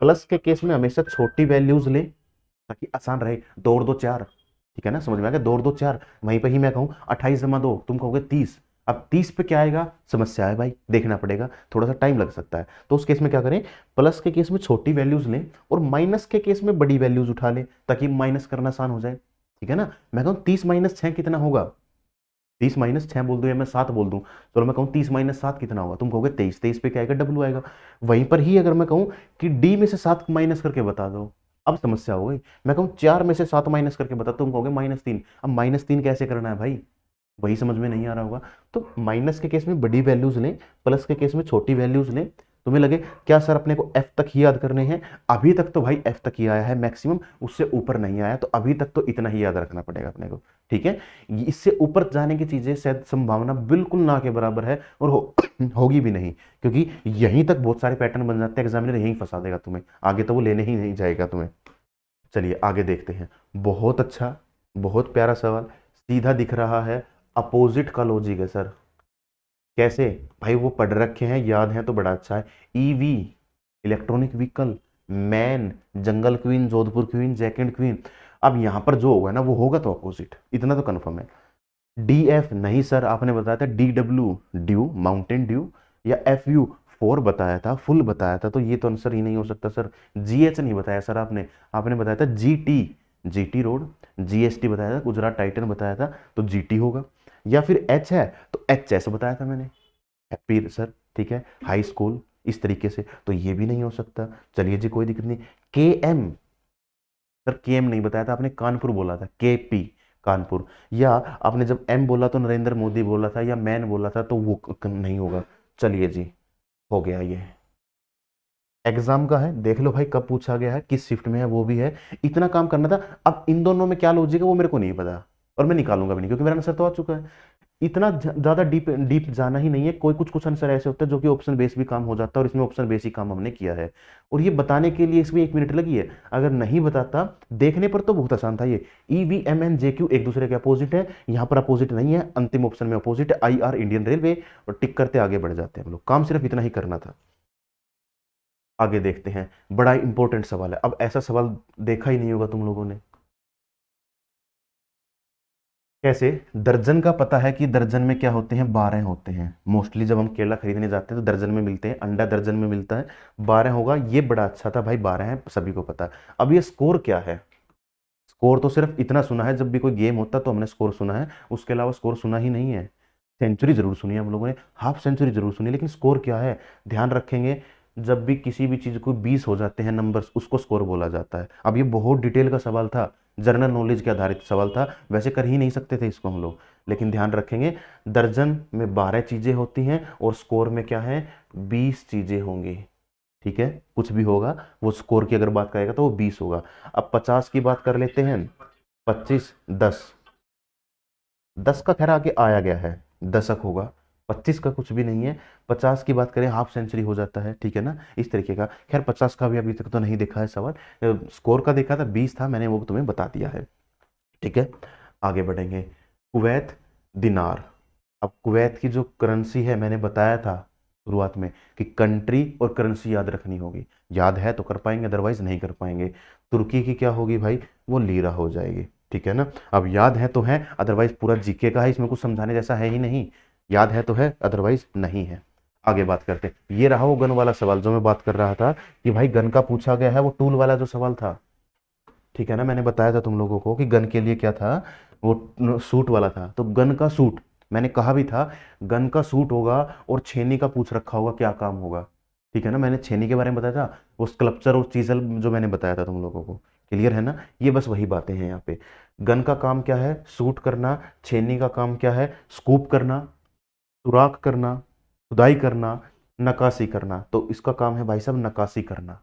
प्लस के केस में हमेशा छोटी वैल्यूज़ लें, ताकि आसान रहे। दो और दो चार, ठीक है ना? समझ में आ गया? दो और दो चार, वहीं पर ही मैं कहूँ, अट्ठाईस जमा दो, तुम कहोगे तीस। अब तीस पे क्या आएगा? समस्या है भाई, देखना पड़ेगा, थोड़ा सा टाइम लग सकता है। तो उस केस में क्या करें? प्लस के केस में छोटी वैल्यूज़ लें, और माइनस के केस में बड़ी वैल्यूज़ उठा लें, ताकि माइनस करना आसान हो जाए। ठीक है ना? मैं कहूँ तीस माइनस छः कितना होगा? तीस माइनस छः बोल दूँ या मैं सात बोल दूँ? चलो मैं कहूँ तीस माइनस सात कितना होगा? तुम कहोगे तेईस तेईस पे क्या आएगा? डब्लू आएगा। वहीं पर ही अगर मैं कहूँ कि डी में से सात माइनस करके बता दो। अब समस्या हो गई। मैं कहूँ चार में से सात माइनस करके बता, तुम कहोगे माइनस तीन। अब माइनस तीन कैसे करना है भाई? वही समझ में नहीं आ रहा होगा। तो माइनस के केस में बड़ी वैल्यूज़ लें, प्लस के केस में छोटी वैल्यूज़ लें। तुम्हें लगे क्या सर अपने को एफ़ तक ही याद करने हैं? अभी तक तो भाई एफ़ तक ही आया है मैक्सिमम उससे ऊपर नहीं आया तो अभी तक तो इतना ही याद रखना पड़ेगा अपने को ठीक है? इससे ऊपर जाने की चीज़ें शायद संभावना बिल्कुल ना के बराबर है और हो, होगी भी नहीं क्योंकि यहीं तक बहुत सारे पैटर्न बन जाते हैं एग्जामिनर यहीं फंसा देगा तुम्हें आगे तो वो लेने ही नहीं जाएगा तुम्हें। चलिए आगे देखते हैं। बहुत अच्छा बहुत प्यारा सवाल सीधा दिख रहा है अपोजिट का लॉजिक है सर कैसे? भाई वो पढ़ रखे हैं, याद हैं तो बड़ा अच्छा है। ईवी इलेक्ट्रॉनिक व्हीकल मैन जंगल क्वीन जोधपुर क्वीन जैकेंड क्वीन अब यहाँ पर जो होगा ना, वो होगा तो अपोजिट इतना तो कन्फर्म है। डी एफ़ नहीं सर, आपने बताया था D W dew mountain dew या एफ़ यू फोर बताया था फुल बताया था तो ये तो आंसर ही नहीं हो सकता सर। जी एच नहीं बताया सर आपने। आपने बताया था G T G T road G S T बताया था, गुजरात टाइटन बताया था तो जी टी होगा। या फिर एच है एच ऐसे बताया था मैंने। हैप्पी सर ठीक है? हाई स्कूल इस तरीके से। तो ये भी नहीं हो सकता। चलिए जी, कोई दिक्कत नहीं। के एम सर के एम नहीं बताया था। आपने कानपुर बोला था। के पी कानपुर। या आपने जब एम बोला तो नरेंद्र मोदी बोला था या मैन बोला था तो वो नहीं होगा। चलिए जी, हो गया ये। एग्ज़ाम का है। देख लो भाई, कब पूछा गया है, किस शिफ्ट में है, वो भी है। इतना काम करना था। अब इन दोनों में क्या लॉजिक है, वो मेरे को नहीं पता। और मैं निकालूँगा भी नहीं, क्योंकि मेरा आंसर तो आ चुका है। इतना ज़्यादा डीप डीप जाना ही नहीं है। कोई कुछ कुछ आंसर ऐसे होते हैं जो कि ऑप्शन बेस भी काम हो जाता है और इसमें ऑप्शन बेस ही काम हमने किया है। और ये बताने के लिए इसमें एक मिनट लगी है। अगर नहीं बताता, देखने पर तो बहुत आसान था ये। E V M N J Q एक दूसरे के अपोजिट है। यहाँ पर अपोजिट नहीं है। अंतिम ऑप्शन में अपोजिट है आई आर इंडियन रेलवे और टिक करते आगे बढ़ जाते हैं हम लोग। काम सिर्फ़ इतना ही करना था। आगे देखते हैं। बड़ा इंपॉर्टेंट सवाल है। अब ऐसा सवाल देखा ही नहीं होगा तुम लोगों ने। कैसे? दर्जन का पता है कि दर्जन में क्या होते हैं? बारह होते हैं। मोस्टली जब हम केला खरीदने जाते हैं तो दर्जन में मिलते हैं। अंडा दर्जन में मिलता है। बारह होगा, ये बड़ा अच्छा था भाई, बारह है, सभी को पता। है अब ये स्कोर क्या है? स्कोर तो सिर्फ़ इतना सुना है, जब भी कोई गेम होता तो हमने स्कोर सुना है। उसके अलावा स्कोर सुना ही नहीं है। सेंचुरी ज़रूर सुनी है हम लोगों ने। हाफ़ सेंचुरी ज़रूर सुनी लेकिन स्कोर क्या है? ध्यान रखेंगे, जब भी किसी भी चीज़ को बीस हो जाते हैं नंबर्स उसको स्कोर बोला जाता है। अब ये बहुत डिटेल का सवाल था। जनरल नॉलेज के आधारित सवाल था। वैसे कर ही नहीं सकते थे इसको हम लोग। लेकिन ध्यान रखेंगे, दर्जन में बारह चीज़ें होती हैं और स्कोर में क्या है? बीस चीज़ें होंगी। ठीक है? कुछ भी होगा, वो स्कोर की अगर बात करेगा तो वो बीस होगा। अब पचास की बात कर लेते हैं। पच्चीस, दस। दस का खैर आगे आया गया है। दशक होगा। पच्चीस का कुछ भी नहीं है, पचास की बात करें हाफ़ सेंचुरी हो जाता है, ठीक है ना? इस तरीके का। खैर, पचास का भी अभी तक तो नहीं देखा है सवाल। स्कोर का देखा था, बीस था, मैंने वो तुम्हें बता दिया है, ठीक है? आगे बढ़ेंगे। कुवैत दिनार। अब कुवैत की जो करेंसी है, मैंने बताया था शुरुआत में कि कंट्री और करेंसी याद रखनी होगी। याद है तो कर पाएँगे अदरवाइज़ नहीं कर पाएँगे। तुर्की की क्या होगी भाई? वो लीरा हो जाएगी, ठीक है ना? अब याद है तो है अदरवाइज़ पूरा जीके का है, इसमें कुछ समझाने जैसा है ही नहीं। याद है तो है अदरवाइज़ नहीं है। आगे बात करते ये रहा वो गन वाला सवाल जो मैं बात कर रहा था कि भाई गन का पूछा गया है, वो टूल वाला जो सवाल था। ठीक है ना? मैंने बताया था तुम लोगों को कि गन के लिए क्या था? वो सूट वाला था। तो गन का सूट, मैंने कहा भी था, गन का सूट होगा और छेनी का पूछ रखा होगा क्या काम होगा। ठीक है ना? मैंने छेनी के बारे में बताया था, वो स्कल्पचर और चीजल जो मैंने बताया था तुम लोगों को। क्लियर है ना? ये बस वही बातें हैं यहाँ पे। गन का काम क्या है? सूट करना, छेनी का काम क्या है? स्कूप करना। सुराख करना, खुदाई करना नकाशी करना। तो इसका काम है भाई साहब नकाशी करना।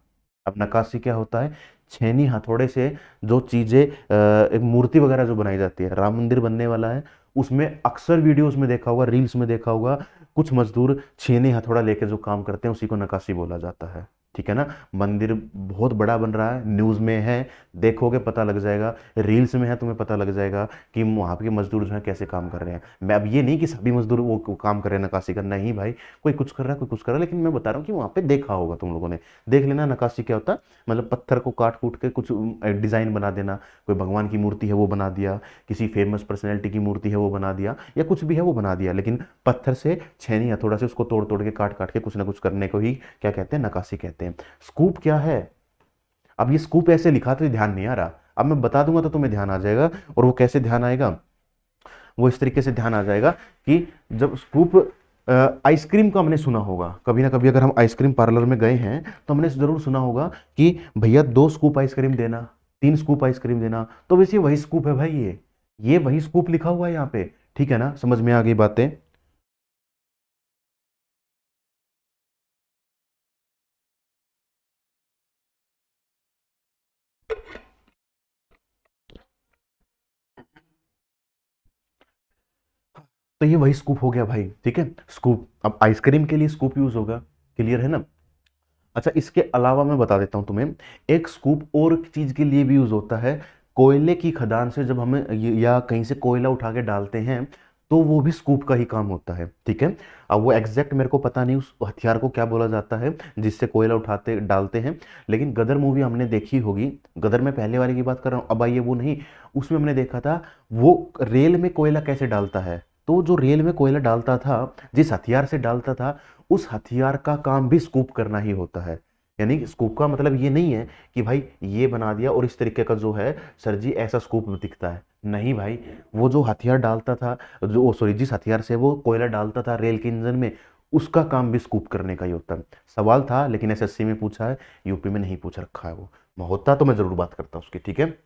अब नकाशी क्या होता है? छेनी हथौड़े से जो चीज़ें एक मूर्ति वगैरह जो बनाई जाती है, राम मंदिर बनने वाला है, उसमें अक्सर वीडियोस में देखा होगा, रील्स में देखा होगा, कुछ मजदूर छेनी हथौड़ा लेकर जो काम करते हैं, उसी को नकाशी बोला जाता है। ठीक है ना? मंदिर बहुत बड़ा बन रहा है न्यूज़ में है, देखोगे पता लग जाएगा रील्स में है तुम्हें पता लग जाएगा कि वहाँ के मजदूर जो है कैसे काम कर रहे हैं। मैं अब ये नहीं कि सभी मजदूर वो काम कर रहे हैं नकाशी का नहीं भाई, कोई कुछ कर रहा है, कोई कुछ कर रहा है, लेकिन मैं बता रहा हूँ कि वहाँ पे देखा होगा तुम लोगों ने। देख लेना नकाशी क्या होता है मतलब पत्थर को काट कूट के कुछ डिज़ाइन बना देना। कोई भगवान की मूर्ति है वो बना दिया, किसी फ़ेमस पर्सनैलिटी की मूर्ति है वो बना दिया, या कुछ भी है वो बना दिया, लेकिन पत्थर से छेनी थोड़ा से उसको तोड़ तोड़ के काट काट के कुछ ना कुछ करने को ही क्या कहते हैं नकाशी कहते हैं। स्कूप क्या है? अब ये स्कूप ऐसे लिखा तो ध्यान नहीं आ रहा। अब मैं बता दूँगा तो तुम्हें ध्यान आ जाएगा, और वो कैसे ध्यान आएगा? वो इस तरीके से ध्यान आ जाएगा कि जब स्कूप आइसक्रीम का हमने सुना होगा, कभी ना कभी अगर हम आइसक्रीम पार्लर में गए हैं तो हमने ज़रूर सुना होगा कि भैया दो स्कूप आइसक्रीम देना, तीन स्कूप आइसक्रीम देना तो वैसे वही स्कूप है भाई ये। ये वही स्कूप लिखा हुआ है यहाँ पे, ठीक है ना? समझ में आ गई बातें? तो ये वही स्कूप हो गया भाई, ठीक है? स्कूप अब आइसक्रीम के लिए स्कूप यूज़ होगा क्लियर है ना? अच्छा इसके अलावा मैं बता देता हूँ तुम्हें, एक स्कूप और चीज़ के लिए भी यूज़ होता है, कोयले की खदान से जब हमें या कहीं से कोयला उठा के डालते हैं तो वो भी स्कूप का ही काम होता है, ठीक है? अब वो एग्जैक्ट मेरे को पता नहीं, उस हथियार को क्या बोला जाता है, जिससे कोयला उठाते, डालते हैं, लेकिन गदर मूवी हमने देखी होगी, गदर में पहले वाले की बात कर रहा हूँ, अब आइए वो नहीं, उसमें हमने देखा था, वो रेल में कोयला कैसे डालता है? तो जो रेल में कोयला डालता था, जिस हथियार से डालता था, उस हथियार का काम भी स्कूप करना ही होता है। यानी स्कूप का मतलब ये नहीं है कि भाई ये बना दिया और इस तरीके का जो है, सर जी, ऐसा स्कूप दिखता है। नहीं भाई, वो जो हथियार डालता था, जो सॉरी, जिस हथियार से वो कोयला डालता था रेल के इंजन में, उसका काम भी स्कूप करने का ही होता है। सवाल था, लेकिन एसएससी में पूछा है, यूपी में नहीं पूछ रखा है वो। होता तो मैं ज़रूर बात करता उसकी, ठीक है?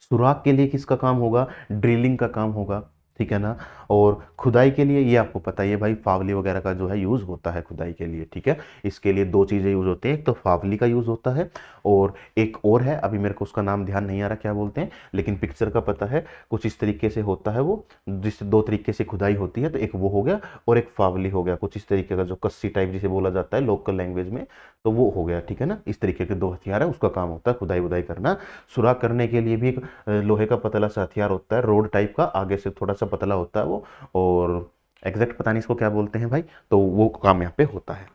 सुराग के लिए किसका काम होगा? ड्रिलिंग का काम होगा। ठीक है ना? और खुदाई के लिए ये आपको पता ही है भाई, फावली वगैरह का जो है यूज़ होता है खुदाई के लिए, ठीक है? इसके लिए दो चीज़ें यूज़ होती हैं, एक तो फावली का यूज़ होता है और एक और है, अभी मेरे को उसका नाम ध्यान नहीं आ रहा क्या बोलते हैं, लेकिन पिक्चर का पता है, कुछ इस तरीके से होता है वो, जिस दो तरीके से खुदाई होती है तो एक वो हो गया और एक फावली हो गया, कुछ इस तरीके का जो कस्सी टाइप जिसे बोला जाता है लोकल लैंग्वेज में तो वो हो गया, ठीक है ना? इस तरीके के दो हथियार है, उसका काम होता है खुदाई वुदाई करना। सुराग करने के लिए भी एक लोहे का पतला सा हथियार होता है, रोड टाइप का, आगे से थोड़ा सा पतला होता है वो और एग्जैक्ट पता नहीं इसको क्या बोलते हैं भाई तो वो काम यहाँ पे होता है।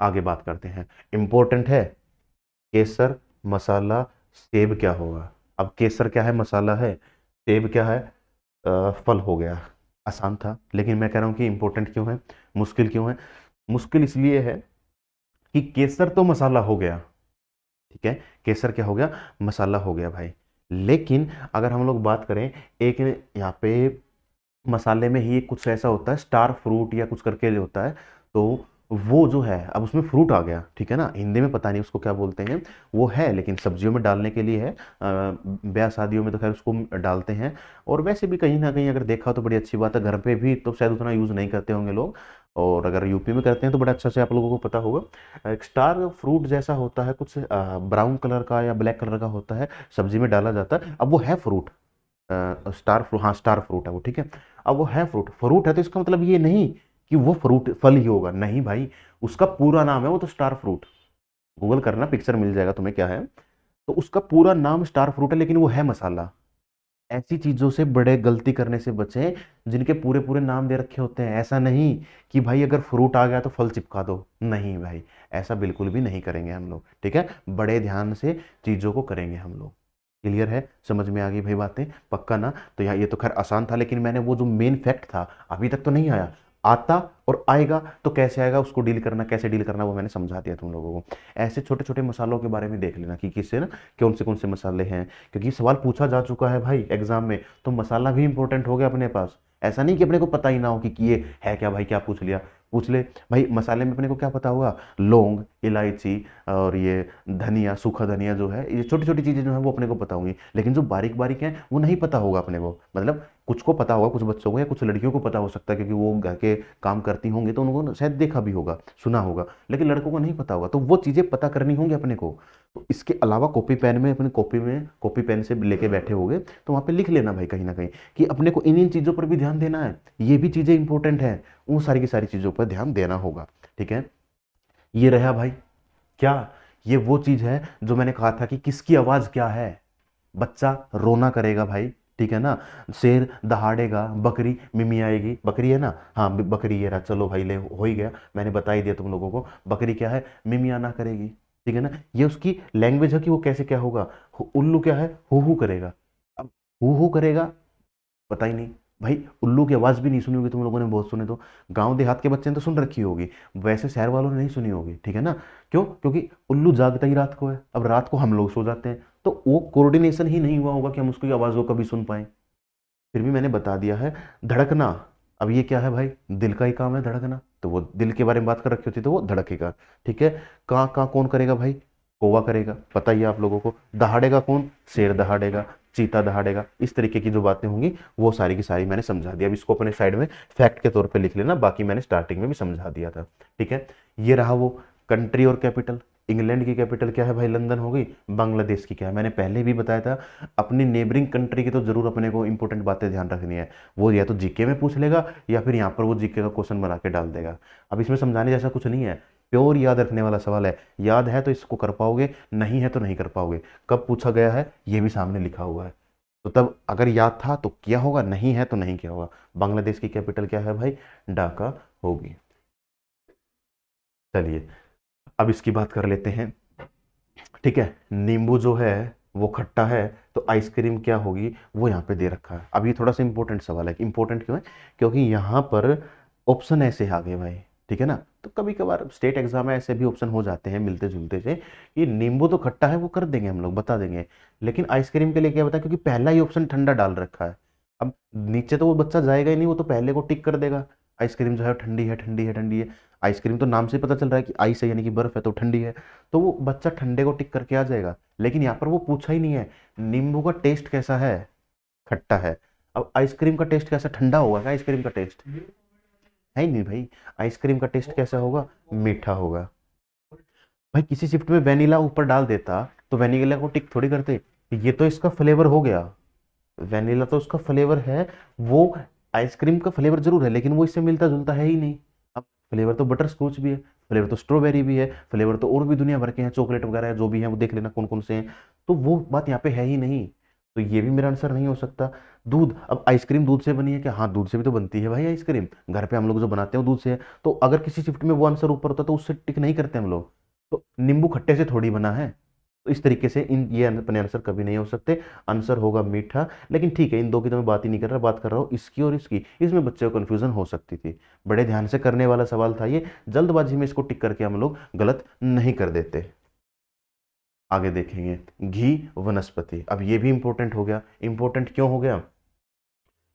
आगे बात करते हैं। इम्पोर्टेंट है? केसर मसाला सेब क्या होगा? अब केसर क्या है मसाला है? सेब क्या है? आ, फल हो गया। आसान था लेकिन मैं कह रहा हूँ कि इम्पोर्टेंट क्यों है? मुश्किल क्यों है? मुश्किल इसलिए है कि केसर तो मसाला हो गया। ठीक है? केसर क्या हो गया? मसाला हो गया भाई। लेकिन अगर हम लोग बात करें एक यहाँ पे मसाले में ही कुछ ऐसा होता है, स्टार फ्रूट या कुछ करके होता है तो वो जो है, अब उसमें फ्रूट आ गया, ठीक है ना? हिंदी में पता नहीं उसको क्या बोलते हैं, वो है, लेकिन सब्जियों में डालने के लिए है ब्याह शादियों में तो खैर उसको डालते हैं, और वैसे भी कहीं ना कहीं अगर देखा तो बड़ी अच्छी बात है, घर पे भी तो शायद उतना यूज़ नहीं करते होंगे लोग, और अगर यूपी में करते हैं तो बड़ा अच्छा से आप लोगों को पता होगा, एक स्टार फ्रूट जैसा होता है, कुछ ब्राउन कलर का या ब्लैक कलर का होता है, सब्ज़ी में डाला जाता है, अब वो है फ्रूट स्टार फ्रूट हाँ स्टार फ्रूट है वो, ठीक है? अब वो है फ्रूट। फ्रूट है तो इसका मतलब ये नहीं कि वो फ्रूट, फल ही होगा। नहीं भाई, उसका पूरा नाम है वो तो स्टार फ्रूट। गूगल करना, पिक्चर मिल जाएगा तुम्हें क्या है? तो उसका पूरा नाम स्टार फ्रूट है, लेकिन वो है मसाला। ऐसी चीज़ों से बड़े गलती करने से बचें, जिनके पूरे पूरे नाम दे रखे होते हैं। ऐसा नहीं कि भाई अगर फ्रूट आ गया तो फल चिपका दो। नहीं भाई, ऐसा बिल्कुल भी नहीं करेंगे हम लोग, ठीक है? बड़े ध्यान से चीज़ों को करेंगे हम लोग। क्लियर है? समझ में आ गई भाई बातें? पक्का ना? तो यहाँ ये तो खैर आसान था, लेकिन मैंने वो जो मेन फैक्ट था, अभी तक तो नहीं आया। आता और आएगा तो कैसे आएगा, उसको डील करना, कैसे डील करना, वो मैंने समझा दिया तुम लोगों को। ऐसे छोटे छोटे मसालों के बारे में देख लेना कि किससे ना कौन से कौन से मसाले हैं। क्योंकि सवाल पूछा जा चुका है भाई एग्ज़ाम में तो मसाला भी इंपॉर्टेंट हो गया अपने पास। ऐसा नहीं कि अपने को पता ही ना हो कि ये है क्या भाई, क्या पूछ लिया? पूछ ले। भाई मसाले में अपने को क्या पता होगा? लौंग, इलायची और ये धनिया, सूखा धनिया जो है, ये छोटी छोटी चीज़ें जो है वो अपने को पता होंगी। लेकिन जो बारीक बारीक हैं, वो नहीं पता होगा अपने को। मतलब कुछ को पता होगा, कुछ बच्चों को या कुछ लड़कियों को पता हो सकता है, क्योंकि वो घर के काम करती होंगी तो उनको शायद देखा भी होगा, सुना होगा। लेकिन लड़कों को नहीं पता होगा तो वो चीज़ें पता करनी होंगी अपने को। तो इसके अलावा कॉपी पेन में, अपने कॉपी में, कॉपी पेन से लेके बैठे होगे तो वहाँ पे लिख लेना भाई कहीं ना कहीं, कि अपने को इन इन चीज़ों पर भी ध्यान देना है। ये भी चीज़ें इंपॉर्टेंट हैं, उन सारी की सारी चीज़ों पर ध्यान देना होगा। ठीक है? ये रहा भाई क्या ये वो चीज़ है जो मैंने कहा था कि किसकी आवाज़ क्या है? बच्चा रोना करेगा भाई, ठीक है ना? शेर दहाड़ेगा, बकरी मिमी आएगी। बकरी है ना? हाँ बकरी ये रहा, चलो भाई ले, हो ही गया। मैंने बता ही दिया तुम लोगों को। बकरी क्या है? मिमी आना करेगी, ठीक है ना? ये उसकी लैंग्वेज है कि वो कैसे क्या होगा? उल्लू क्या है? हु करेगा। अब हु हु करेगा? पता ही नहीं। भाई, उल्लू की आवाज़ भी नहीं सुनी होगी, तुम लोगों ने बहुत सुने तो। गाँव देहात के बच्चे ने तो सुन रखी होगी, वैसे शहर वालों ने नहीं सुनी होगी, ठीक है ना? क्यों? क्योंकि उल्लू जागता ही रात को है, अब रात को हम लोग सो जाते हैं तो वो कोऑर्डिनेशन ही नहीं हुआ होगा कि हम उसकी आवाज़ को कभी सुन पाए। फिर भी मैंने बता दिया है, धड़कना, अब ये क्या है भाई? दिल का ही काम है धड़कना। तो वो दिल के बारे में बात कर रखी होती तो वो धड़केगा, ठीक है? कहाँ कहाँ कौन करेगा भाई? कौवा करेगा, पता ही है आप लोगों को। दहाड़ेगा कौन? शेर दहाड़ेगा। चीता दहाड़ेगा। इस तरीके की जो बातें होंगी, वो सारी की सारी मैंने समझा दिया अब इसको अपने साइड में फैक्ट के तौर पर लिख लेना, बाकी मैंने स्टार्टिंग में भी समझा दिया था। ठीक है? ये रहा वो कंट्री और कैपिटल इंग्लैंड की कैपिटल क्या है भाई? लंदन हो गई। बांग्लादेश की क्या है? मैंने पहले भी बताया था, अपनी नेबरिंग कंट्री की तो ज़रूर अपने को इंपॉर्टेंट बातें ध्यान रखनी है। वो या तो जीके में पूछ लेगा, या फिर यहाँ पर वो जीके का क्वेश्चन बना के डाल देगा। अब इसमें समझाने जैसा कुछ नहीं है। प्योर याद रखने वाला सवाल है। याद है तो इसको कर पाओगे, नहीं है तो नहीं कर पाओगे। कब पूछा गया है, ये भी सामने लिखा हुआ है। तो तब अगर याद था तो क्या होगा, नहीं है तो नहीं क्या होगा। बांग्लादेश की कैपिटल क्या है भाई? ढाका होगी। चलिए, अब इसकी बात कर लेते हैं। ठीक है, नींबू जो है, वो खट्टा है तो आइसक्रीम क्या होगी, वो यहाँ पे दे रखा है। अब ये थोड़ा सा इंपॉर्टेंट सवाल है। इंपॉर्टेंट क्यों है? क्योंकि यहाँ पर ऑप्शन ऐसे आ गए भाई। ठीक है ना? तो कभी कभार स्टेट एग्ज़ाम में ऐसे भी ऑप्शन हो जाते हैं मिलते जुलते से ये नींबू तो खट्टा है, वो कर देंगे हम लोग, बता देंगे। लेकिन आइसक्रीम के लिए क्या बताया क्योंकि पहला ही ऑप्शन ठंडा डाल रखा है। अब नीचे तो वो बच्चा जाएगा ही नहीं, वो तो पहले को टिक कर देगा। आइसक्रीम जो है ठंडी है ठंडी है ठंडी है। आइसक्रीम तो नाम से पता चल रहा है कि आइस है, यानी कि बर्फ़ है तो ठंडी है। तो वो बच्चा ठंडे को टिक करके आ जाएगा। लेकिन यहाँ पर वो पूछा ही नहीं है, नींबू का टेस्ट कैसा है? खट्टा है। अब आइसक्रीम का टेस्ट कैसा ठंडा होगा क्या? आइसक्रीम का टेस्ट है नहीं भाई। आइसक्रीम का टेस्ट कैसा होगा? मीठा होगा। भाई किसी शिफ्ट में वेनिला ऊपर डाल देता तो वेनिला को टिक थोड़ी करते। ये तो इसका फ्लेवर हो गया। वेनिला तो उसका फ्लेवर है वो आइसक्रीम का फ्लेवर ज़रूर है लेकिन वो इससे मिलता जुलता है ही नहीं। अब फ्लेवर तो बटर स्कॉच भी है फ्लेवर तो स्ट्रॉबेरी भी है फ्लेवर तो और भी दुनिया भर के हैं चॉकलेट वगैरह है जो भी है वो देख लेना कौन कौन से हैं। तो वो बात यहाँ पे है ही नहीं। तो ये भी मेरा आंसर नहीं हो सकता। दूध, अब आइसक्रीम दूध से बनी है क्या? हाँ दूध से भी तो बनती है भाई आइसक्रीम घर पे हम लोग जो बनाते हैं दूध से है। तो अगर किसी शिफ्ट में वो आंसर ऊपर होता तो उससे टिक नहीं करते हम लोग। तो नींबू खट्टे से थोड़ी बना है। तो इस तरीके से इन, ये अपने आंसर कभी नहीं हो सकते। आंसर होगा मीठा, लेकिन ठीक है, इन दो की तो मैं बात ही नहीं कर रहा, बात कर रहा हूँ इसकी और इसकी। इसमें बच्चे को कन्फ्यूज़न हो सकती थी। बड़े ध्यान से करने वाला सवाल था ये। जल्दबाजी में इसको टिक करके हम लोग गलत नहीं कर देते। आगे देखेंगे। घी, वनस्पति। अब ये भी इंपॉर्टेंट हो गया। इंपॉर्टेंट क्यों हो गया?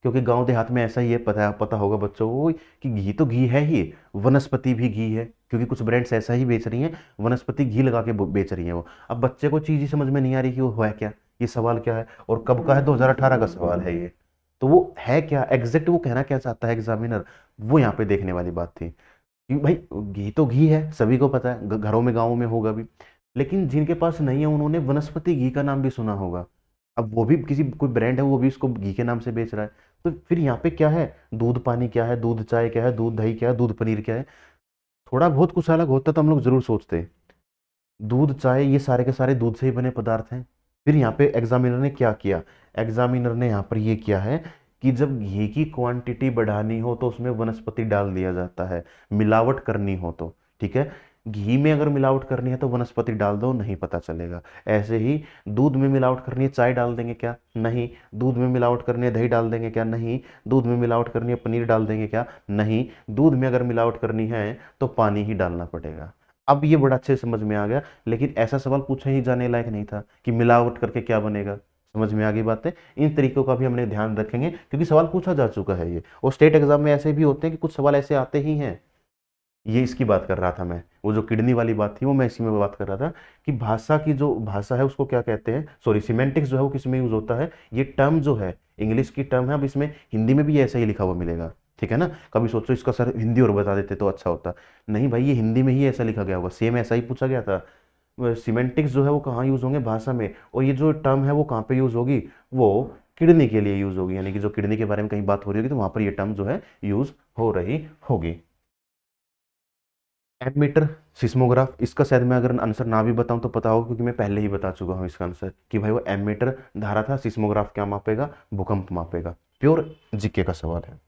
क्योंकि गाँव देहात में ऐसा ही है, पता पता होगा बच्चों को कि घी तो घी है ही। वनस्पति भी घी है, क्योंकि कुछ ब्रांड्स ऐसा ही बेच रही हैं। वनस्पति घी लगा के बेच रही हैं वो। अब बच्चे को चीज़ ही समझ में नहीं आ रही कि वो है क्या? ये सवाल क्या है? और कब का है? 2018 का सवाल है ये। तो वो है क्या? एग्जैक्ट वो कहना क्या चाहता है एग्जामिनर वो यहाँ पे देखने वाली बात थी। भाई, घी तो घी है, सभी को पता है। घरों में, गाँव में होगा भी। लेकिन जिनके पास नहीं है, उन्होंने वनस्पति घी का नाम भी सुना होगा। अब वो भी किसी, कोई ब्रांड है, वो भी उसको घी के नाम से बेच रहा है। तो फिर यहाँ पे क्या है? दूध पानी क्या है? दूध चाय क्या है? दूध दही क्या है? दूध पनीर क्या है? थोड़ा बहुत कुछ अलग होता तो हम लोग ज़रूर सोचते। दूध, चाय, ये सारे के सारे दूध से ही बने पदार्थ हैं। फिर यहाँ पे एग्जामिनर ने क्या किया? एग्जामिनर ने यहाँ पर ये किया है कि जब घी की क्वांटिटी बढ़ानी हो तो उसमें वनस्पति डाल दिया जाता है। मिलावट करनी हो तो ठीक है? घी में अगर मिलावट करनी है तो वनस्पति डाल दो, नहीं पता चलेगा। ऐसे ही दूध में मिलावट करनी है, चाय डाल देंगे क्या? नहीं। दूध में मिलावट करनी है, दही डाल देंगे क्या? नहीं। दूध में मिलावट करनी है, पनीर डाल देंगे क्या? नहीं। दूध में अगर मिलावट करनी है तो पानी ही डालना पड़ेगा। अब ये बड़ा अच्छे समझ में आ गया, लेकिन ऐसा सवाल पूछा ही जाने लायक नहीं था कि मिलावट करके क्या बनेगा। समझ में आ गई बातें? इन तरीकों का भी हमने ध्यान रखेंगे, क्योंकि सवाल पूछा जा चुका है ये। और स्टेट एग्ज़ाम में ऐसे भी होते हैं कि कुछ सवाल ऐसे आते ही हैं। ये इसकी बात कर रहा था मैं। वो जो किडनी वाली बात थी, वो मैं इसी में बात कर रहा था कि भाषा की जो भाषा है, उसको क्या कहते हैं? सॉरी सीमेंटिक्स जो है, वो किसमें यूज़ होता है? ये टर्म जो है इंग्लिश की टर्म है, अब इसमें हिंदी में भी ऐसा ही लिखा हुआ मिलेगा। ठीक है ना? कभी सोचो इसका सर हिंदी और बता देते तो अच्छा होता। नहीं भाई, ये हिंदी में ही ऐसा लिखा गया होगा सेम ऐसा ही पूछा गया था। सीमेंटिक्स जो है, वो कहाँ यूज़ होंगे? भाषा में। और ये जो टर्म है, वो कहाँ पे यूज़ होगी? वो किडनी के लिए यूज़ होगी। यानी कि जो किडनी के बारे में कहीं बात हो रही होगी तो वहाँ पर ये टर्म जो है यूज़ हो रही होगी। एमीटर सिस्मोग्राफ इसका शायद मैं अगर आंसर ना भी बताऊँ तो पता होगा क्योंकि मैं पहले ही बता चुका हूँ इसका आंसर कि भाई वो एमीटर धारा था सिस्मोग्राफ क्या मापेगा? भूकंप मापेगा। प्योर जीके का सवाल है।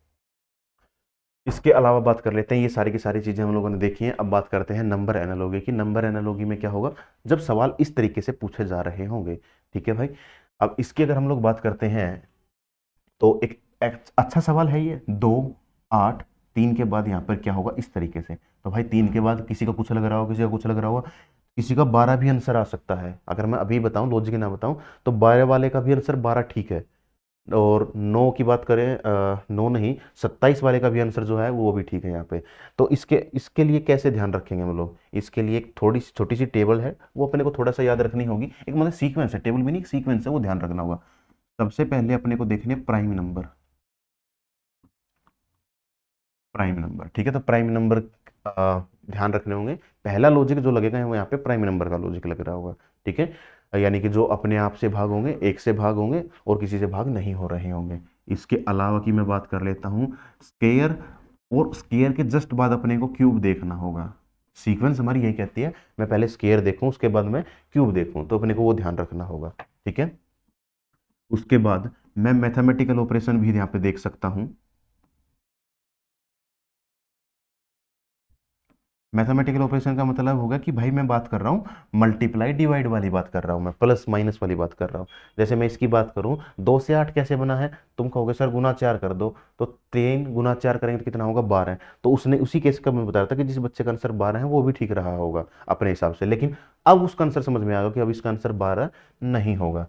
इसके अलावा बात कर लेते हैं ये सारी की सारी चीज़ें हम लोगों ने देखी हैं। अब बात करते हैं नंबर एनालॉगी की। नंबर एनालॉगी में क्या होगा? जब सवाल इस तरीके से पूछे जा रहे होंगे ठीक है भाई? अब इसकी अगर हम लोग बात करते हैं तो एक, अच्छा सवाल है ये। दो आठ तीन के बाद यहाँ पर क्या होगा? इस तरीके से। तो भाई, तीन के बाद किसी का कुछ लग रहा होगा, किसी का कुछ लग रहा होगा। किसी का बारह भी आंसर आ सकता है। अगर मैं अभी बताऊँ लॉजिक ना बताऊँ तो बारह वाले का भी आंसर बारह ठीक है। और नौ की बात करें नौ नहीं, सत्ताईस वाले का भी आंसर जो है, वो भी ठीक है यहाँ पे। तो इसके इसके लिए कैसे ध्यान रखेंगे हम लोग? इसके लिए एक थोड़ी सी, छोटी सी टेबल है, वो अपने को थोड़ा सा याद रखनी होगी। एक मतलब सीक्वेंस है टेबल भी नहीं सीक्वेंस है, वो ध्यान रखना होगा। सबसे पहले अपने को देखने प्राइम नंबर प्राइम नंबर, ठीक है? तो प्राइम नंबर ध्यान रखने होंगे। पहला लॉजिक जो लगेगा वो यहाँ पे प्राइम नंबर का लॉजिक लग रहा होगा, ठीक है? यानी कि जो अपने आप से भाग होंगे, एक से भाग होंगे और किसी से भाग नहीं हो रहे होंगे। इसके अलावा की मैं बात कर लेता हूँ स्केयर और स्केयर के जस्ट बाद अपने को क्यूब देखना होगा। सीक्वेंस हमारी यही कहती है, मैं पहले स्केयर देखूँ, उसके बाद मैं क्यूब देखूँ तो अपने को वो ध्यान रखना होगा, ठीक है? उसके बाद मैं मैथमेटिकल ऑपरेशन भी यहाँ पे देख सकता हूँ। मैथमेटिकल ऑपरेशन का मतलब होगा कि भाई मैं बात कर रहा हूँ मल्टीप्लाई डिवाइड वाली बात कर रहा हूँ मैं प्लस माइनस वाली बात कर रहा हूँ। जैसे मैं इसकी बात करूँ, दो से आठ कैसे बना है? तुम कहोगे, सर गुना चार कर दो। तो तीन गुना चार करेंगे तो कितना होगा? बारह। तो उसने उसी केस का मैं बता रहा था कि जिस बच्चे का आंसर बारह है, वो भी ठीक रहा होगा अपने हिसाब से। लेकिन अब उसका आंसर समझ में आएगा कि अब इसका आंसर बारह नहीं होगा।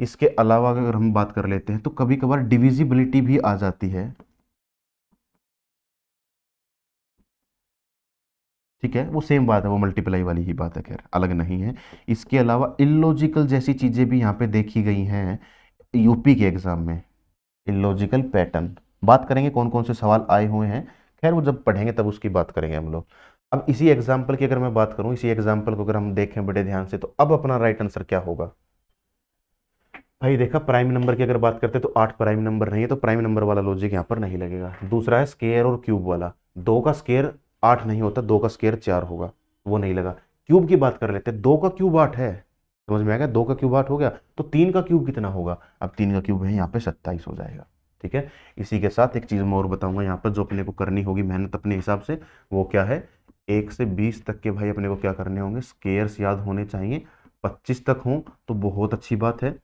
इसके अलावा अगर हम बात कर लेते हैं तो कभी कभार डिविजिबिलिटी भी आ जाती है। ठीक है? वो सेम बात है, वो मल्टीप्लाई वाली ही बात है, खैर, अलग नहीं है। इसके अलावा इलॉजिकल जैसी चीज़ें भी यहाँ पे देखी गई हैं यूपी के एग्ज़ाम में। इलॉजिकल पैटर्न बात करेंगे कौन कौन से सवाल आए हुए हैं। खैर, वो जब पढ़ेंगे तब उसकी बात करेंगे हम लोग। अब इसी एग्ज़ाम्पल की अगर मैं बात करूँ, इसी एग्ज़ाम्पल को अगर हम देखें बड़े ध्यान से तो अब अपना राइट आंसर क्या होगा? भाई देखा प्राइम नंबर की अगर बात करते तो आठ प्राइम नंबर नहीं है तो प्राइम नंबर वाला लॉजिक यहाँ पर नहीं लगेगा। दूसरा है स्केयर और क्यूब वाला। दो का स्केयर आठ नहीं होता, दो का स्केयर चार होगा। वो नहीं लगा। क्यूब की बात कर लेते हैं, दो का क्यूब आठ है। समझ में आ गया? दो का क्यूब आठ हो गया तो तीन का क्यूब कितना होगा? अब तीन का क्यूब है, यहाँ पे सत्ताईस हो जाएगा। ठीक है? इसी के साथ एक चीज़ मैं और बताऊँगा, यहाँ पर जो अपने को करनी होगी मेहनत अपने हिसाब से, वो क्या है? एक से बीस तक के भाई अपने को क्या करने होंगे? स्केयर्स याद होने चाहिए। पच्चीस तक हों तो बहुत अच्छी बात है।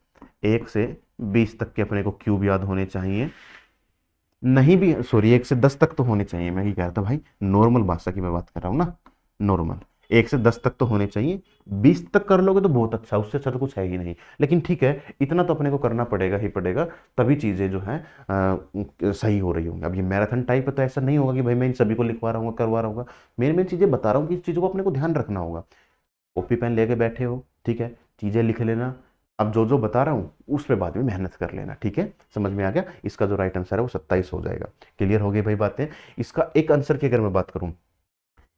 एक से बीस तक के अपने को क्यूब याद होने चाहिए। नहीं भी सॉरी एक से दस तक तो होने चाहिए। मैं ये कह रहा था भाई नॉर्मल भाषा की मैं बात कर रहा हूँ ना? नॉर्मल एक से दस तक तो होने चाहिए। बीस तक कर लोगे तो बहुत अच्छा उससे अच्छा तो कुछ है ही नहीं। लेकिन ठीक है, इतना तो अपने को करना पड़ेगा ही पड़ेगा, तभी चीज़ें जो है सही हो रही होंगी। अब ये मैराथन टाइप है तो ऐसा नहीं होगा कि भाई मैं इन सभी को लिखवा रहा हूँ, करवा रहा हूँ। मेन मेन चीज़ें बता रहा हूँ कि इस चीज़ों को अपने को ध्यान रखना होगा। कॉपी, पेन लेके बैठे हो, ठीक है? चीज़ें लिख लेना अब जो जो बता रहा हूँ, उस पर बाद में मेहनत कर लेना, ठीक है? समझ में आ गया? इसका जो राइट आंसर है, वो सत्ताईस हो जाएगा। क्लियर हो गई भाई बातें? इसका एक आंसर की अगर मैं बात करूँ,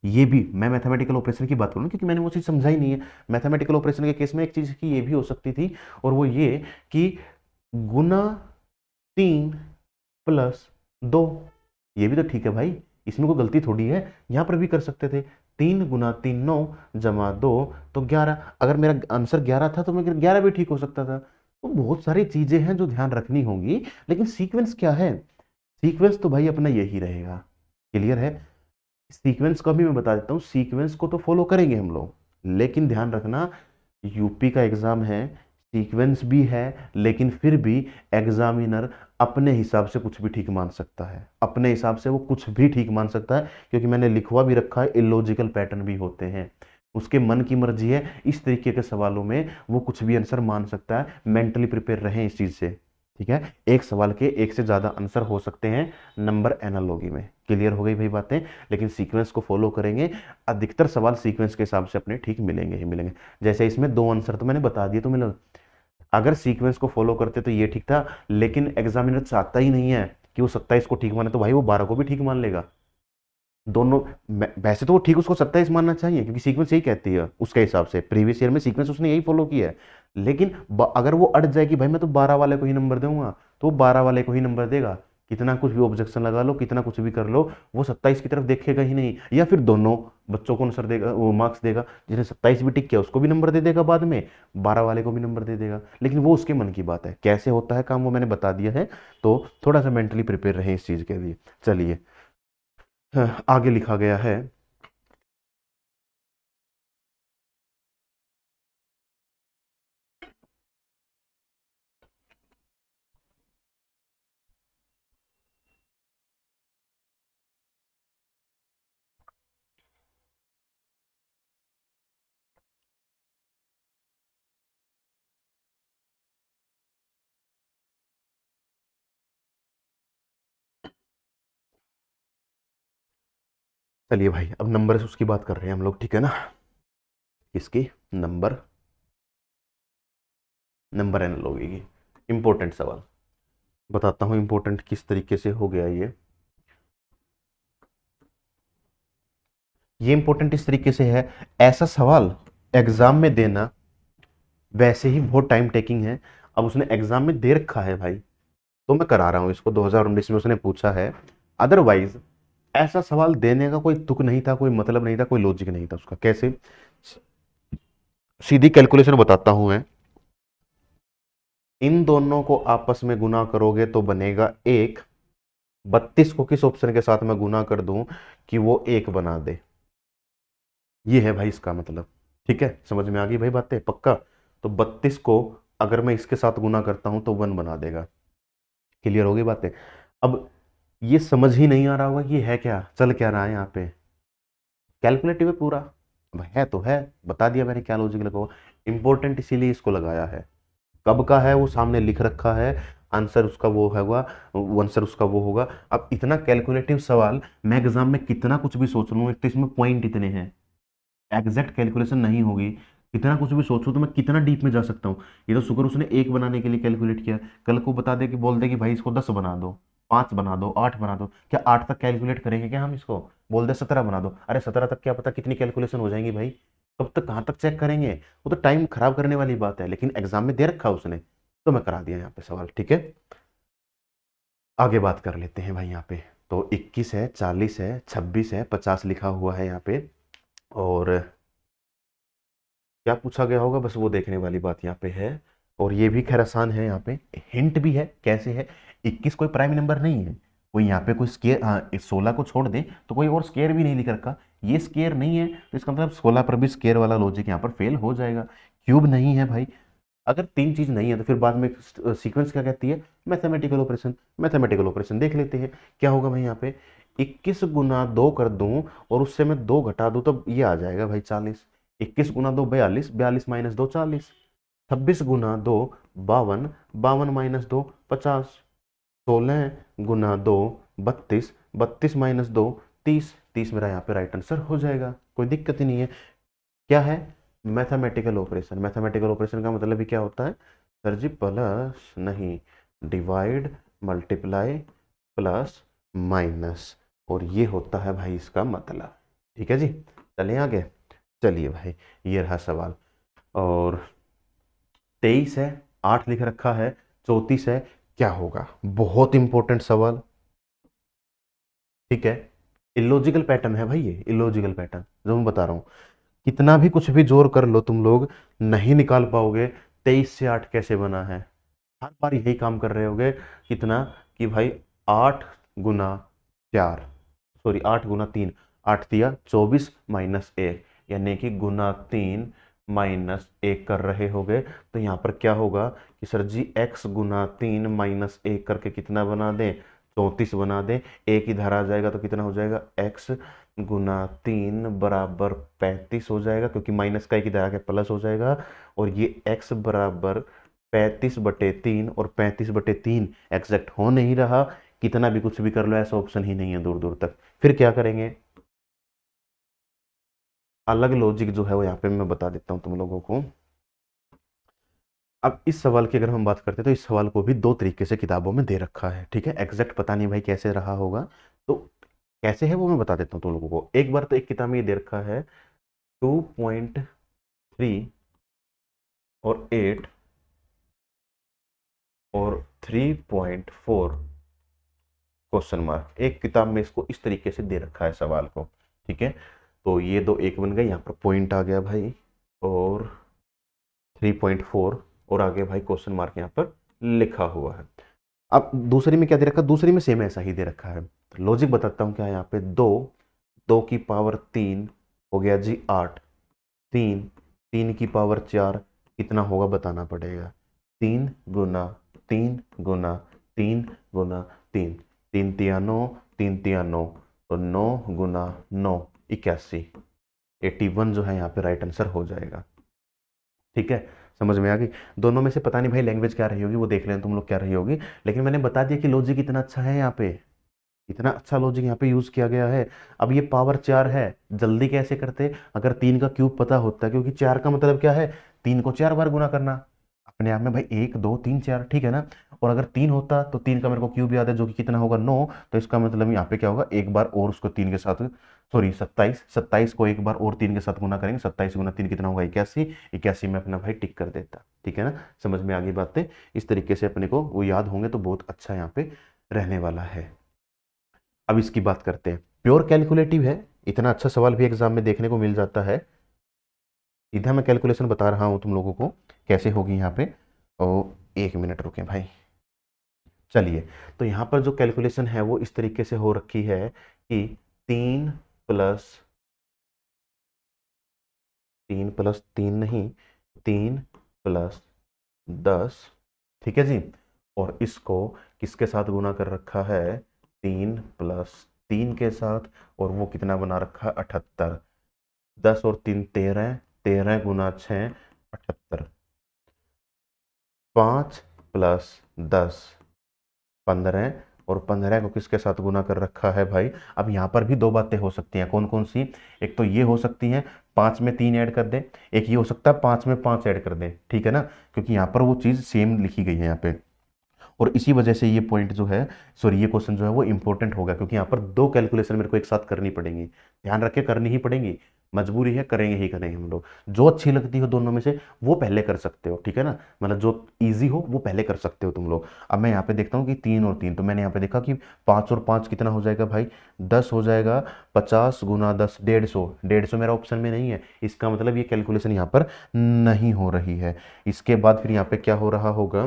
ये भी, मैं मैथमेटिकल ऑपरेशन की बात करूँ क्योंकि मैंने वो चीज़ समझा ही नहीं है। मैथमेटिकल ऑपरेशन के केस में एक चीज़ की ये भी हो सकती थी, और वो ये कि गुना तीन प्लस दो, ये भी तो ठीक है भाई। इसमें कोई गलती थोड़ी है। यहाँ पर भी कर सकते थे। तीन गुना तीन नौ जमा दो तो ग्यारह। अगर मेरा आंसर ग्यारह था तो मैं ग्यारह भी ठीक हो सकता था। तो बहुत सारी चीज़ें हैं जो ध्यान रखनी होंगी, लेकिन सीक्वेंस क्या है? सीक्वेंस तो भाई अपना यही रहेगा। क्लियर है? सीक्वेंस का भी मैं बता देता हूँ। सीक्वेंस को तो फॉलो करेंगे हम लोग, लेकिन ध्यान रखना यूपी का एग्ज़ाम है सीक्वेंस भी है, लेकिन फिर भी एग्जामिनर अपने हिसाब से कुछ भी ठीक मान सकता है। अपने हिसाब से वो कुछ भी ठीक मान सकता है, क्योंकि मैंने लिखवा भी रखा है इलॉजिकल पैटर्न भी होते हैं। उसके मन की मर्ज़ी है, इस तरीके के सवालों में वो कुछ भी आंसर मान सकता है मेंटली प्रिपेयर रहें इस चीज़ से। ठीक है? एक सवाल के एक से ज़्यादा आंसर हो सकते हैं नंबर एनालॉगी में। क्लियर हो गई भाई बातें? लेकिन सीक्वेंस को फॉलो करेंगे, अधिकतर सवाल सीक्वेंस के हिसाब से अपने ठीक मिलेंगे ही मिलेंगे। जैसे इसमें दो आंसर तो मैंने बता दिए तो मिले अगर सीक्वेंस को फॉलो करते तो ये ठीक था, लेकिन एग्जामिनर चाहता ही नहीं है कि वो सत्ताईस को ठीक माने तो भाई वो बारह को भी ठीक मान लेगा। दोनों वैसे तो वो ठीक उसको सत्ताईस मानना चाहिए, क्योंकि सीक्वेंस यही कहती है उसके हिसाब से। प्रीवियस ईयर में सीक्वेंस उसने यही फॉलो किया है। लेकिन अगर वो अट जाए कि भाई मैं तो बारह वाले को ही नंबर दूँगा तो वो बारह वाले को ही नंबर देगा। कितना कुछ भी ऑब्जेक्शन लगा लो कितना कुछ भी कर लो वो सत्ताईस की तरफ़ देखेगा ही नहीं। या फिर दोनों बच्चों को आंसर देगा वो मार्क्स देगा जिसने सत्ताईस भी टिक किया उसको भी नंबर दे देगा बाद में बारह वाले को भी नंबर दे देगा। लेकिन वो उसके मन की बात है कैसे होता है काम वो मैंने बता दिया है तो थोड़ा सा मेंटली प्रिपेयर रहें इस चीज़ के लिए। चलिए हाँ, आगे लिखा गया है चलिए भाई, अब नंबर से उसकी बात कर रहे हैं हम लोग, ठीक है ना? किसकी? नंबर। नंबर एनालॉगी की। इंपॉर्टेंट सवाल। बताता हूँ इंपॉर्टेंट किस तरीके से हो गया ये। ये इंपॉर्टेंट इस तरीके से है, ऐसा सवाल एग्ज़ाम में देना, वैसे ही बहुत टाइम टेकिंग है। अब उसने एग्ज़ाम में दे रखा है भाई। तो मैं करा रहा हूँ इसको 2019 में उसने पूछा है अदरवाइज़ ऐसा सवाल देने का कोई तुक नहीं था, कोई मतलब नहीं था, कोई लॉजिक नहीं था उसका। कैसे? सीधी कैलकुलेशन बताता हूँ मैं। इन दोनों को आपस में गुना करोगे तो बनेगा एक। बत्तीस को किस ऑप्शन के साथ मैं गुना कर दूँ कि वो एक बना दे? ये है भाई इसका मतलब। ठीक है? समझ में आ गई भाई बातें? पक्का? तो बत्तीस को अगर मैं इसके साथ गुना करता हूँ तो वन बना देगा। क्लियर होगी बातें? अब ये समझ ही नहीं आ रहा होगा कि है क्या, चल क्या रहा है यहाँ पे। कैलकुलेटिव है पूरा। अब है तो है, बता दिया मैंने क्या लॉजिक लगा इंपॉर्टेंट इसीलिए इसको लगाया है। कब का है वो सामने लिख रखा है आंसर उसका वो होगा आंसर उसका वो होगा। अब इतना कैलकुलेटिव सवाल, मैं एग्ज़ाम में कितना कुछ भी सोच लूँ तो इसमें पॉइंट इतने हैं। एग्जैक्ट कैलकुलेशन नहीं होगी। कितना कुछ भी सोचूं तो मैं कितना डीप में जा सकता हूँ। ये तो शुक्र उसने एक बनाने के लिए कैलकुलेट किया। कल को बता दे कि, बोल दे कि भाई इसको दस बना दो। पाँच बना दो, आठ बना दो। क्या आठ तक कैलकुलेट करेंगे क्या हम इसको? बोल दे सत्रह बना दो। अरे सत्रह तक क्या पता कितनी कैलकुलेशन हो जाएँगी भाई। कब तक, कहाँ तक चेक करेंगे? वो तो टाइम खराब करने वाली बात है, लेकिन एग्ज़ाम में दे रखा उसने। तो मैं करा दिया यहाँ पे सवाल, ठीक है? आगे बात कर लेते हैं भाई यहाँ पे। तो 21 है 40 है 26 है 50 लिखा हुआ है यहाँ पे। और क्या पूछा गया होगा? बस वो देखने वाली बात यहाँ पे है। और ये भी खैर आसान है यहाँ पे। हिंट भी है कैसे है। इक्कीस कोई प्राइम नंबर नहीं है। कोई यहाँ पे कोई स्केयर हाँ सोलह को छोड़ दे तो कोई और स्केयर भी नहीं लिख रखा। ये स्केयर नहीं है तो इसका मतलब सोलह पर भी स्केयर वाला लॉजिक यहाँ पर फेल हो जाएगा। क्यूब नहीं है भाई। अगर तीन चीज़ नहीं है तो फिर बाद में सीक्वेंस क्या कहती है? मैथमेटिकल ऑपरेशन मैथमेटिकल ऑपरेशन देख लेते हैं। क्या होगा भाई यहाँ पे? इक्कीस गुना दो कर दूँ और उससे मैं दो घटा दूँ तो ये आ जाएगा भाई चालीस। इक्कीस गुना दो बयालीस बयालीस माइनस दो चालीस। छब्बीस गुना दो, बावन बावन माइनस दो, पचास। सोलह गुना दो, बत्तीस बत्तीस माइनस दो, तीस। तीस मेरा यहाँ पे राइट आंसर हो जाएगा, कोई दिक्कत ही नहीं है। क्या है? मैथमेटिकल ऑपरेशन मैथमेटिकल ऑपरेशन का मतलब भी क्या होता है? सर जी प्लस नहीं डिवाइड मल्टीप्लाई प्लस माइनस और ये होता है भाई इसका मतलब। ठीक है जी? चलिए आगे। चलिए भाई, ये रहा सवाल। और तेईस है, आठ लिख रखा है, चौतीस है, क्या होगा? बहुत इंपॉर्टेंट सवाल। ठीक है? इलॉजिकल पैटर्न है भाई ये इलॉजिकल पैटर्न जो मैं बता रहा हूँ। कितना भी कुछ भी ज़ोर कर लो तुम लोग, नहीं निकाल पाओगे। तेईस से आठ कैसे बना है? हर बार यही काम कर रहे होगे, कितना? कि भाई आठ गुना चार सॉरी आठ गुना तीन, आठ दिया, चौबीस माइनस एक, यानी कि गुना तीन माइनस एक कर रहे हो गए तो यहाँ पर क्या होगा कि सर जी एक्स गुना तीन माइनस एक करके कितना बना दें? चौंतीस बना दें। एक ही धारा आ जाएगा तो कितना हो जाएगा? एक्स गुना तीन बराबर पैंतीस हो जाएगा, क्योंकि माइनस का एक ही धारा के प्लस हो जाएगा। और ये एक्स बराबर पैंतीस बटे तीन और पैंतीस बटे तीन एग्जैक्ट हो नहीं रहा। कितना भी कुछ भी कर लो, ऐसा ऑप्शन ही नहीं है दूर दूर तक। फिर क्या करेंगे? अलग लॉजिक जो है वो यहाँ पे मैं बता देता हूँ तुम लोगों को। अब इस सवाल की अगर हम बात करते हैं तो इस सवाल को भी दो तरीके से किताबों में दे रखा है, ठीक है? एग्जैक्ट पता नहीं भाई कैसे रहा होगा। तो कैसे है वो मैं बता देता हूँ तुम लोगों को। एक बार तो एक किताब में ये दे रखा है टू पॉइंट थ्री और एट और three point four question mark एक किताब में इसको इस तरीके से दे रखा है सवाल को, ठीक है? तो ये दो एक बन गए, यहाँ पर पॉइंट आ गया भाई और थ्री पॉइंट फोर और आगे भाई क्वेश्चन मार्क यहाँ पर लिखा हुआ है। अब दूसरी में क्या दे रखा दूसरी में सेम ऐसा ही दे रखा है। तो लॉजिक बताता हूँ क्या यहाँ पे दो दो की पावर तीन हो गया जी आठ। तीन तीन की पावर चार, कितना होगा बताना पड़ेगा। तीन गुना तीन गुना तीन गुना तीन। तीन तिया नौ, तीन तिया नौ तो नौ गुना नौ। इक्यासी एट्टी वन जो है यहाँ पे राइट आंसर हो जाएगा। ठीक है? समझ में आ गई? दोनों में से पता नहीं भाई लैंग्वेज क्या रही होगी, वो देख लें तुम लोग क्या रही होगी। लेकिन मैंने बता दिया कि लॉजिक इतना अच्छा है यहाँ पे। इतना अच्छा लॉजिक यहाँ पे यूज़ किया गया है। अब ये पावर चार है, जल्दी कैसे करते? अगर तीन का क्यूब पता होता, क्योंकि चार का मतलब क्या है? तीन को चार बार गुना करना। अपने आप में भाई एक, दो, तीन, चार, ठीक है ना? और अगर तीन होता तो तीन का मेरे को क्यूब याद है जो कि कितना होगा? नौ। तो इसका मतलब यहाँ पे क्या होगा? एक बार और उसको तीन के साथ सॉरी सत्ताईस। सत्ताईस को एक बार और तीन के साथ गुना करेंगे। सत्ताईस गुना तीन कितना होगा? इक्यासी। इक्यासी में अपना भाई टिक कर देता। ठीक है ना? समझ में आगे बातें? इस तरीके से अपने को वो याद होंगे तो बहुत अच्छा यहाँ पे रहने वाला है। अब इसकी बात करते हैं। प्योर कैलकुलेटिव है। इतना अच्छा सवाल भी एग्ज़ाम में देखने को मिल जाता है। सीधा मैं कैलकुलेशन बता रहा हूँ तुम लोगों को कैसे होगी यहाँ पे। और एक मिनट रुके भाई। चलिए। तो यहाँ पर जो कैलकुलेशन है वो इस तरीके से हो रखी है कि तीन प्लस तीन प्लस तीन नहीं, तीन प्लस दस, ठीक है जी? और इसको किसके साथ गुना कर रखा है? तीन प्लस तीन के साथ, और वो कितना बना रखा है? अठहत्तर। दस और तीन तेरह तेरह गुना छ, अठहत्तर। पाँच प्लस दस, पंद्रह और पंद्रह को किसके साथ गुना कर रखा है भाई? अब यहाँ पर भी दो बातें हो सकती हैं। कौन कौन सी? एक तो ये हो सकती हैं, पाँच में तीन ऐड कर दें। एक ये हो सकता है, पाँच में पाँच ऐड कर दें। ठीक है ना? क्योंकि यहाँ पर वो चीज़ सेम लिखी गई है यहाँ पे। और इसी वजह से ये पॉइंट जो है सॉरी ये क्वेश्चन जो है वो इंपॉर्टेंट होगा, क्योंकि यहाँ पर दो कैलकुलेशन मेरे को एक साथ करनी पड़ेंगी। ध्यान रखे करनी ही पड़ेंगी। मजबूरी है, करेंगे ही करेंगे हम लोग। जो अच्छी लगती हो दोनों में से, वो पहले कर सकते हो, ठीक है ना? मतलब जो इजी हो, वो पहले कर सकते हो तुम लोग। अब मैं यहाँ पे देखता हूँ कि तीन और तीन तो मैंने यहाँ पे देखा कि पाँच और पाँच कितना हो जाएगा भाई? दस हो जाएगा, पचास गुना दस, डेढ़ सौ। डेढ़ सौ मेरा ऑप्शन में नहीं है। इसका मतलब ये कैलकुलेशन यहाँ पर नहीं हो रही है। इसके बाद फिर यहाँ पर क्या हो रहा होगा?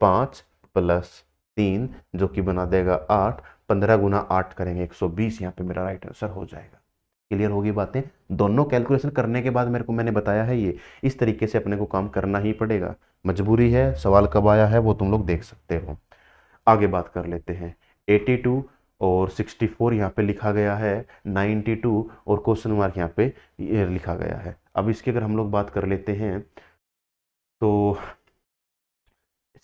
पाँच प्लस तीन, जो कि बना देगा आठ, पंद्रह गुना आठ करेंगे, एक सौ बीस, यहाँ पे मेरा राइट आंसर हो जाएगा। क्लियर होगी बातें। दोनों कैलकुलेशन करने के बाद मेरे को मैंने बताया है ये, इस तरीके से अपने को काम करना ही पड़ेगा। मजबूरी है, सवाल कब आया है वो तुम लोग देख सकते हो। आगे बात कर लेते हैं। 82 और 64 फोर यहाँ पे लिखा गया है 92 और क्वेश्चन मार्क यहाँ पे लिखा गया है। अब इसकी अगर हम लोग बात कर लेते हैं तो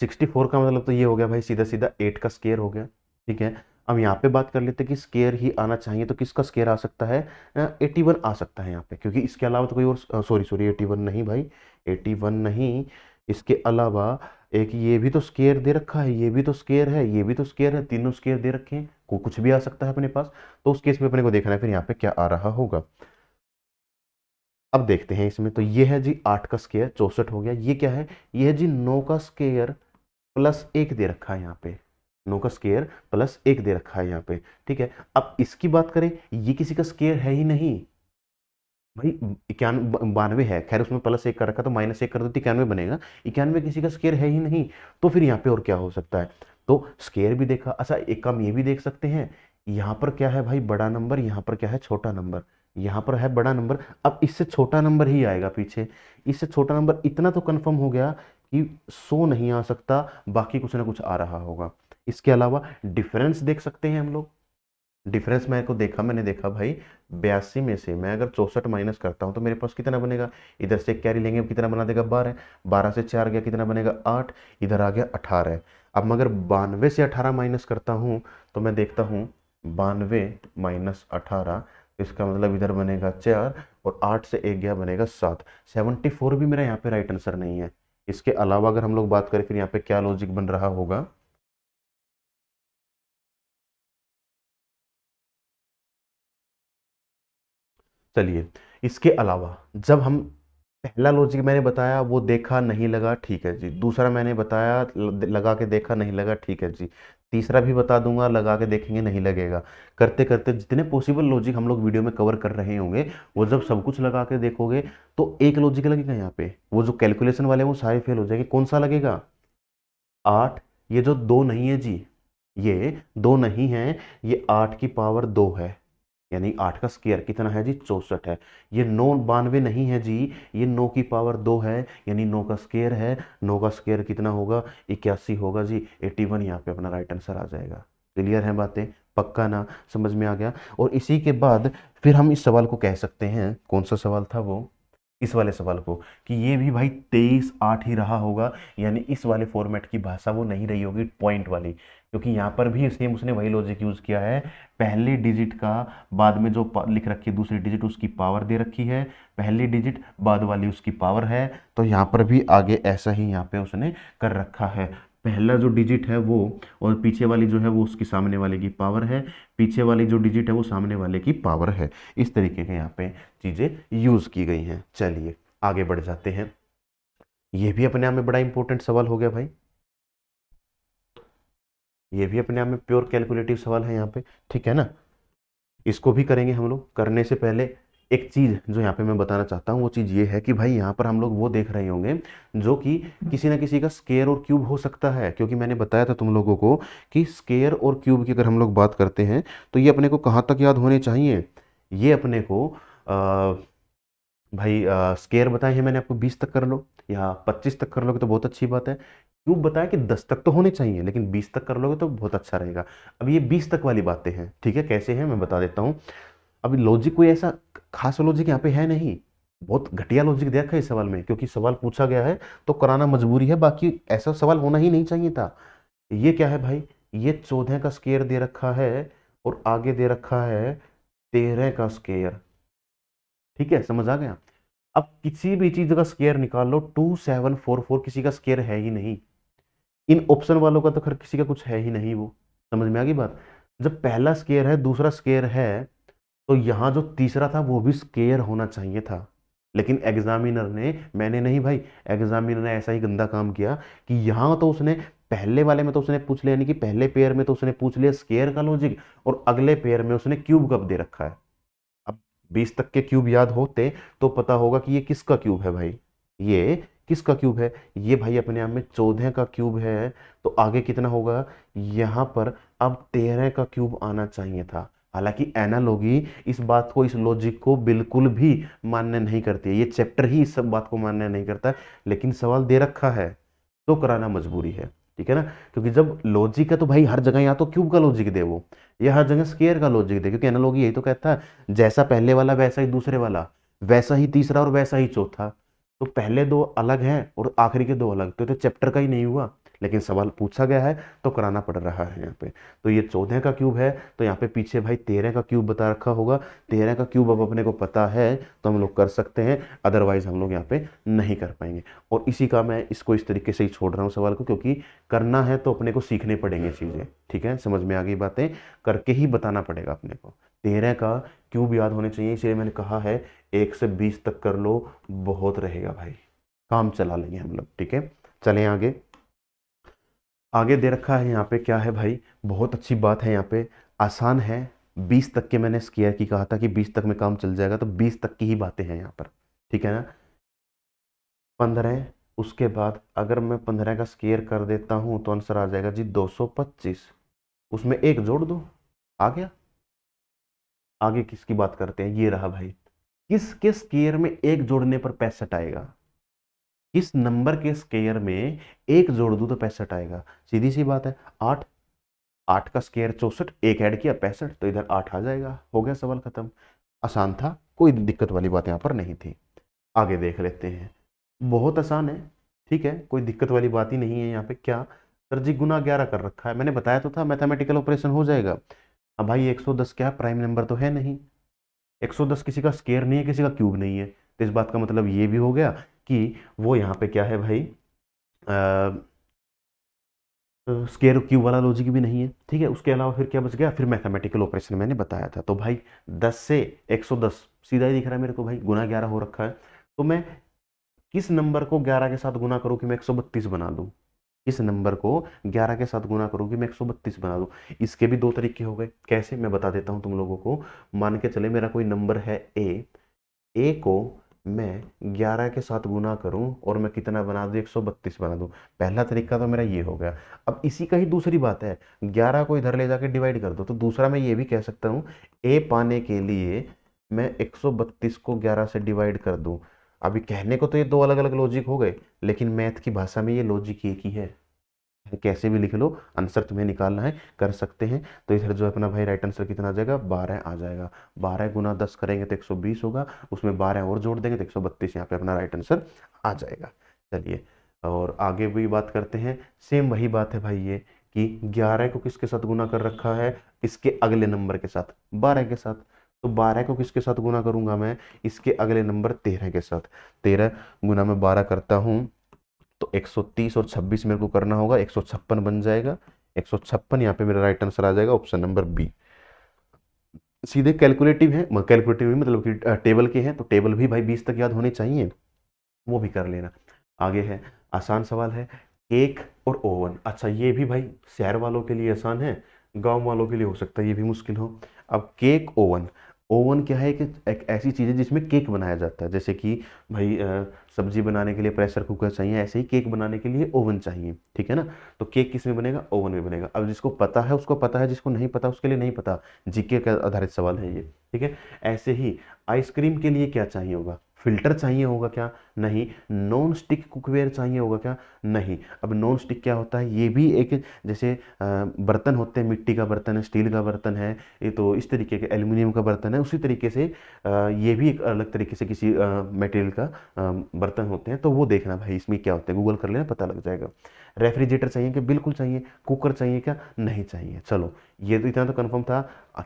64 का मतलब तो ये हो गया भाई सीधा सीधा 8 का स्केयर हो गया, ठीक है? अब यहाँ पे बात कर लेते हैं कि स्केयर ही आना चाहिए तो किसका स्केयर आ सकता है? एटी वन आ सकता है यहाँ पे, क्योंकि इसके अलावा तो कोई और सॉरी सॉरी एटी वन नहीं भाई एटी वन नहीं। इसके अलावा एक ये भी तो स्केयर दे रखा है, ये भी तो स्केयर है, ये भी तो स्केयर है, तीनों स्केयर दे रखे हैं, को कुछ भी आ सकता है अपने पास तो उस केस में अपने को देखना है, फिर यहाँ पे क्या आ रहा होगा। अब देखते हैं इसमें तो ये है जी आठ का स्केयर चौसठ हो गया, ये क्या है? ये है जी नौ का स्केयर प्लस एक दे रखा है यहाँ पे। नौ का स्केयर प्लस एक दे रखा है यहाँ पे, ठीक है? अब इसकी बात करें, ये किसी का स्केयर है ही नहीं। भाई इक्यानवे बानवे है, खैर उसमें प्लस एक कर रखा तो माइनस एक कर दो तो इक्यानवे बनेगा। इक्यानवे किसी का स्केयर है ही नहीं तो फिर यहाँ पे और क्या हो सकता है? तो स्केयर भी देखा अच्छा एक काम ये भी देख सकते हैं, यहाँ पर क्या है भाई, बड़ा नंबर, यहाँ पर क्या है, छोटा नंबर, यहाँ पर है बड़ा नंबर, अब इससे छोटा नंबर ही आएगा पीछे। इससे छोटा नंबर इतना तो कन्फर्म हो गया कि सो नहीं आ सकता, बाकी कुछ ना कुछ आ रहा होगा। इसके अलावा डिफरेंस देख सकते हैं हम लोग। डिफरेंस मेरे को देखा, मैंने देखा भाई, बयासी में से मैं अगर चौसठ माइनस करता हूँ तो मेरे पास कितना बनेगा? इधर से कैरी लेंगे कितना बना देगा? बारह बारह से चार गया, कितना बनेगा? आठ। इधर आ गया, अठारह अब मगर बानवे से अठारह माइनस करता हूँ तो मैं देखता हूँ, बानवे माइनस अठारह इसका मतलब इधर बनेगा चार और आठ से एक गया, बनेगा सात। सेवनटी फोर भी मेरा यहाँ पे राइट आंसर नहीं है। इसके अलावा अगर हम लोग बात करें, फिर यहाँ पे क्या लॉजिक बन रहा होगा? चलिए, इसके अलावा जब हम, पहला लॉजिक मैंने बताया, वो देखा नहीं लगा, ठीक है जी। दूसरा मैंने बताया लगा के देखा नहीं लगा, ठीक है जी। तीसरा भी बता दूँगा, लगा के देखेंगे नहीं लगेगा। करते करते जितने पॉसिबल लॉजिक हम लोग वीडियो में कवर कर रहे होंगे, वो जब सब कुछ लगा के देखोगे तो एक लॉजिक लगेगा यहाँ पे। वो जो कैलकुलेशन वाले वो सारे फेल हो जाएँगे। कौन सा लगेगा? आठ, ये जो दो नहीं है जी, ये दो नहीं है, ये आठ की पावर दो है। यानी आठ का स्केयर कितना है जी? चौसठ है। ये नौ बानवे नहीं है जी, ये नौ की पावर दो है, यानी नौ का स्केयर है। नौ का स्केयर कितना होगा? इक्यासी होगा जी। एट्टी वन यहाँ पे अपना राइट आंसर आ जाएगा। क्लियर है बातें? पक्का ना? समझ में आ गया? और इसी के बाद फिर हम इस सवाल को कह सकते हैं। कौन सा सवाल था वो? इस वाले सवाल को, कि ये भी भाई तेईस आठ ही रहा होगा, यानी इस वाले फॉर्मेट की भाषा वो नहीं रही होगी पॉइंट वाली। क्योंकि यहाँ पर भी सेम उसने वही लॉजिक यूज़ किया है। पहली डिजिट का बाद में जो लिख रखी है, दूसरी डिजिट उसकी पावर दे रखी है। पहली डिजिट बाद वाली उसकी पावर है। तो यहाँ पर भी आगे ऐसा ही यहाँ पे उसने कर रखा है। पहला जो डिजिट है वो, और पीछे वाली जो है वो उसकी सामने वाले की पावर है। पीछे वाली जो डिजिट है वो सामने वाले की पावर है। इस तरीके के यहाँ पे चीज़ें यूज़ की गई हैं। चलिए, आगे बढ़ जाते हैं। ये भी अपने आप में बड़ा इंपॉर्टेंट सवाल हो गया भाई। ये भी अपने आप में प्योर कैलकुलेटिव सवाल है यहाँ पे ठीक है ना? इसको भी करेंगे हम लोग करने से पहले एक चीज़ जो यहाँ पे मैं बताना चाहता हूँ वो चीज़ ये है कि भाई यहाँ पर हम लोग वो देख रहे होंगे जो कि किसी ना किसी का स्केयर और क्यूब हो सकता है क्योंकि मैंने बताया था तुम लोगों को कि स्केयर और क्यूब की अगर हम लोग बात करते हैं तो ये अपने को कहाँ तक याद होने चाहिए? ये अपने को आ, भाई स्केयर बताए हैं मैंने आपको बीस तक कर लो। या पच्चीस तक कर लोगे तो बहुत अच्छी बात है। क्यूब बताया कि दस तक तो होने चाहिए, लेकिन बीस तक कर लोगे तो बहुत अच्छा रहेगा। अब ये बीस तक वाली बातें हैं, ठीक है? कैसे हैं? मैं बता देता हूँ। अभी लॉजिक कोई ऐसा खास लॉजिक यहाँ पे है नहीं। बहुत घटिया लॉजिक देखा है इस सवाल में, क्योंकि सवाल पूछा गया है तो कराना मजबूरी है, बाकी ऐसा सवाल होना ही नहीं चाहिए था। ये क्या है भाई? ये चौदह का स्केयर दे रखा है और आगे दे रखा है तेरह का स्केयर ठीक है? समझ आ गया? अब किसी भी चीज़ का स्केयर निकाल लो टू सेवन फोर फोर किसी का स्केयर है ही नहीं। इन ऑप्शन वालों का तो खैर किसी का कुछ है ही नहीं वो, समझ में आ गई बात? जब पहला स्केयर है, दूसरा स्केयर है तो यहाँ जो तीसरा था, वो भी स्केयर होना चाहिए था। लेकिन एग्जामिनर ने, मैंने नहीं भाई एग्जामिनर ने ऐसा ही गंदा काम किया कि यहाँ तो उसने, पहले वाले में तो उसने पूछ लिया, यानी कि पहले पेयर में तो उसने पूछ लिया स्केयर का लॉजिक और अगले पेयर में उसने क्यूब कब दे रखा है। बीस तक के क्यूब याद होते तो पता होगा कि ये किसका क्यूब है भाई? ये किसका क्यूब है? ये भाई अपने आप में चौदह का क्यूब है तो आगे कितना होगा? यहाँ पर अब तेरह का क्यूब आना चाहिए था। हालाँकि एनालॉगी इस बात को, इस लॉजिक को बिल्कुल भी मान्य नहीं करती है। ये चैप्टर ही इस सब बात को मान्य नहीं करता लेकिन सवाल दे रखा है तो कराना मजबूरी है। ठीक है ना? क्योंकि जब लॉजिक है तो भाई हर जगह या तो क्यूब का लॉजिक दे वो। या हर जगह स्केयर का लॉजिक दे क्योंकि एनालॉगी यही तो कहता है जैसा पहले वाला वैसा ही दूसरे वाला वैसा ही तीसरा और वैसा ही चौथा। तो पहले दो अलग हैं और आखिरी के दो अलग तो, तो चैप्टर का ही नहीं हुआ। लेकिन सवाल पूछा गया है तो कराना पड़ रहा है यहाँ पे। तो ये चौदह का क्यूब है तो यहाँ पे पीछे भाई तेरह का क्यूब बता रखा होगा। तेरह का क्यूब अब अपने को पता है तो हम लोग कर सकते हैं अदरवाइज़ हम लोग यहाँ पे नहीं कर पाएँगे। और इसी का मैं इसको इस तरीके से ही छोड़ रहा हूँ सवाल को, क्योंकि करना है तो अपने को सीखने पड़ेंगे चीज़ें, ठीक है? समझ में आ गई बातें? करके ही बताना पड़ेगा अपने को। तेरह का क्यूब याद होने चाहिए, इसलिए मैंने कहा है, एक से बीस तक कर लो, बहुत रहेगा भाई। काम चला लेंगे हम लोग, ठीक है? चलें आगे। आगे दे रखा है यहाँ पे क्या है भाई? बहुत अच्छी बात है यहाँ पे। आसान है। बीस तक के मैंने स्केयर की कहा था कि बीस तक में काम चल जाएगा तो बीस तक की ही बातें हैं यहाँ पर। ठीक है ना? पंद्रह, उसके बाद अगर मैं पंद्रह का स्केयर कर देता हूँ तो आंसर आ जाएगा जी दो सौ पच्चीस। उसमें एक जोड़ दो। आ गया। आगे किसकी बात करते हैं? ये रहा भाई। किस किस स्केयर में एक जोड़ने पर पैंसठ आएगा? किस नंबर के स्केयर में एक जोड़ दू तो पैंसठ आएगा। सीधी सी बात है, आठ आठ का स्केयर चौसठ, एक ऐड किया पैंसठ तो इधर आठ आ जाएगा। हो गया सवाल खत्म। आसान था, कोई दिक्कत वाली बात यहाँ पर नहीं थी। आगे देख लेते हैं। बहुत आसान है, ठीक है, कोई दिक्कत वाली बात ही नहीं है यहाँ पे। क्या? सर जी, गुना ग्यारह कर रखा है। मैंने बताया तो था, मैथमेटिकल ऑपरेशन हो जाएगा। अब भाई 110 क्या? प्राइम नंबर तो है नहीं। 110 किसी का स्केयर नहीं है, किसी का क्यूब नहीं है। तो इस बात का मतलब ये भी हो गया कि वो यहाँ पे क्या है भाई? स्केयर क्यूब वाला लॉजिक भी नहीं है, ठीक है? उसके अलावा फिर क्या बच गया? फिर मैथमेटिकल ऑपरेशन मैंने बताया था। तो भाई 10 से 110 सीधा ही दिख रहा है मेरे को भाई गुना 11 हो रखा है। तो मैं किस नंबर को 11 के साथ गुना करूँ कि मैं 132 बना दूँ? इस नंबर को 11 के साथ गुना करूँ कि मैं 132 बना दूँ? इसके भी दो तरीके हो गए। कैसे? मैं बता देता हूँ तुम लोगों को। मान के चले मेरा कोई नंबर है ए ए को मैं 11 के साथ गुना करूँ और मैं कितना बना दूँ? 132 बना दूँ। पहला तरीका तो मेरा ये हो गया। अब इसी का ही दूसरी बात है। 11 को इधर ले जाके डिवाइड कर दो। तो दूसरा मैं ये भी कह सकता हूँ ए पाने के लिए मैं 132 को 11 से डिवाइड कर दूँ। अभी कहने को तो ये दो अलग अलग लॉजिक हो गए, लेकिन मैथ की भाषा में ये लॉजिक एक ही है। कैसे भी लिख लो, आंसर तुम्हें निकालना है, कर सकते हैं। तो इधर जो अपना भाई राइट आंसर कितना आ जाएगा? बारह आ जाएगा। बारह गुना दस करेंगे तो एक सौ बीस होगा, उसमें बारह और जोड़ देंगे तो एक सौ बत्तीस यहाँ पे अपना राइट आंसर आ जाएगा। चलिए, और आगे भी बात करते हैं। सेम वही बात है भाई ये कि ग्यारह को किसके साथ गुना कर रखा है? इसके अगले नंबर के साथ, बारह के साथ। तो बारह को किसके साथ गुना करूँगा मैं? इसके अगले नंबर तेरह के साथ। तेरह गुना में बारह करता हूँ। तो 130 और 26 मेरे को करना होगा, एक सौ छप्पन बन जाएगा, एक सौ छप्पन यहाँ पे मेरा राइट आंसर आ जाएगा ऑप्शन नंबर बी सीधे कैलकुलेटिव है कैलकुलेटिव भी मतलब कि टेबल के हैं तो टेबल भी भाई बीस तक याद होने चाहिए, वो भी कर लेना। आगे है, आसान सवाल है केक और ओवन अच्छा ये भी भाई शहर वालों के लिए आसान है, गाँव वालों के लिए हो सकता है, ये भी मुश्किल हो। अब केक ओवन ओवन क्या है कि एक ऐसी चीज़ है जिसमें केक बनाया जाता है। जैसे कि भाई सब्ज़ी बनाने के लिए प्रेशर कुकर चाहिए, ऐसे ही केक बनाने के लिए ओवन चाहिए, ठीक है ना? तो केक किसमें बनेगा? ओवन में बनेगा। अब जिसको पता है, उसको पता है, जिसको नहीं पता, उसके लिए नहीं पता। जीके का आधारित सवाल है ये, ठीक है? ऐसे ही आइसक्रीम के लिए क्या चाहिए होगा? फ़िल्टर चाहिए होगा क्या? नहीं। नॉन स्टिक कुकवेयर चाहिए होगा क्या? नहीं। अब नॉन स्टिक क्या होता है? ये भी एक जैसे बर्तन होते हैं, मिट्टी का बर्तन है, स्टील का बर्तन है, ये तो इस तरीके के एल्यूमिनियम का बर्तन है, उसी तरीके से ये भी एक अलग तरीके से किसी मटेरियल का बर्तन होते हैं तो वो देखना भाई इसमें क्या होता है, गूगल कर लेना, पता लग जाएगा। रेफ्रिजरेटर चाहिए क्या बिल्कुल चाहिए, कुकर चाहिए क्या? नहीं चाहिए। चलो, ये तो इतना तो कन्फर्म था।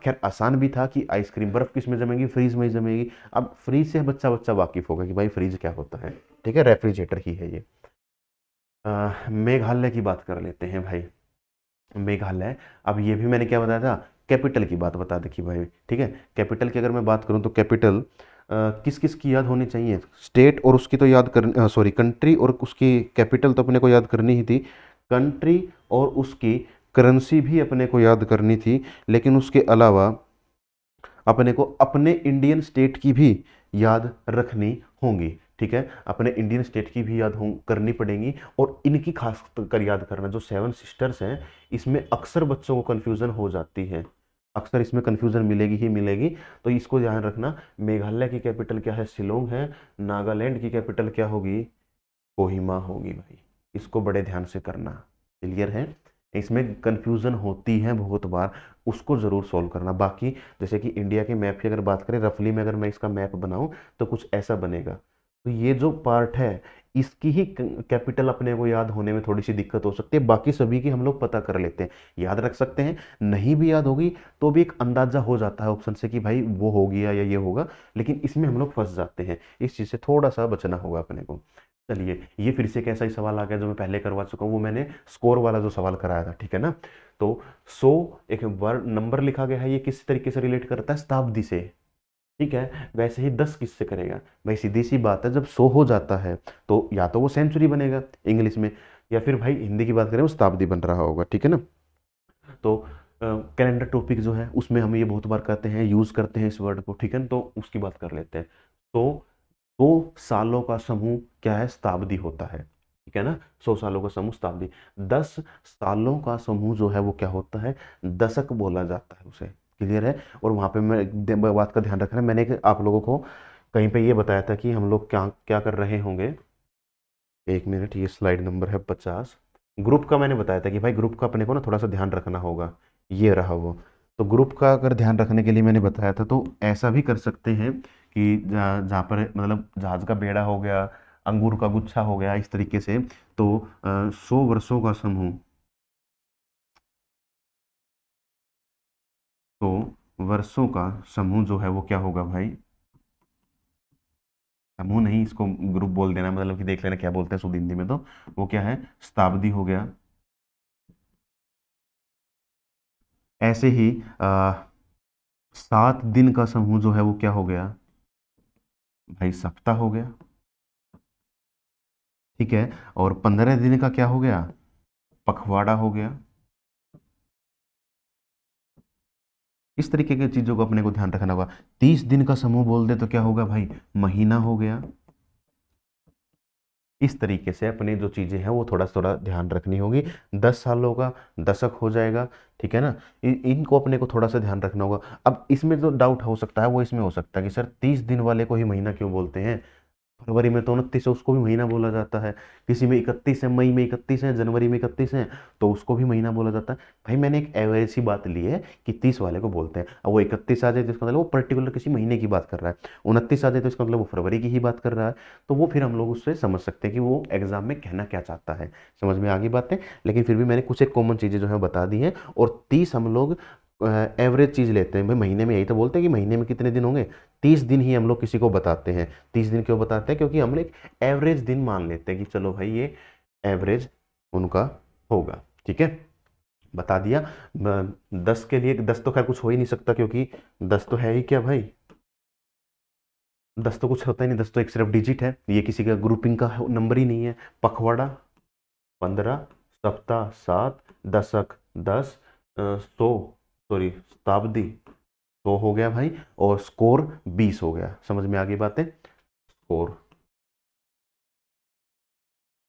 खैर, आसान भी था कि आइसक्रीम बर्फ़ किसमें जमेगी? फ्रीज में ही जमेगी। अब फ्रीज से बच्चा बच्चा वाकिफ़ होगा कि भाई फ्रीज क्या होता है। ठीक है, रेफ्रिजरेटर ही है ये। मेघालय की बात कर लेते हैं भाई। मेघालय, अब ये भी मैंने क्या बताया था? कैपिटल की बात बता देखी भाई। ठीक है, कैपिटल की अगर मैं बात करूँ तो कैपिटल किस किस की याद होनी चाहिए? स्टेट और उसकी तो याद कर सॉरी कंट्री और उसकी कैपिटल तो अपने को याद करनी ही थी। कंट्री और उसकी करेंसी भी अपने को याद करनी थी, लेकिन उसके अलावा अपने को अपने इंडियन स्टेट की भी याद रखनी होंगी, ठीक है? अपने इंडियन स्टेट की भी याद हो, करनी पड़ेंगी और इनकी खास कर याद करना, जो सेवन सिस्टर्स हैं, इसमें अक्सर बच्चों को कन्फ्यूज़न हो जाती है। अक्सर इसमें कन्फ्यूज़न मिलेगी ही मिलेगी। तो इसको ध्यान रखना, मेघालय की कैपिटल क्या है? शिलोंग है। नागालैंड की कैपिटल क्या होगी? कोहिमा होगी भाई। इसको बड़े ध्यान से करना। क्लियर है? इसमें कन्फ्यूज़न होती है बहुत बार। उसको ज़रूर सॉल्व करना। बाकी, जैसे कि इंडिया के मैप की अगर बात करें रफली में अगर मैं इसका मैप बनाऊँ तो कुछ ऐसा बनेगा। तो ये जो पार्ट है, इसकी ही कैपिटल अपने को याद होने में थोड़ी सी दिक्कत हो सकती है। बाकी सभी की हम लोग पता कर लेते हैं, याद रख सकते हैं। नहीं भी याद होगी तो भी एक अंदाज़ा हो जाता है ऑप्शन से कि भाई वो हो गया या ये होगा, लेकिन इसमें हम लोग फंस जाते हैं। इस चीज़ से थोड़ा सा बचना होगा अपने को। चलिए, ये फिर से कैसा ही सवाल आ गया जो मैं पहले करवा चुका हूँ, वो मैंने स्कोर वाला जो सवाल कराया था, ठीक है ना? तो सो एक वर्ड नंबर लिखा गया है, ये किस तरीके से रिलेट करता है? शताब्दी से। ठीक है? वैसे ही दस किससे करेगा? भाई सीधी सी बात है, जब सो हो जाता है तो या तो वो सेंचुरी बनेगा इंग्लिश में, या फिर भाई हिंदी की बात करें, वो शताब्दी बन रहा होगा, ठीक है ना? तो कैलेंडर टॉपिक जो है, उसमें हम ये बहुत बार करते हैं यूज़ करते हैं इस वर्ड को, ठीक है ना? तो उसकी बात कर लेते हैं। तो दो सालों का समूह क्या है? शताब्दी होता है, ठीक है ना? सौ सालों का समूह शताब्दी। दस सालों का समूह जो है, वो क्या होता है? दशक बोला जाता है उसे। क्लियर है और वहाँ पे मैं बात का ध्यान रखना है मैंने आप लोगों को कहीं पे ये बताया था कि हम लोग क्या क्या कर रहे होंगे। एक मिनट, ये स्लाइड नंबर है पचास। ग्रुप का मैंने बताया था कि भाई ग्रुप का अपने को ना थोड़ा सा ध्यान रखना होगा, ये रहा वो। तो ग्रुप का अगर ध्यान रखने के लिए मैंने बताया था तो ऐसा भी कर सकते हैं कि जहाँ पर मतलब जहाज़ का बेड़ा हो गया, अंगूर का गुच्छा हो गया, इस तरीके से तो सौ वर्षों का समूह तो वर्षों का समूह जो है वो क्या होगा भाई? समूह नहीं, इसको ग्रुप बोल देना मतलब कि देख लेना क्या बोलते हैं हिंदी में तो। वो क्या है? शताब्दी हो गया। ऐसे ही सात दिन का समूह जो है वो क्या हो गया? भाई सप्ताह हो गया। ठीक है? और पंद्रह दिन का क्या हो गया? पखवाड़ा हो गया। इस तरीके की चीज़ों को अपने को ध्यान रखना होगा। तीस दिन का समूह बोल दे तो क्या होगा भाई? महीना हो गया। इस तरीके से अपनी जो चीज़ें हैं वो थोड़ा थोड़ा ध्यान रखनी होगी। दस साल होगा दशक हो जाएगा ठीक है ना? इन, इनको अपने को थोड़ा सा ध्यान रखना होगा। अब इसमें जो डाउट हो सकता है वो इसमें हो सकता है कि सर तीस दिन वाले को ही महीना क्यों बोलते हैं? फरवरी में तो उनतीस है, उसको भी महीना बोला जाता है। किसी में इकतीस है, मई में इकतीस है, जनवरी में इकतीस है तो उसको भी महीना बोला जाता है। भाई, मैंने एक एवरेज सी बात ली है कि तीस वाले को बोलते हैं। अब वो इकतीस आ जाए तो इसका मतलब वो पर्टिकुलर किसी महीने की बात कर रहा है। उनतीस आ जाए तो इसका मतलब वो फरवरी की ही बात कर रहा है। तो वो फिर हम लोग उससे समझ सकते हैं कि वो एग्ज़ाम में कहना क्या चाहता है। समझ में आ गई बातें? लेकिन फिर भी मैंने कुछ एक कॉमन चीज़ें जो है बता दी हैं। और तीस हम लोग एवरेज चीज़ लेते हैं। भाई महीने में यही तो बोलते हैं कि महीने में कितने दिन होंगे? तीस दिन ही हम लोग किसी को बताते हैं। तीस दिन क्यों बताते हैं? क्योंकि हम लोग एवरेज दिन मान लेते हैं कि चलो भाई ये एवरेज उनका होगा। ठीक है? बता दिया। दस के लिए, दस तो खैर कुछ हो ही नहीं सकता क्योंकि दस तो है ही क्या भाई? दस तो कुछ होता ही नहीं। दस तो एक सिर्फ़ डिजिट है। ये किसी का ग्रुपिंग का नंबर ही नहीं है। पखवाड़ा, पंद्रह, सप्ताह, सात, दशक, दस सौ सॉरी, शताब्दी सौ हो गया भाई और स्कोर बीस हो गया। समझ में आ गई बातें? स्कोर।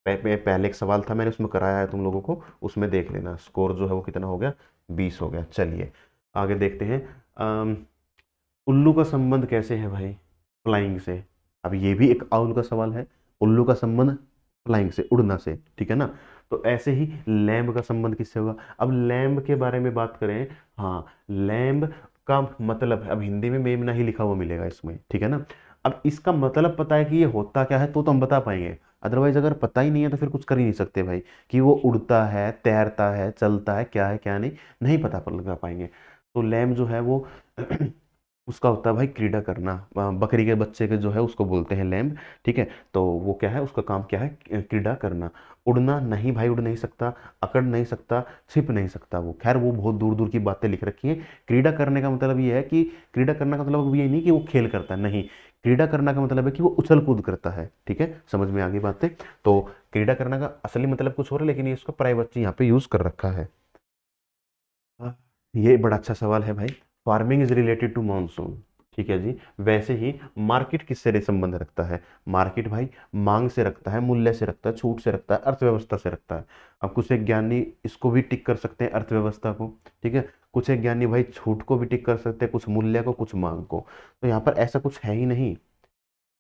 पहले एक सवाल था मैंने, उसमें कराया है तुम लोगों को, उसमें देख लेना। स्कोर जो है वो कितना हो गया? बीस हो गया। चलिए, आगे देखते हैं। उल्लू का संबंध कैसे है भाई? फ्लाइंग से। अब ये भी एक आउल का सवाल है, उल्लू का संबंध फ्लाइंग से, उड़ना से, ठीक है ना? तो ऐसे ही लैम्ब का संबंध किससे होगा? अब लैम्ब के बारे में बात करें हाँ लैम्ब का मतलब है, अब हिंदी में मेमना ही लिखा हुआ मिलेगा इसमें, ठीक है ना? अब इसका मतलब पता है कि ये होता क्या है तो तो हम बता पाएँगे अदरवाइज़ अगर पता ही नहीं है तो फिर कुछ कर ही नहीं सकते भाई, कि वो उड़ता है, तैरता है, चलता है, क्या है, क्या नहीं नहीं पता पर लगा पाएँगे। तो लैम्ब जो है वो उसका होता है भाई क्रीड़ा करना। बकरी के बच्चे के जो है उसको बोलते हैं लैम्ब, ठीक है? तो वो क्या है, उसका काम क्या है? क्रीड़ा करना। उड़ना नहीं भाई उड़ नहीं सकता, अकड़ नहीं सकता, छिप नहीं सकता वो। खैर, वो बहुत दूर दूर की बातें लिख रखी हैं। क्रीड़ा करने का मतलब ये है कि, क्रीड़ा करने का मतलब ये नहीं कि वो खेल करता नहीं। क्रीड़ा करना का मतलब है कि वो उछल कूद करता है, ठीक है? समझ में आ गई बातें? तो क्रीड़ा करने का असली मतलब कुछ और है, लेकिन ये उसका प्राइवेट यहाँ पे यूज़ कर रखा है। ये बड़ा अच्छा सवाल है भाई। Farming is related to monsoon, ठीक है जी? वैसे ही मार्केट किससे संबंध रखता है? मार्केट भाई मांग से रखता है, मूल्य से रखता है, छूट से रखता है, अर्थव्यवस्था से रखता है। अब कुछ एक ज्ञानी इसको भी टिक कर सकते हैं अर्थव्यवस्था को, ठीक है? कुछ एक ज्ञानी भाई छूट को भी टिक कर सकते हैं, कुछ मूल्य को, कुछ मांग को। तो यहाँ पर ऐसा कुछ है ही नहीं।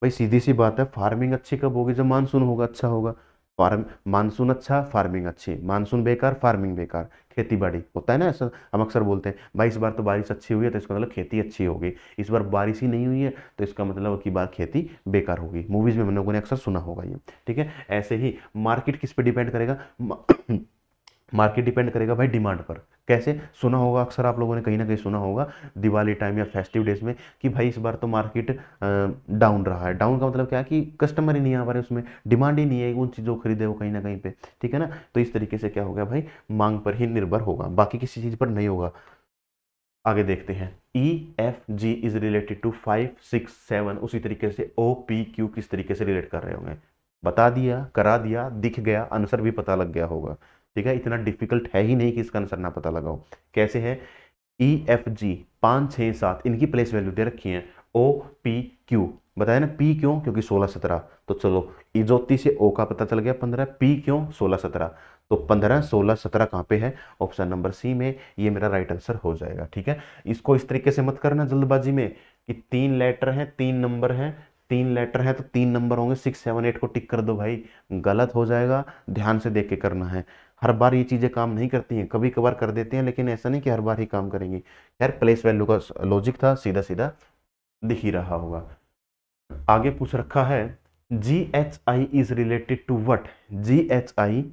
भाई सीधी सी बात है, फ़ार्मिंग अच्छी कब होगी? जब मानसून होगा अच्छा होगा। फार्म, मानसून अच्छा फ़ार्मिंग अच्छी। मानसून बेकार, फ़ार्मिंग बेकार। खेती बाड़ी होता है ना ऐसा? हम अक्सर बोलते हैं, भाई, इस बार तो बारिश अच्छी हुई है तो इसका मतलब खेती अच्छी होगी। इस बार बारिश ही नहीं हुई है तो इसका मतलब कि बार खेती बेकार होगी। मूवीज़ में हम लोगों ने अक्सर सुना होगा ये, ठीक है? ऐसे ही मार्केट किस पर डिपेंड करेगा? मार्केट डिपेंड करेगा भाई डिमांड पर। कैसे? सुना होगा अक्सर आप लोगों ने, कहीं ना कहीं सुना होगा दिवाली टाइम या फेस्टिव डेज़ में कि भाई इस बार तो मार्केट डाउन रहा है। डाउन का मतलब क्या है कि कस्टमर ही नहीं आ पा रहे उसमें डिमांड ही नहीं है उन चीज़ों को खरीदे वो कहीं ना कहीं पे। ठीक है ना? तो इस तरीके से क्या हो गया भाई? मांग पर ही निर्भर होगा, बाकी किसी चीज़ पर नहीं होगा। आगे देखते हैं। E F G is related to five six seven उसी तरीके से ओ पी क्यू किस तरीके से रिलेट कर रहे होंगे? बता दिया, करा दिया, दिख गया, आंसर भी पता लग गया होगा। ठीक है? इतना डिफ़िकल्ट है ही नहीं कि इसका आंसर ना पता लगाओ। कैसे है? ई एफ़ जी पाँच छः सात, इनकी प्लेस वैल्यू दे रखी है। ओ पी क्यू बताया ना पी क्यों? क्योंकि सोलह, सत्रह। तो चलो, इजोती से ओ का पता चल गया पंद्रह। पी क्यों? सोलह, सत्रह। तो पंद्रह, सोलह, सत्रह कहाँ पे है? ऑप्शन नंबर सी में ये मेरा राइट आंसर हो जाएगा, ठीक है? इसको इस तरीके से मत करना जल्दबाजी में कि तीन लेटर हैं, तीन नंबर हैं। तीन लेटर है तो तीन नंबर होंगे। सिक्स सेवन एट को टिक कर दो भाई। गलत हो जाएगा। ध्यान से देख के करना है। हर बार ये चीज़ें काम नहीं करती हैं कभी कभार कर देते हैं, लेकिन ऐसा नहीं कि हर बार ही काम करेंगी। खैर प्लेस वैल्यू का लॉजिक था सीधा सीधा दिख ही रहा होगा। आगे पूछ रखा है G H I is related to what G H I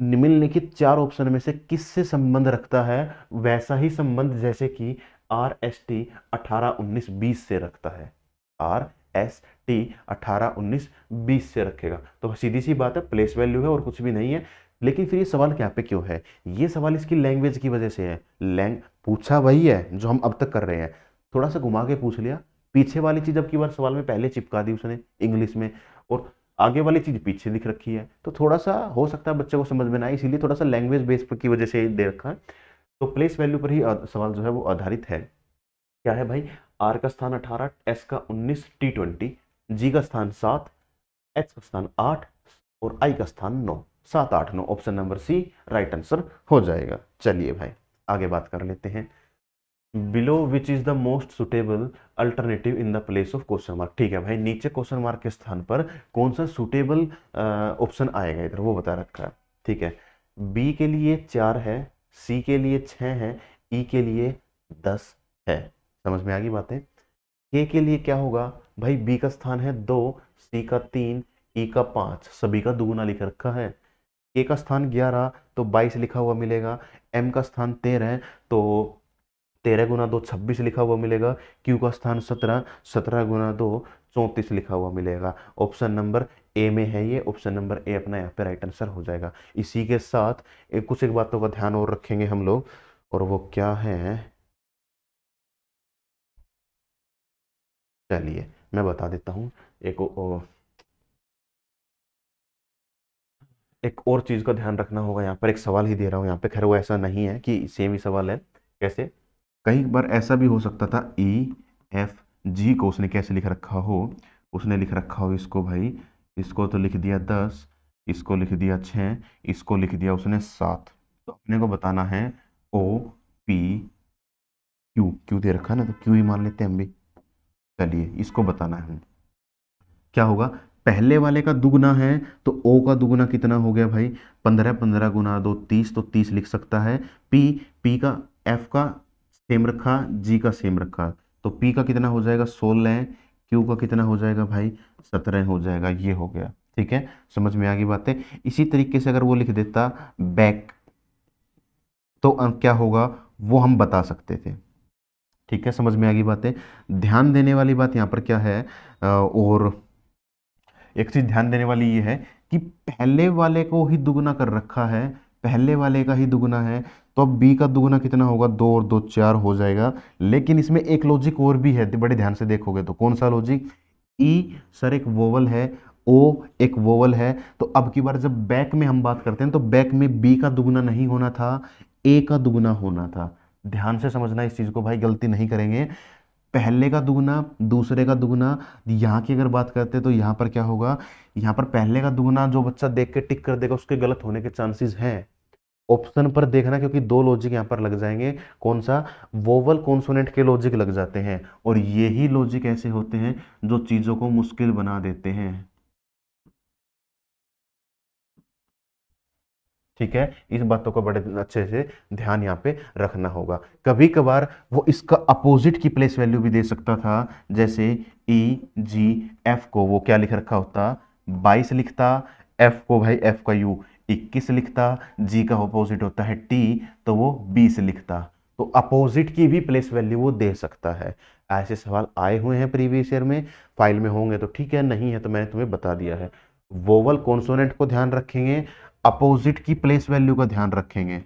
निम्नलिखित चार ऑप्शन में से किससे संबंध रखता है? वैसा ही संबंध जैसे कि आर एस टी अठारह उन्नीस बीस से रखता है। आर एस टी अठारह उन्नीस बीस से रखेगा। तो सीधी सी बात है प्लेस वैल्यू है और कुछ भी नहीं है। लेकिन फिर ये सवाल क्या पे क्यों है? ये सवाल इसकी लैंग्वेज की वजह से है। लैंग पूछा वही है जो हम अब तक कर रहे हैं। थोड़ा सा घुमा के पूछ लिया। पीछे वाली चीज़ अब की बार सवाल में पहले चिपका दी उसने इंग्लिश में और आगे वाली चीज़ पीछे लिख रखी है। तो थोड़ा सा हो सकता है बच्चे को समझ में ना आए, इसीलिए थोड़ा सा लैंग्वेज बेस की वजह से दे रखा है। तो प्लेस वैल्यू पर ही सवाल जो है वो आधारित है। क्या है भाई? आर का स्थान अठारह एस का उन्नीस टी ट्वेंटी जी का स्थान सात एच का स्थान आठ और आई का स्थान नौ। सात आठ नौ option number C, right answer हो जाएगा। चलिए भाई, आगे बात कर लेते हैं। Below which is the most suitable alternative in the place of question mark ठीक है भाई, नीचे क्वेश्चन मार्क के स्थान पर कौन सा सुटेबल ऑप्शन आएगा इधर? वो बता रखा है। ठीक है बी के लिए चार है सी के लिए छः है ई e के लिए दस है। समझ में आ गई बातें? के के लिए क्या होगा? भाई बी का स्थान है दो सी का तीन ई e का पाँच। सभी का दुगुना लिख रखा है। के का स्थान ग्यारह तो बाईस लिखा हुआ मिलेगा। एम का स्थान तेरह तो तेरह गुना दो छब्बीस लिखा हुआ मिलेगा। क्यू का स्थान सत्रह सत्रह गुना दो चौंतीस लिखा हुआ मिलेगा। ऑप्शन नंबर ए में है ये ऑप्शन नंबर ए अपना यहाँ पे राइट आंसर हो जाएगा। इसी के साथ एक कुछ एक बातों का ध्यान और रखेंगे हम लोग और वो क्या है? चलिए मैं बता देता हूँ। एक ओ, एक और चीज़ का ध्यान रखना होगा, यहाँ पर एक सवाल ही दे रहा हूँ, यहाँ पे खैर वो ऐसा नहीं है कि सेम ही सवाल है। कैसे? कई बार ऐसा भी हो सकता था ई एफ़ जी को उसने कैसे लिख रखा हो? उसने लिख रखा हो इसको भाई, इसको तो लिख दिया दस, इसको लिख दिया छः इसको लिख दिया उसने सात। तो अपने को बताना है ओ पी क्यू क्यू दे रखा है ना तो क्यू ही मान लेते हैं हम भी। चलिए, इसको बताना है। क्या होगा? पहले वाले का दुगना है तो ओ का दुगना कितना हो गया भाई? पंद्रह पंद्रह गुना दो, तीस तो तीस लिख सकता है। पी पी का एफ़ का सेम रखा, जी का सेम रखा। तो पी का कितना हो जाएगा? सोलह। क्यू का कितना हो जाएगा भाई? सत्रह हो जाएगा, ये हो गया। ठीक है? समझ में आ गई बातें? इसी तरीके से अगर वो लिख देता, बैक तो क्या होगा? वो हम बता सकते थे। ठीक है? समझ में आ गई बातें? ध्यान देने वाली बात यहाँ पर क्या है? और एक चीज़ ध्यान देने वाली ये है कि पहले वाले को ही दुगुना कर रखा है, पहले वाले का ही दुगुना है तो अब बी का दुगुना कितना होगा? दो और दो चार हो जाएगा। लेकिन इसमें एक लॉजिक और भी है, बड़े ध्यान से देखोगे तो। कौन सा लॉजिक ई सर एक वोवल है। ओ एक वोवल है। तो अब की बार जब बैक में हम बात करते हैं तो बैक में बी का दुगना नहीं होना था ए का दुगुना होना था। ध्यान से समझना इस चीज़ को, भाई, गलती नहीं करेंगे। पहले का दुगना, दूसरे का दुगना, यहाँ की अगर बात करते हैं तो यहाँ पर क्या होगा? यहाँ पर पहले का दुगना जो बच्चा देख के टिक कर देगा, उसके गलत होने के चांसेस हैं। ऑप्शन पर देखना क्योंकि दो लॉजिक यहाँ पर लग जाएँगे। कौन सा? वोवल कॉन्सोनेंट के लॉजिक लग जाते हैं और यही लॉजिक ऐसे होते हैं जो चीज़ों को मुश्किल बना देते हैं। ठीक है? इस बातों को बड़े अच्छे से ध्यान यहाँ पे रखना होगा। कभी कभार वो इसका अपोजिट की प्लेस वैल्यू भी दे सकता था, जैसे ई जी एफ़ को। वो क्या लिख रखा होता? बाईस लिखता एफ़ को भाई एफ़ का यू इक्कीस लिखता जी का अपोजिट होता है टी तो वो बीस लिखता। तो अपोजिट की भी प्लेस वैल्यू वो दे सकता है। ऐसे सवाल आए हुए हैं प्रीवियस ईयर में। फ़ाइल में होंगे तो ठीक है, नहीं है तो मैंने तुम्हें बता दिया है। वोवल कॉन्सोनेंट को ध्यान रखेंगे। अपोजिट की प्लेस वैल्यू का ध्यान रखेंगे।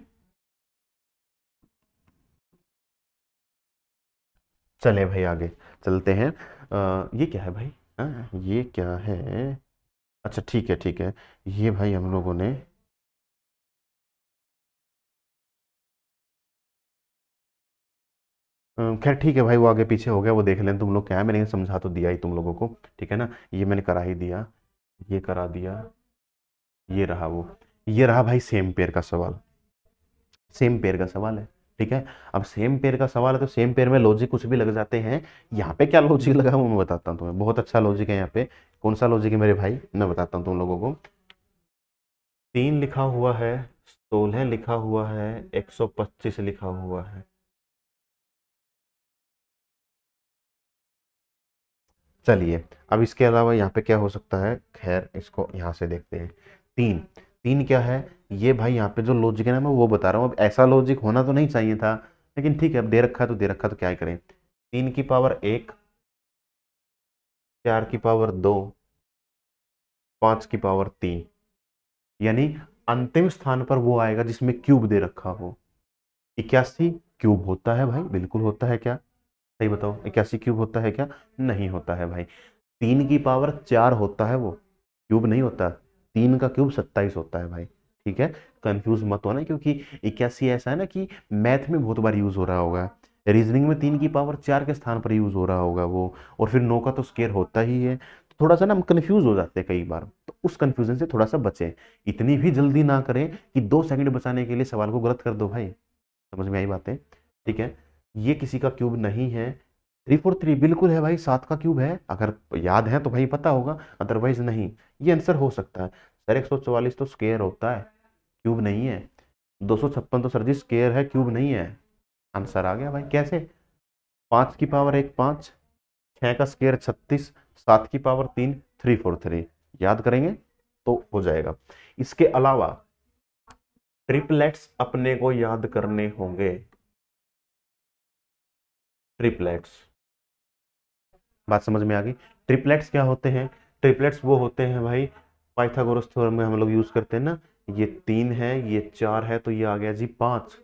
चले भाई आगे चलते हैं। आ, ये क्या है भाई? आ, ये क्या है? अच्छा ठीक है ठीक है। ये भाई हम लोगों ने खैर ठीक है भाई वो आगे पीछे हो गया वो देख लें। तुम लोग क्या है? मैंने समझा तो दिया ही तुम लोगों को ठीक है ना? ये मैंने करा ही दिया ये करा दिया ये रहा वो। ये रहा भाई सेम पेयर का सवाल। सेम पेयर का सवाल है, ठीक है? अब सेम पेयर का सवाल है तो सेम पेयर में लॉजिक कुछ भी लग जाते हैं। यहाँ पे क्या लॉजिक लगा वो मैं बताता हूँ तुम्हें। बहुत अच्छा लॉजिक है यहाँ पे। कौन सा लॉजिक है मेरे भाई? मैं बताता हूँ तुम लोगों को। तीन लिखा हुआ है, सोलह लिखा हुआ है, एक सौ पच्चीस लिखा हुआ है। चलिए, अब इसके अलावा यहाँ पे क्या हो सकता है? खैर, इसको यहाँ से देखते हैं। तीन तीन क्या है? ये भाई यहाँ पे जो लॉजिक है ना, मैं वो बता रहा हूँ। अब ऐसा लॉजिक होना तो नहीं चाहिए था, लेकिन ठीक है, अब दे रखा तो दे रखा तो क्या करें? तीन की पावर एक, चार की पावर दो, पाँच की पावर तीन। यानी अंतिम स्थान पर वो आएगा जिसमें क्यूब दे रखा हो। इक्यासी क्यूब होता है भाई, बिल्कुल होता है क्या? सही बताओ, इक्यासी क्यूब होता है क्या? नहीं होता है भाई। तीन की पावर चार होता है वो क्यूब नहीं होता। तीन का क्यूब सत्ताईस होता है भाई, ठीक है? कंफ्यूज मत होना, क्योंकि इक्यासी ऐसा है ना कि मैथ में बहुत बार यूज़ हो रहा होगा रीजनिंग में तीन की पावर चार के स्थान पर यूज़ हो रहा होगा वो, और फिर नौ का तो स्केयर होता ही है। तो थोड़ा सा ना हम कन्फ्यूज़ हो जाते हैं कई बार तो उस कन्फ्यूज़न से थोड़ा सा बचें। इतनी भी जल्दी ना करें कि दो सेकंड बचाने के लिए सवाल को गलत कर दो भाई। समझ में आई बातें? ठीक है? ये किसी का क्यूब नहीं है थ्री फोर थ्री बिल्कुल है भाई, सात का क्यूब है। अगर याद है तो भाई पता होगा अदरवाइज़ नहीं। ये आंसर हो सकता है। सर एक सौ चौवालीस तो स्केयर होता है। क्यूब नहीं है। दो सौ छप्पन तो सर जी स्केयर है, क्यूब नहीं है। आंसर आ गया भाई, कैसे? पाँच की पावर एक पाँच छः का स्केयर छत्तीस, सात की पावर तीन थ्री फोर थ्री याद करेंगे तो हो जाएगा। इसके अलावा ट्रिपलेट्स अपने को याद करने होंगे। ट्रिपलेट्स बात समझ में आ गई। ट्रिपलेट्स क्या होते हैं? ट्रिपलेट्स वो होते हैं भाई, पाइथागोरस थ्योरम में हम लोग यूज़ करते हैं ना, ये तीन है, ये चार है तो ये आ गया जी पाँच।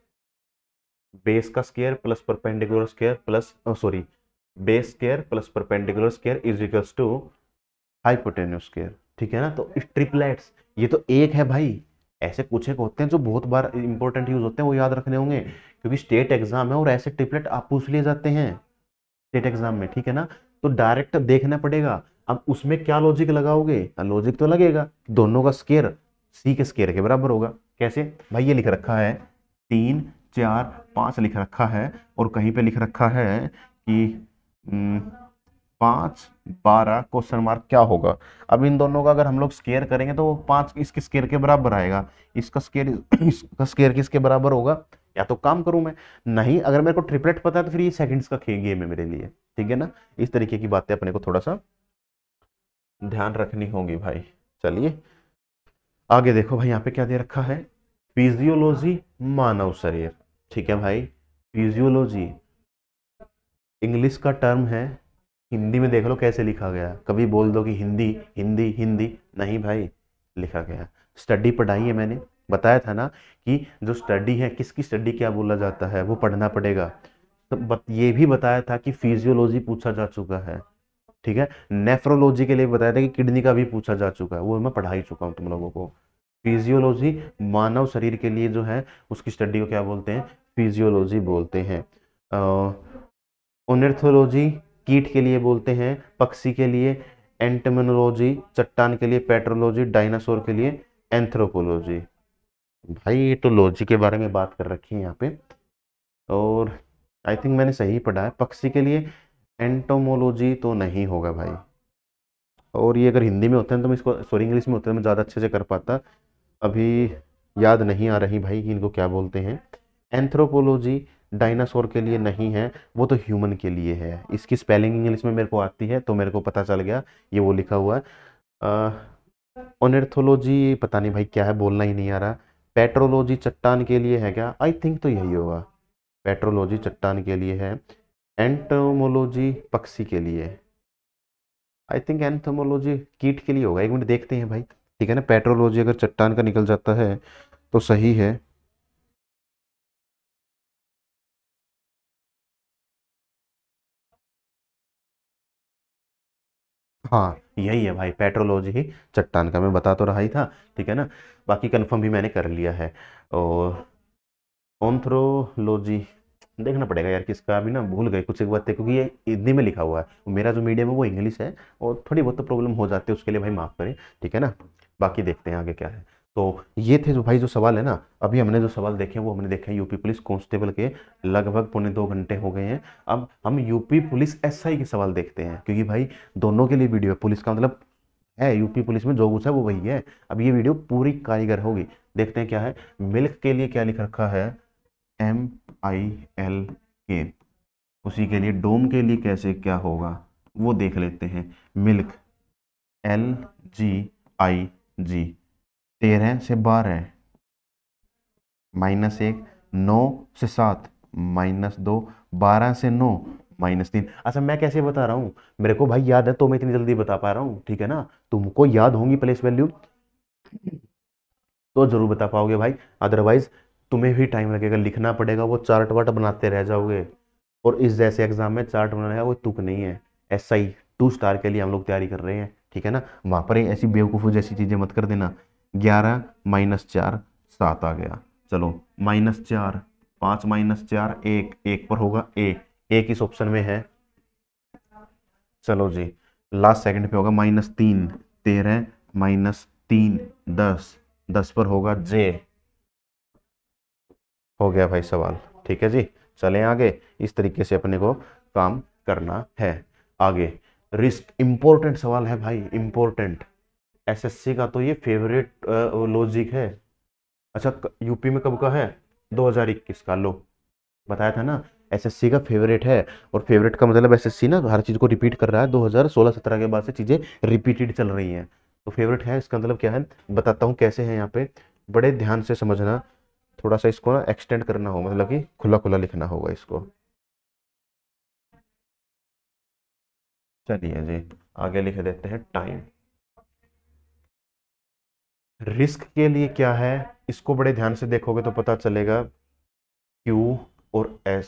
बेस का square plus perpendicular square plus sorry, base square plus perpendicular square is to hypotenuse square, ठीक है ना? तो ट्रिपलेट्स, ये तो एक है भाई। ऐसे कुछ एक होते हैं जो बहुत बार इंपॉर्टेंट यूज़ होते हैं, वो याद रखने होंगे, क्योंकि स्टेट एग्ज़ाम है और ऐसे ट्रिपलेट आप पूछ लिए जाते हैं स्टेट एग्ज़ाम में, ठीक है ना? तो डायरेक्ट देखना पड़ेगा। अब उसमें क्या लॉजिक लगाओगे? लॉजिक तो लगेगा दोनों का स्केयर सी के स्केयर के बराबर होगा। कैसे? भाई ये लिख रखा है। तीन, चार, पाँच लिख रखा है और कहीं पे लिख रखा है कि पाँच, बारह क्वेश्चन मार्क क्या होगा? अब इन दोनों का अगर हम लोग स्केयर करेंगे तो वो पाँच इसके स्केयर के बराबर आएगा। इसका स्केयर इसका स्केयर किसके बराबर होगा? या तो काम करूँ मैं। नहीं, अगर मेरे को ट्रिपलेट पता है तो फिर ये सेकंड्स का खेल गेम है मेरे लिए। ठीक है ना? इस तरीके की बातें अपने को थोड़ा सा ध्यान रखनी होगी भाई। चलिए। आगे देखो भाई, यहाँ पे क्या दे रखा है? फिजियोलॉजी मानव शरीर। ठीक है भाई? फिजियोलॉजी इंग्लिश का टर्म है। हिंदी में देख लो कैसे लिखा गया। कभी बोल दो कि हिंदी हिंदी हिंदी। नहीं भाई, लिखा गया। स्टडी पढ़ाई है मैंने। बताया था ना कि जो स्टडी है, किसकी स्टडी क्या बोला जाता है? वो पढ़ना पड़ेगा। तो ये भी बताया था कि फिजियोलॉजी पूछा जा चुका है, ठीक है? नेफ्रोलॉजी के लिए बताया था कि किडनी का भी पूछा जा चुका है, वो मैं पढ़ा ही चुका हूँ तुम लोगों को। फिजियोलॉजी मानव शरीर के लिए जो है, उसकी स्टडी को क्या बोलते हैं? फिजियोलॉजी बोलते हैं। ओनर्थोलॉजी कीट के लिए बोलते हैं, पक्षी के लिए एंटमोनोलॉजी चट्टान के लिए पेट्रोलॉजी डायनासोर के लिए एंथ्रोपोलॉजी भाई, ये तो लॉजी के बारे में बात कर रखी है यहाँ पे। और आई थिंक मैंने सही पढ़ा है। पक्षी के लिए एंटोमोलॉजी तो नहीं होगा भाई। और ये अगर हिंदी में होते हैं तो मैं इसको सॉरी इंग्लिश में होते हैं, मैं ज़्यादा अच्छे से कर पाता। अभी याद नहीं आ रही भाई इनको क्या बोलते हैं। एंथ्रोपोलॉजी डायनासोर के लिए नहीं है, वो तो ह्यूमन के लिए है। इसकी स्पेलिंग इंग्लिश में मेरे को आती है तो मेरे को पता चल गया, ये वो लिखा हुआ है। ओनेर्थोलॉजी पता नहीं भाई क्या है, बोलना ही नहीं आ रहा। पेट्रोलॉजी चट्टान के लिए है क्या? आई थिंक तो यही होगा। पेट्रोलॉजी चट्टान के लिए है, एंटोमोलॉजी पक्षी के लिए आई थिंक एंथोमोलॉजी कीट के लिए होगा। एक मिनट देखते हैं भाई। ठीक है ना? पेट्रोलॉजी अगर चट्टान का निकल जाता है तो सही है। हाँ यही है भाई, पेट्रोलॉजी ही चट्टान का। मैं बता तो रहा ही था, ठीक है ना? बाकी कंफर्म भी मैंने कर लिया है। और ऑन्थ्रोलॉजी देखना पड़ेगा यार किसका अभी ना भूल गए, कुछ एक बातें क्योंकि ये हिंदी में लिखा हुआ है। मेरा जो मीडियम है वो इंग्लिश है और थोड़ी बहुत तो प्रॉब्लम हो जाती है, उसके लिए भाई माफ़ करें, ठीक है ना? बाकी देखते हैं आगे क्या है। तो ये थे जो भाई जो सवाल है ना, अभी हमने जो सवाल देखे वो हमने देखे यूपी पुलिस कांस्टेबल के, लगभग पौने दो घंटे हो गए हैं। अब हम यूपी पुलिस एसआई के सवाल देखते हैं, क्योंकि भाई दोनों के लिए वीडियो है। पुलिस का मतलब है यूपी पुलिस में जो कुछ है वो वही है। अब ये वीडियो पूरी कारीगर होगी। देखते हैं क्या है। मिल्क के लिए क्या लिख रखा है? एम आई एल के उसी के लिए डोम के लिए कैसे क्या होगा, वो देख लेते हैं। मिल्क एल जी आई जी तेरह से बारह, माइनस एक, नौ से सात, माइनस दो, बारह से नौ, माइनस तीन। अच्छा मैं कैसे बता रहा हूँ? मेरे को भाई याद है तो मैं इतनी जल्दी बता पा रहा हूँ, ठीक है ना? तुमको याद होंगी प्लेस वैल्यू तो ज़रूर बता पाओगे भाई। अदरवाइज़ तुम्हें भी टाइम लगेगा, लिखना पड़ेगा, वो चार्ट वार्ट बनाते रह जाओगे। और इस जैसे एग्ज़ाम में चार्ट बनाने का वो तुक नहीं है। एस आई टू स्टार के लिए हम लोग तैयारी कर रहे हैं, ठीक है ना? वहाँ पर ऐसी बेवकूफ़ जैसी चीज़ें मत कर देना। ग्यारह माइनस चार, सात आ गया। चलो माइनस चार, पाँच माइनस चार, एक। एक पर होगा ए एक इस ऑप्शन में है? चलो जी लास्ट सेकंड पे होगा माइनस तीन। तेरह माइनस तीन, दस। दस पर होगा जे हो गया भाई सवाल। ठीक है जी? चलें आगे। इस तरीके से अपने को काम करना है। आगे। रिस्क, इम्पोर्टेंट सवाल है भाई इंपॉर्टेंट एसएससी का तो ये फेवरेट लॉजिक है। अच्छा यूपी में कब का है? 2021 का। लो। बताया था ना? एसएससी का फेवरेट है। और फेवरेट का मतलब एसएससी ना, हर चीज़ को रिपीट कर रहा है। 2016-17 के बाद से चीज़ें रिपीटेड चल रही हैं। तो फेवरेट है, इसका मतलब क्या है? बताता हूँ कैसे है यहाँ पे। बड़े ध्यान से समझना थोड़ा सा इसको ना एक्सटेंड करना होगा मतलब कि खुला खुला लिखना होगा इसको। चलिए जी, आगे लिख देते हैं टाइम रिस्क के लिए क्या है? इसको बड़े ध्यान से देखोगे तो पता चलेगा Q और S,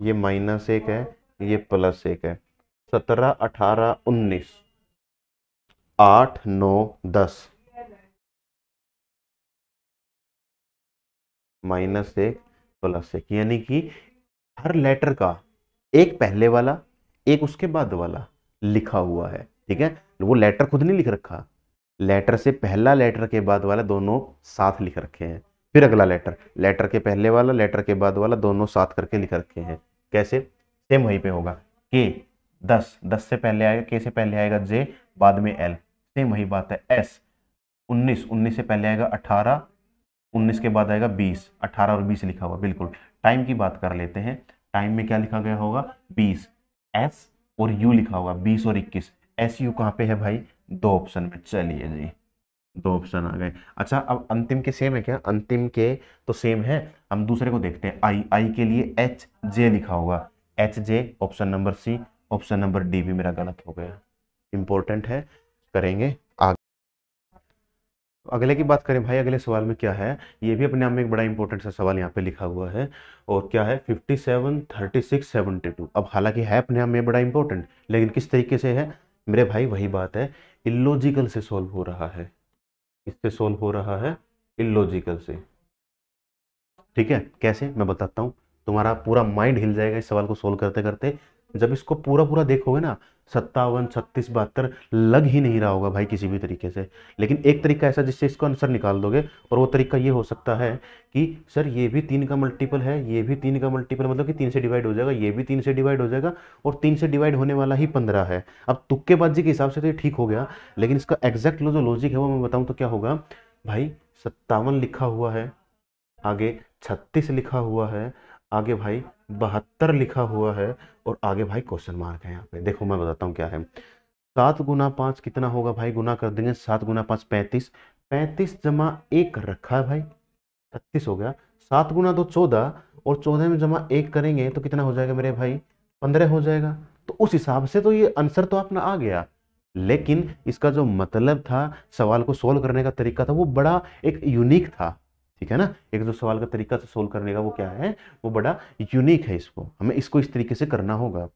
ये माइनस एक है, ये प्लस एक है। सत्रह, अठारह, उन्नीस, आठ, नौ, दस। माइनस एक, प्लस एक, यानी कि हर लेटर का एक पहले वाला, एक उसके बाद वाला लिखा हुआ है, ठीक है? वो लेटर खुद नहीं लिख रखा। लेटर से पहला लेटर के बाद वाला दोनों साथ लिख रखे हैं। फिर अगला लेटर लेटर के पहले वाला, लेटर के बाद वाला दोनों साथ करके लिख रखे हैं। कैसे? सेम वहीं पे होगा। के दस दस से पहले आएगा, के से पहले आएगा जे, बाद में एल। सेम वही बात है, एस। उन्नीस उन्नीस से पहले आएगा अठारह उन्नीस के बाद आएगा बीस, अठारह और बीस लिखा हुआ, बिल्कुल। टाइम की बात कर लेते हैं। टाइम में क्या लिखा गया होगा? बीस। एस और यू लिखा होगा, बीस और इक्कीस। एस यू कहाँ पे है भाई? दो ऑप्शन में। चलिए जी, दो ऑप्शन आ गए। अच्छा अब अंतिम के सेम है क्या? अंतिम के तो सेम है। हम दूसरे को देखते हैं। आई आई के लिए एच जे लिखा होगा। H J option number C option number D भी मेरा गलत हो गया। इंपॉर्टेंट है, करेंगे। अगले की बात करें भाई, अगले सवाल में क्या है? ये भी अपने आप में एक बड़ा इंपॉर्टेंट सा सवाल यहाँ पे लिखा हुआ है। और क्या है? Fifty seven thirty six seventy two अब हालाँकि है अपने आप में बड़ा इंपॉर्टेंट लेकिन किस तरीके से है? मेरे भाई, वही बात है इलॉजिकल से सॉल्व हो रहा है। इससे सॉल्व हो रहा है? इलॉजिकल से। ठीक है? कैसे? मैं बताता हूँ। तुम्हारा पूरा माइंड हिल जाएगा इस सवाल को सोल्व करते करते जब इसको पूरा पूरा देखोगे ना, सत्तावन, छत्तीस, बहत्तर, लग ही नहीं रहा होगा भाई किसी भी तरीके से। लेकिन एक तरीका ऐसा जिससे इसको आंसर निकाल दोगे, और वो तरीका ये हो सकता है कि, सर, ये भी तीन का मल्टीपल है, ये भी तीन का मल्टीपल मतलब कि तीन से डिवाइड हो जाएगा, ये भी तीन से डिवाइड हो जाएगा, और तीन से डिवाइड होने वाला ही पंद्रह है। अब तुक्केबाजी के हिसाब से तो ये ठीक हो गया, लेकिन इसका एग्जैक्ट जो लॉजिक है वो मैं बताऊँ तो क्या होगा? भाई, सत्तावन लिखा हुआ है, आगे छत्तीस लिखा हुआ है, आगे भाई बहत्तर लिखा हुआ है और आगे भाई क्वेश्चन मार्क है यहाँ पे। देखो मैं बताता हूँ क्या है। सात गुना पाँच कितना होगा भाई? गुना कर देंगे। सात गुना पाँच, पैंतीस। पैंतीस जमा एक रखा है भाई। छत्तीस हो गया। सात गुना दो चौदह और चौदह में जमा एक करेंगे तो कितना हो जाएगा मेरे भाई? पंद्रह हो जाएगा। तो उस हिसाब से तो ये आंसर तो अपना आ गया। लेकिन इसका जो मतलब था, सवाल को सोल्व करने का तरीका था, वो बड़ा एक यूनिक था। ठीक है ना? एक जो सवाल का तरीका से सोल्व करने का वो क्या है? वो बड़ा यूनिक है इसको। हमें इसको इस तरीके से करना होगा।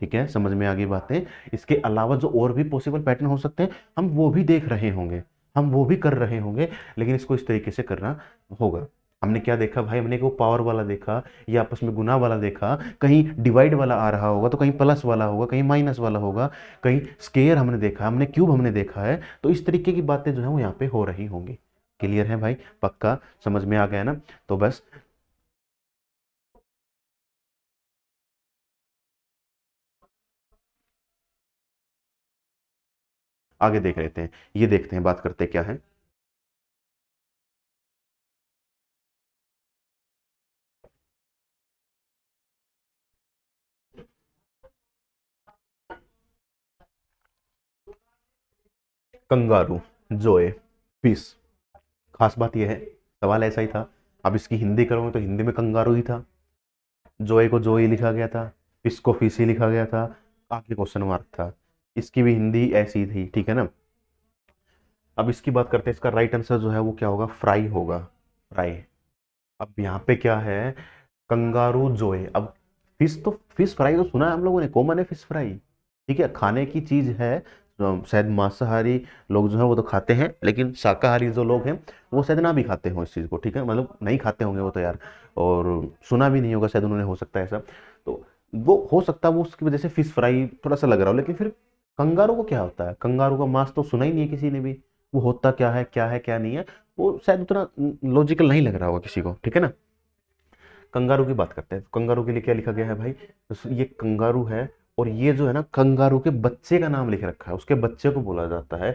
ठीक है? समझ में आ गई बातें? इसके अलावा जो और भी पॉसिबल पैटर्न हो सकते हैं, हम वो भी देख रहे होंगे। हम वो भी कर रहे होंगे, लेकिन इसको इस तरीके से करना होगा। हमने क्या देखा भाई? हमने वो पावर वाला देखा, या आपस में गुना वाला देखा। कहीं डिवाइड वाला आ रहा होगा तो कहीं प्लस वाला होगा, कहीं माइनस वाला होगा। कहीं स्केयर हमने देखा, हमने क्यूब हमने देखा है तो इस तरीके की बातें जो है वो यहाँ पे हो रही होंगी। क्लियर है भाई? पक्का? समझ में आ गया ना? तो बस। आगे देख लेते हैं। ये देखते हैं, बात करते क्या है। कंगारू, जोए फ़िश खास बात यह है, सवाल ऐसा ही था। अब इसकी हिंदी करोगे तो हिंदी में कंगारू ही था। जोए को जोई लिखा गया था फ़िश को ही लिखा गया था आगे क्वेश्चन मार्क था। इसकी भी हिंदी ऐसी थी, ठीक है ना? अब इसकी बात करते हैं, इसका राइट आंसर जो है वो क्या होगा? फ्राई होगा। फ्राई अब यहाँ पे क्या है? Kangaroo joey. अब फ़िश तो फ़िश फ्राई तो सुना है हम लोगों ने कॉमन है फ़िश फ्राई ठीक है, खाने की चीज़ है शायद मांसाहारी लोग जो है वो तो खाते हैं, लेकिन शाकाहारी जो लोग हैं, वो शायद ना भी खाते हो इस चीज़ को, ठीक है? मतलब नहीं खाते होंगे वो तो यार, और सुना भी नहीं होगा, शायद उन्होंने, हो सकता है ऐसा। तो वो, हो सकता है वो उसकी वजह से फ़िश फ्राई थोड़ा सा लग रहा हो, लेकिन फिर कंगारू को क्या होता है? कंगारू का मांस तो सुना ही नहीं है किसी ने भी। वो होता क्या है क्या है, क्या नहीं है, वो शायद उतना लॉजिकल नहीं लग रहा होगा किसी को, ठीक है ना? कंगारू की बात करते हैं। कंगारू के लिए क्या लिखा गया है भाई? ये कंगारू है और ये जो है ना कंगारू के बच्चे का नाम लिख रखा है, उसके बच्चे को बोला जाता है।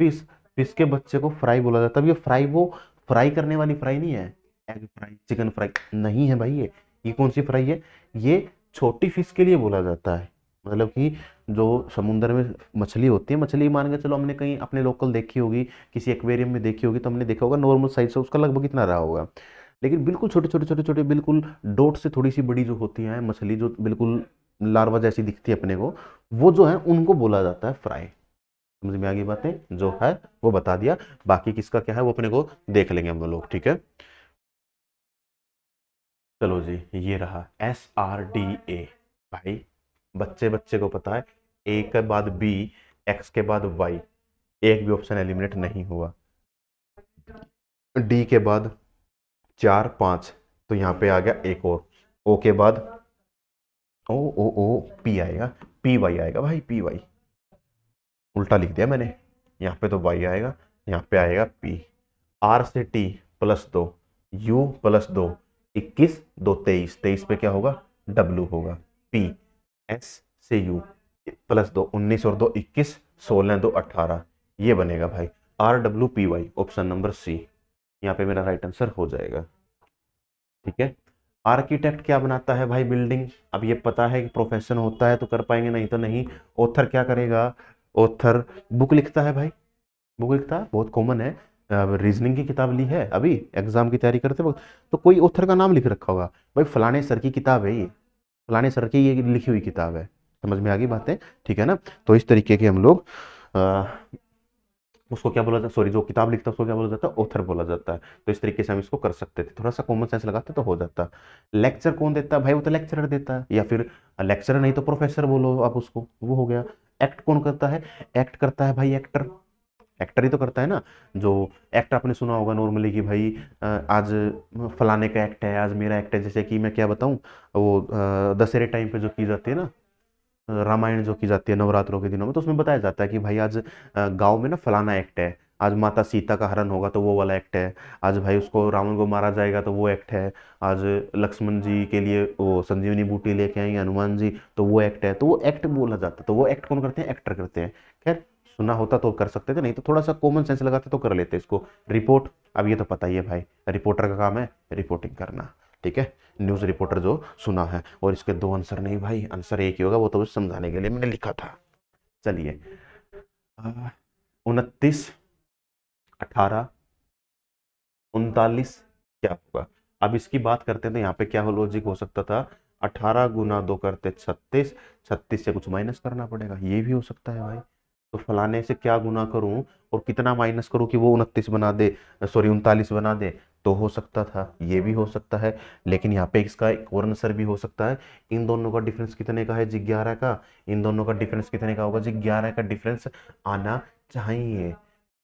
फ़िश फ़िश के बच्चे को फ्राई बोला जाता है। ये फ्राई वो फ्राई करने वाली फ्राई नहीं है। एग फ्राई, चिकन फ्राई नहीं है भाई ये। ये कौन सी फ्राई है? ये छोटी फ़िश के लिए बोला जाता है। मतलब कि जो समुद्र में मछली होती है, मछली मान के चलो हमने कहीं अपने लोकल देखी होगी, किसी एक्वेरियम में देखी होगी तो हमने देखा होगा नॉर्मल साइज़ से उसका लगभग इतना रहा होगा। लेकिन बिल्कुल छोटे छोटे छोटे छोटे बिल्कुल डोट से थोड़ी सी बड़ी जो होती है, मछली जो बिल्कुल लार्वा जैसी दिखती है अपने को, वो जो है उनको बोला जाता है फ्राई। समझ में आ गई बातें? जो है वो बता दिया। बाकी किसका क्या है वो अपने को देख लेंगे हम लोग, ठीक है? चलो जी, ये रहा एस आर डी ए भाई, बच्चे बच्चे को पता है ए के बाद बी एक्स के बाद वाई एक भी ऑप्शन एलिमिनेट नहीं हुआ। डी के बाद चार, पाँच तो यहाँ पे आ गया एक और। ओ के बाद ओ ओ ओ पी आएगा। पी वाई आएगा भाई पी वाई उल्टा लिख दिया मैंने। यहाँ पे तो वाई आएगा, यहाँ पे आएगा पी आर से टी प्लस दो यू प्लस दो, इक्कीस, दो तेईस। तेईस पे क्या होगा? डब्लू होगा। पी एस से यू प्लस दो, उन्नीस और दो, इक्कीस, सोलह, दो अट्ठारह ये बनेगा भाई। R W P Y option number C यहाँ पे मेरा राइट आंसर हो जाएगा। ठीक है? आर्किटेक्ट क्या बनाता है भाई बिल्डिंग? अब ये पता है कि प्रोफेशन होता है तो कर पाएँगे, नहीं तो नहीं। ऑथर क्या करेगा? ऑथर बुक लिखता है भाई। बुक लिखता है, बहुत कॉमन है। रीजनिंग की किताब ली है अभी एग्ज़ाम की तैयारी करते वक्त। तो कोई ऑथर का नाम लिख रखा होगा। भाई फलाने सर की किताब है ये। फलाने सर की ये लिखी हुई किताब है। समझ में आ गई बातें? ठीक है ना? तो इस तरीके के हम लोग उसको क्या बोला जाता सॉरी जो किताब लिखता है उसको क्या बोला जाता है? ऑथर बोला जाता है। तो इस तरीके से हम इसको कर सकते थे। थोड़ा सा कॉमन सेंस लगाते तो हो जाता। लेक्चर कौन देता है? भाई, वो तो लेक्चरर देता है। या फिर लेक्चरर नहीं तो प्रोफेसर बोलो आप उसको। वो हो गया। एक्ट कौन करता है? एक्ट करता है भाई एक्टर एक्टर ही तो करता है ना। जो एक्ट आपने सुना होगा नॉर्मली कि भाई आज फलाने का एक्ट है, आज मेरा एक्ट है। जैसे कि मैं क्या बताऊँ? वो दशहरे टाइम पे जो की जाती है ना रामायण जो की जाती है नवरात्रों के दिनों में तो उसमें बताया जाता है कि भाई आज गाँव में ना फलाना एक्ट है। आज माता सीता का हरण होगा तो वो वाला एक्ट है। आज भाई उसको रावण को मारा जाएगा तो वो एक्ट है। आज लक्ष्मण जी के लिए वो संजीवनी बूटी लेके आएँगे, हनुमान जी तो वो एक्ट है। तो वो एक्ट बोला जाता है। तो वो एक्ट कौन करते हैं? एक्टर करते हैं। खैर, सुना होता तो कर सकते थे, नहीं तो थोड़ा सा कॉमन सेंस लगाते तो कर लेते इसको। रिपोर्ट अब ये तो पता ही है भाई। रिपोर्टर का काम है रिपोर्टिंग करना। ठीक है? न्यूज़ रिपोर्टर जो सुना है। और इसके दो आंसर नहीं भाई आंसर एक ही होगा, वो तो समझाने के लिए मैंने लिखा था। चलिए। उनतीस, अठारह, उनतालीस, क्या होगा? अब इसकी बात करते थे यहाँ पे क्या हो लॉजिक हो सकता था? अठारह गुना दो करते छत्तीस छत्तीस से कुछ माइनस करना पड़ेगा। ये भी हो सकता है भाई। तो फलाने से क्या गुना करूँ? और कितना माइनस करूँ कि वो उनतीस बना दे सॉरी उनतालीस बना दे? तो हो सकता था, ये भी हो सकता है, लेकिन यहाँ पे इसका एक और आंसर भी हो सकता है। इन दोनों का डिफरेंस कितने का है? जी ग्यारह का। इन दोनों का डिफरेंस कितने का होगा? जी ग्यारह का डिफरेंस आना चाहिए।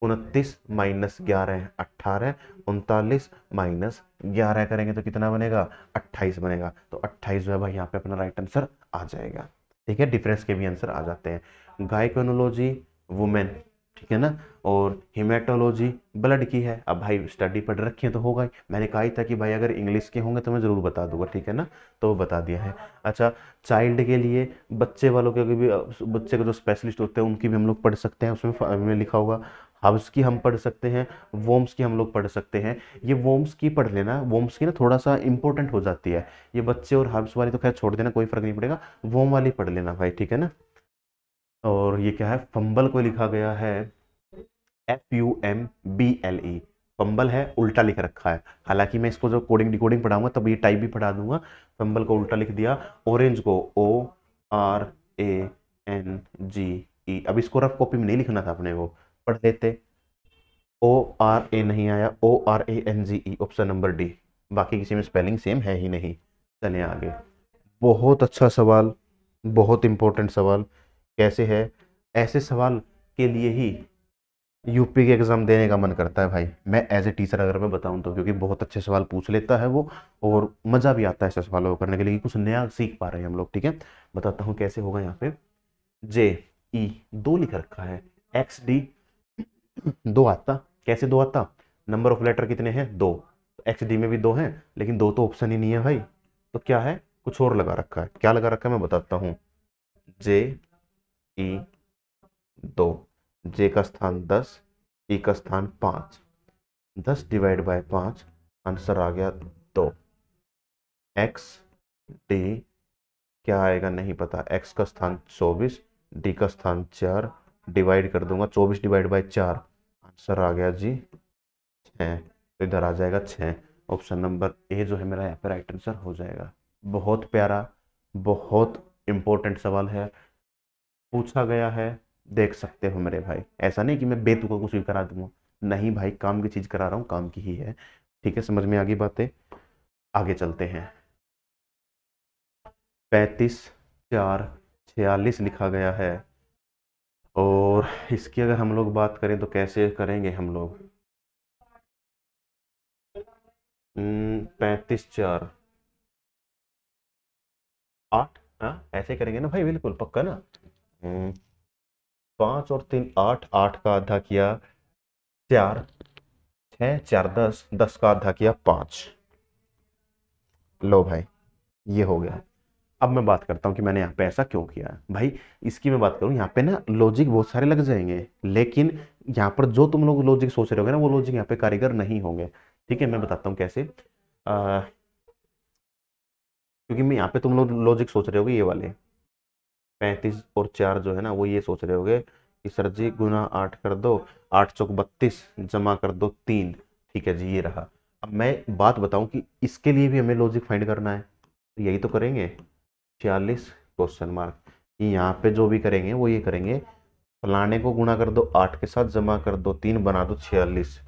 उनतीस माइनस ग्यारह अट्ठारह। उनतालीस माइनस ग्यारह करेंगे तो कितना बनेगा? अट्ठाईस बनेगा। तो अट्ठाईस जो है भाई, यहाँ पे अपना राइट आंसर आ जाएगा। ठीक है? डिफरेंस के भी आंसर आ जाते हैं। गायकोनोलॉजी वुमेन ठीक है ना? और हिमेटोलॉजी ब्लड की है। अब भाई स्टडी पढ़ रखी है तो होगा ही। मैंने कहा ही था कि भाई अगर इंग्लिश के होंगे तो मैं ज़रूर बता दूँगा, ठीक है ना? तो वो बता दिया है। अच्छा चाइल्ड के लिए बच्चे वालों के भी, बच्चे के जो स्पेशलिस्ट होते हैं, उनकी भी हम लोग पढ़ सकते हैं। उसमें में लिखा होगा हब्स की हम पढ़ सकते हैं वोम्स की हम लोग पढ़ सकते हैं। ये वोम्स की पढ़ लेना वोम्स की ना थोड़ा सा इंपॉर्टेंट हो जाती है। ये बच्चे और हब्स वाली तो खैर छोड़ देना, कोई फ़र्क नहीं पड़ेगा। वोम वाली पढ़ लेना भाई, ठीक है ना? और ये क्या है? फंबल को लिखा गया है F U M B L E fumble है, उल्टा लिख रखा है। हालाँकि मैं इसको जो कोडिंग डिकोडिंग पढ़ाऊँगा, तब ये टाइप भी पढ़ा दूँगा। फंबल को उल्टा लिख दिया। ऑरेंज को ओ आर ए एन जी ई अब इसको रफ कॉपी में नहीं लिखना था अपने को। पढ़ लेते। ओ आर ए नहीं आया। O R A N G E option number D बाकी किसी में स्पेलिंग सेम है ही नहीं। चले आगे। बहुत अच्छा सवाल, बहुत इंपॉर्टेंट सवाल। कैसे है? ऐसे सवाल के लिए ही यूपी के एग्ज़ाम देने का मन करता है भाई। मैं एज ए टीचर अगर मैं बताऊँ तो क्योंकि बहुत अच्छे सवाल पूछ लेता है वो, और मज़ा भी आता है ऐसे सवालों को करने के लिए कुछ नया सीख पा रहे हैं हम लोग, ठीक है? बताता हूँ कैसे होगा यहाँ पे। जे ई दो लिख रखा है। एक्स डी दो आता। कैसे दो आता? नंबर ऑफ़ लेटर कितने हैं? दो। एक्स डी में भी दो हैं, लेकिन दो तो ऑप्शन ही नहीं है भाई। तो क्या है? कुछ और लगा रखा है। क्या लगा रखा है मैं बताता हूँ। जे ई दो जे का स्थान दस ई का स्थान पाँच। दस डिवाइड बाय पाँच आंसर आ गया दो। एक्स डी क्या आएगा नहीं पता। एक्स का स्थान चौबीस डी का स्थान चार डिवाइड कर दूँगा चौबीस डिवाइड बाय चार। आंसर आ गया जी छः तो इधर आ जाएगा छः। ऑप्शन नंबर ए जो है मेरा यहाँ पे राइट आंसर हो जाएगा। बहुत प्यारा बहुत इम्पोर्टेंट सवाल है। पूछा गया है देख सकते हो मेरे भाई। ऐसा नहीं कि मैं बेतुका कुछ भी करा दूँगा। नहीं भाई काम की चीज़ करा रहा हूँ काम की ही है। ठीक है समझ में आ गई बातें? आगे चलते हैं। पैंतीस चार छियालीस लिखा गया है। और इसकी अगर हम लोग बात करें तो कैसे करेंगे हम लोग? हम्म, पैंतीस चार। आठ हाँ ऐसे करेंगे ना भाई बिल्कुल पक्का ना? पाँच और तीन आठ आठ का आधा किया चार छः चार दस दस का आधा किया पाँच। लो भाई ये हो गया। अब मैं बात करता हूँ कि मैंने यहाँ पे ऐसा क्यों किया? भाई इसकी मैं बात करूँ यहाँ पे ना लॉजिक बहुत सारे लग जाएँगे लेकिन यहाँ पर जो तुम लोग लॉजिक सोच रहे होगे ना वो लॉजिक यहाँ पे कारीगर नहीं होंगे। ठीक है मैं बताता हूँ कैसे। आ, क्योंकि मैं यहाँ पे तुम लोग लॉजिक सोच रहे होगे ये वाले। पैंतीस और चार जो है ना, वो ये सोच रहे होगे कि सर जी गुना आठ कर दो, आठ चौक बत्तीस जमा कर दो तीन। ठीक है जी, ये रहा। अब मैं बात बताऊँ कि इसके लिए भी हमें लॉजिक फाइंड करना है। तो यही तो करेंगे। छियालीस क्वेश्चन मार्क यहाँ पे जो भी करेंगे, वो ये करेंगे। फलाने को गुना कर दो आठ के साथ, जमा कर दो तीन, बना दो छियालीस।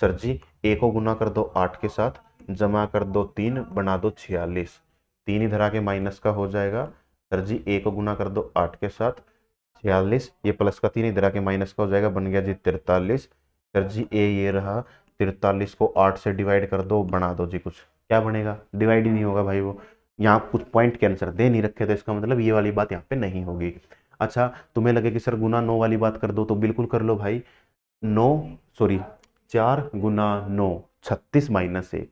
सर जी, ए को गुना कर दो आठ के साथ, जमा कर दो तीन, बना दो छियालीस। तीन इधर आके माइनस का हो जाएगा। सर जी ए को गुना कर दो आठ के साथ, छियालीस, ये प्लस का तीन इधर आके माइनस का हो जाएगा, बन गया जी तिरतालीस। सर जी ए ये रहा, तिरतालीस को आठ से डिवाइड कर दो, बना दो जी कुछ। क्या बनेगा? डिवाइड ही नहीं होगा भाई वो। यहाँ कुछ पॉइंट के आंसर दे नहीं रखे तो इसका मतलब ये वाली बात यहाँ पे नहीं होगी। अच्छा तुम्हें लगे कि सर गुना नौ वाली बात कर दो तो बिल्कुल कर लो भाई। नौ सॉरी चार गुना नौ, छत्तीस माइनस एक।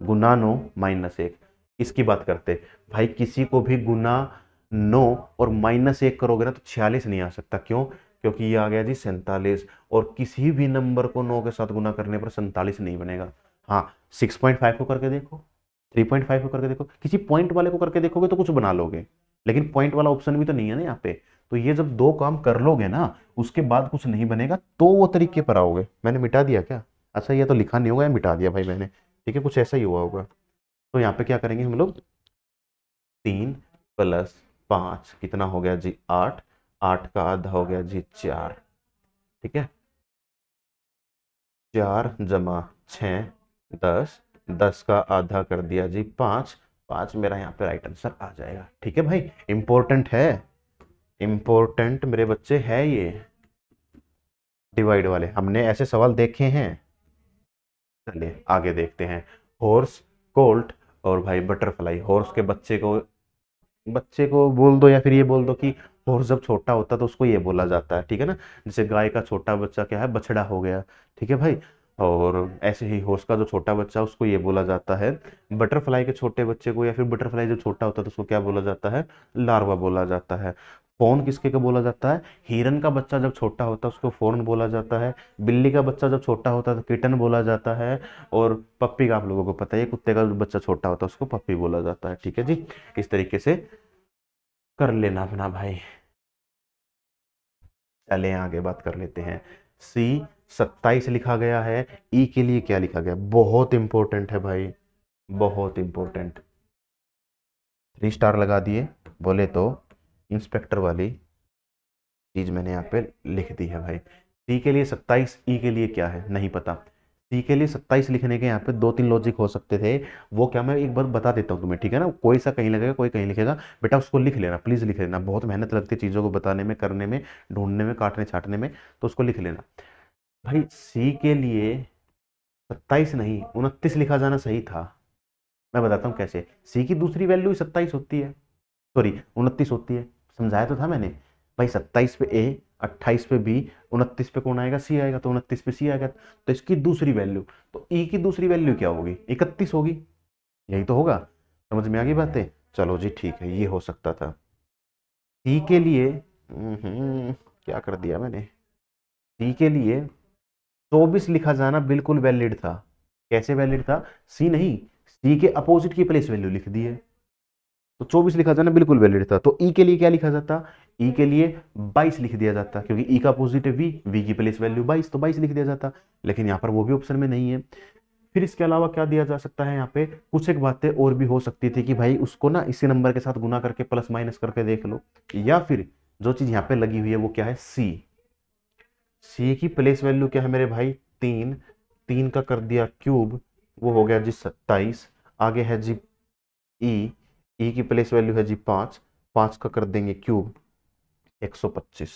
गुना नौ माइनस एक। इसकी बात करते। भाई किसी को भी गुना नौ और माइनस एक करोगे ना तो छियालीस नहीं आ सकता। क्यों? क्योंकि ये आ गया जी सैंतालीस और किसी भी नंबर को नौ के साथ गुना करने पर सैंतालीस नहीं बनेगा। हाँ सिक्स पॉइंट फाइव को करके देखो, थ्री पॉइंट फाइव को करके देखो, किसी पॉइंट वाले को करके देखोगे तो कुछ बना लोगे, लेकिन पॉइंट वाला ऑप्शन भी तो नहीं है ना यहाँ पे। तो ये जब दो काम कर लोगे ना, उसके बाद कुछ नहीं बनेगा तो वो तरीके पर आओगे। मैंने मिटा दिया क्या? अच्छा ये तो लिखा नहीं होगा, या मिटा दिया भाई मैंने। ठीक है, कुछ ऐसा ही हुआ होगा। तो यहाँ पे क्या करेंगे हम लोग? तीन प्लस पाँच। कितना हो गया जी आठ? आठ का आधा हो गया जी चार। ठीक है? चार जमा छ, दस। दस का आधा कर दिया जी पाँच। पाँच मेरा यहाँ पे राइट आंसर आ जाएगा। ठीक है भाई? इंपॉर्टेंट है। इंपॉर्टेंट मेरे बच्चे है ये। डिवाइड वाले। हमने ऐसे सवाल देखे हैं। चलिए, आगे देखते हैं। हॉर्स कोल्ट और भाई बटरफ्लाई हॉर्स के बच्चे को बच्चे को बोल दो या फिर ये बोल दो कि और जब छोटा होता है तो उसको ये बोला जाता है, ठीक है ना? जैसे गाय का छोटा बच्चा क्या है, बछड़ा हो गया, ठीक है भाई? और ऐसे ही होर्स का जो छोटा बच्चा उसको ये बोला जाता है। बटरफ्लाई के छोटे बच्चे को या फिर बटरफ्लाई जो छोटा होता है तो उसको क्या बोला जाता है? लार्वा बोला जाता है। फ़ोन किसके का बोला जाता है? हिरन का बच्चा जब छोटा होता है, उसको फ़ोन बोला जाता है। बिल्ली का बच्चा जब छोटा होता है तो किटन बोला जाता है। और पप्पी का आप लोगों को पता है कुत्ते का बच्चा छोटा होता है, उसको पप्पी बोला जाता है, ठीक है जी? इस तरीके से कर लेना अपना भाई। चले, आगे बात कर लेते हैं। सी, सत्ताईस लिखा गया है। ई के लिए क्या लिखा गया? बहुत इंपॉर्टेंट है भाई, बहुत इंपॉर्टेंट थ्री स्टार लगा दिए, बोले तो इंस्पेक्टर वाली चीज़ मैंने यहाँ पे लिख दी है भाई। सी के लिए सत्ताईस ई के लिए क्या है? नहीं पता। सी के लिए सत्ताईस लिखने के यहाँ पे दो तीन लॉजिक हो सकते थे। वो क्या मैं एक बार बता देता हूँ तुम्हें, ठीक है ना? कोई सा कहीं लगेगा, कोई कहीं लिखेगा। बेटा उसको लिख लेना प्लीज़ लिख लेना। बहुत मेहनत लगती है चीज़ों को बताने में, करने में, ढूँढने में, काटने, छाटने में तो उसको लिख लेना। भाई सी के लिए सत्ताईस नहीं, उनतीस लिखा जाना सही था। मैं बताता हूँ कैसे। सी की दूसरी वैल्यू सत्ताईस होती है। सॉरी उनतीस होती है। समझाया तो था मैंने। भाई सत्ताईस पे ए अट्ठाईस पे बी उनतीस पे कौन आएगा? सी आएगा तो उनतीस पे सी आएगा। तो इसकी दूसरी वैल्यू तो ई की दूसरी वैल्यू क्या होगी? इकतीस होगी। यही तो होगा। समझ में आ गई बातें? चलो जी, ठीक है, ये हो सकता था। सी के लिए क्या कर दिया मैंने? सी के लिए चौबीस लिखा जाना बिल्कुल वैलिड था। कैसे वैलिड था? सी नहीं सी के अपोजिट की प्लेस वैल्यू लिख दी है तो 24 लिखा जाना बिल्कुल वैलिड था। तो ई के लिए क्या लिखा जाता? ई के लिए 22 लिख दिया जाता, क्योंकि ई का अपोजिट है वी वी की प्लेस वैल्यू 22 तो 22 लिख दिया जाता। लेकिन यहाँ पर वो भी ऑप्शन में नहीं है। फिर इसके अलावा क्या दिया जा सकता है यहाँ पे? कुछ एक बातें और भी हो सकती थी कि भाई उसको ना इसी नंबर के साथ गुना करके प्लस माइनस करके देख लो। या फिर जो चीज़ यहाँ पे लगी हुई है वो क्या है? सी सी की प्लेस वैल्यू क्या है मेरे भाई? तीन। तीन का कर दिया क्यूब वो हो गया जी सत्ताईस। आगे है जी ई ई की प्लेस वैल्यू है जी पाँच पाँच का कर देंगे क्यूब एक सौ पच्चीस।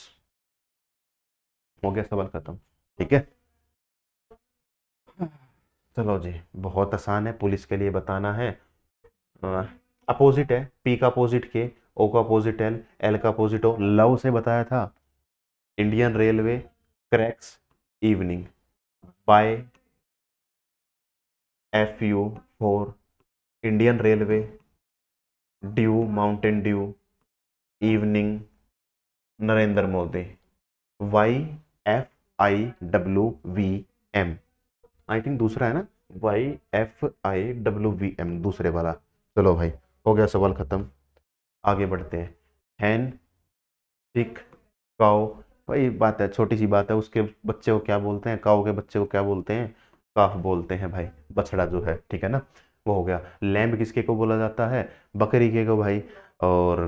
हो गया सवाल खत्म, ठीक है? चलो जी, बहुत आसान है पुलिस के लिए बताना है। अपोजिट है पी का अपोजिट के ओ का अपोजिट एल एल का अपोजिट ओ लव से बताया था। Indian railway cracks evening by F U four Indian railway dew mountain dew evening Narendra Modi Y F I W V M I think दूसरा है ना? Y F I W V M दूसरे वाला। चलो भाई, हो गया सवाल ख़त्म। आगे बढ़ते हैं। हैन सिक काओ भाई बात है, छोटी सी बात है, उसके बच्चे को क्या बोलते हैं? काओ के बच्चे को क्या बोलते हैं? काफ बोलते हैं भाई, बछड़ा जो है, ठीक है ना? वो हो गया। लैम्ब किसके को बोला जाता है? बकरी के को भाई। और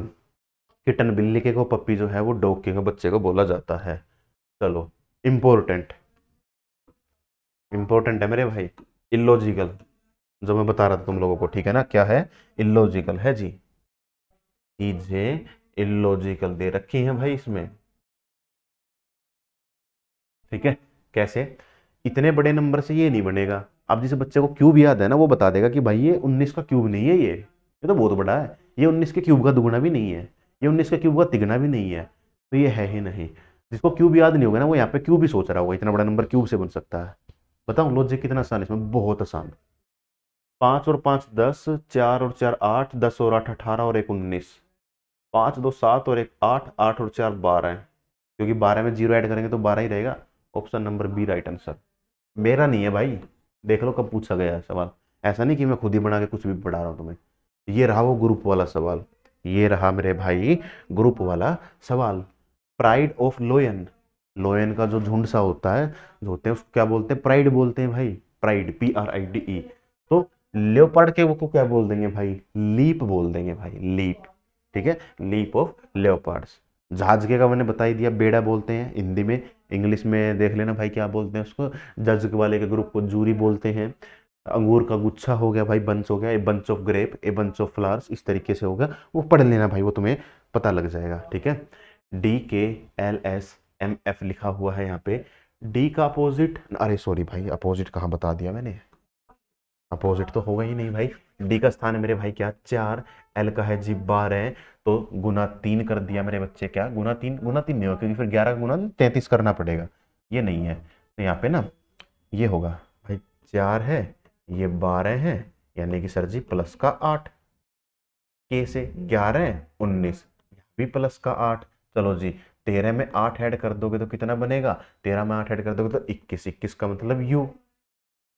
किटन बिल्ली के को, पप्पी जो है वो डॉग के को, बच्चे को बोला जाता है। चलो इम्पोर्टेंट इम्पोर्टेंट है मेरे भाई। इलॉजिकल जो मैं बता रहा था तुम लोगों को, ठीक है ना? क्या है? इलॉजिकल है जी। चीज़ें इलॉजिकल दे रखी हैं भाई इसमें। ठीक है? कैसे? इतने बड़े नंबर से ये नहीं बनेगा। अब जिसे बच्चे को क्यूब याद है ना, वो बता देगा कि भाई ये उन्नीस का क्यूब नहीं है ये। ये तो बहुत बड़ा है। ये उन्नीस के क्यूब का दुगुना भी नहीं है। ये उन्नीस के क्यूब का तिगना भी नहीं है। तो ये है ही नहीं। जिसको क्यूब याद नहीं होगा ना, वो यहाँ पे क्यूब ही सोच रहा होगा, इतना बड़ा नंबर क्यूब से बन सकता है। बताओ लॉजिक कितना आसान है इसमें? बहुत आसान। पाँच और पाँच दस, चार और चार आठ, दस और आठ अठारह और एक उन्नीस। पाँच दो सात और एक आठ आठ और चार बारह क्योंकि बारह में ज़ीरो ऐड करेंगे तो बारह ही रहेगा। Option number B right answer मेरा नहीं है भाई। देख लो कब पूछा गया है सवाल। ऐसा नहीं कि मैं खुद ही बना के कुछ भी पढ़ा रहा हूँ तुम्हें। ये रहा वो ग्रुप वाला सवाल। ये रहा मेरे भाई ग्रुप वाला सवाल। प्राइड ऑफ़ लोयन लोयन का जो झुंड सा होता है, जो होते हैं, उसको क्या बोलते हैं? प्राइड बोलते हैं भाई। Pride P R I D E तो लेओपार्ड के वो को क्या बोल देंगे भाई? लीप बोल देंगे भाई। लीप ठीक है? लीप ऑफ़ लेओपार्ड्स जहाज़ के का मैंने बता ही दिया, बेड़ा बोलते हैं, हिंदी में इंग्लिश में देख लेना भाई क्या बोलते हैं उसको। जज वाले के ग्रुप को जूरी बोलते हैं। अंगूर का गुच्छा हो गया भाई बंच हो गया A bunch of grape A bunch of flowers इस तरीके से होगा। वो पढ़ लेना भाई, वो तुम्हें पता लग जाएगा, ठीक है? डी के एल एस एम एफ़ लिखा हुआ है यहाँ पे। डी का अपोजिट अरे सॉरी भाई अपोजिट कहाँ बता दिया मैंने? अपोजिट तो होगा ही नहीं भाई। डी का स्थान है मेरे भाई क्या? चार, एल का है जी बारह तो गुना तीन कर दिया मेरे बच्चे क्या? गुना तीन गुना तीन नहीं होगा, क्योंकि फिर ग्यारह गुना तैंतीस करना पड़ेगा। ये नहीं है। तो यहाँ पे ना, ये होगा। भाई चार है, ये बारह है, यानी कि सर जी प्लस का आठ। के से ग्यारह, उन्नीस। भी प्लस का आठ। चलो जी, तेरह में आठ ऐड कर दोगे तो कितना बनेगा? तेरह में आठ ऐड कर दोगे तो इक्कीस। इक्कीस का मतलब यू।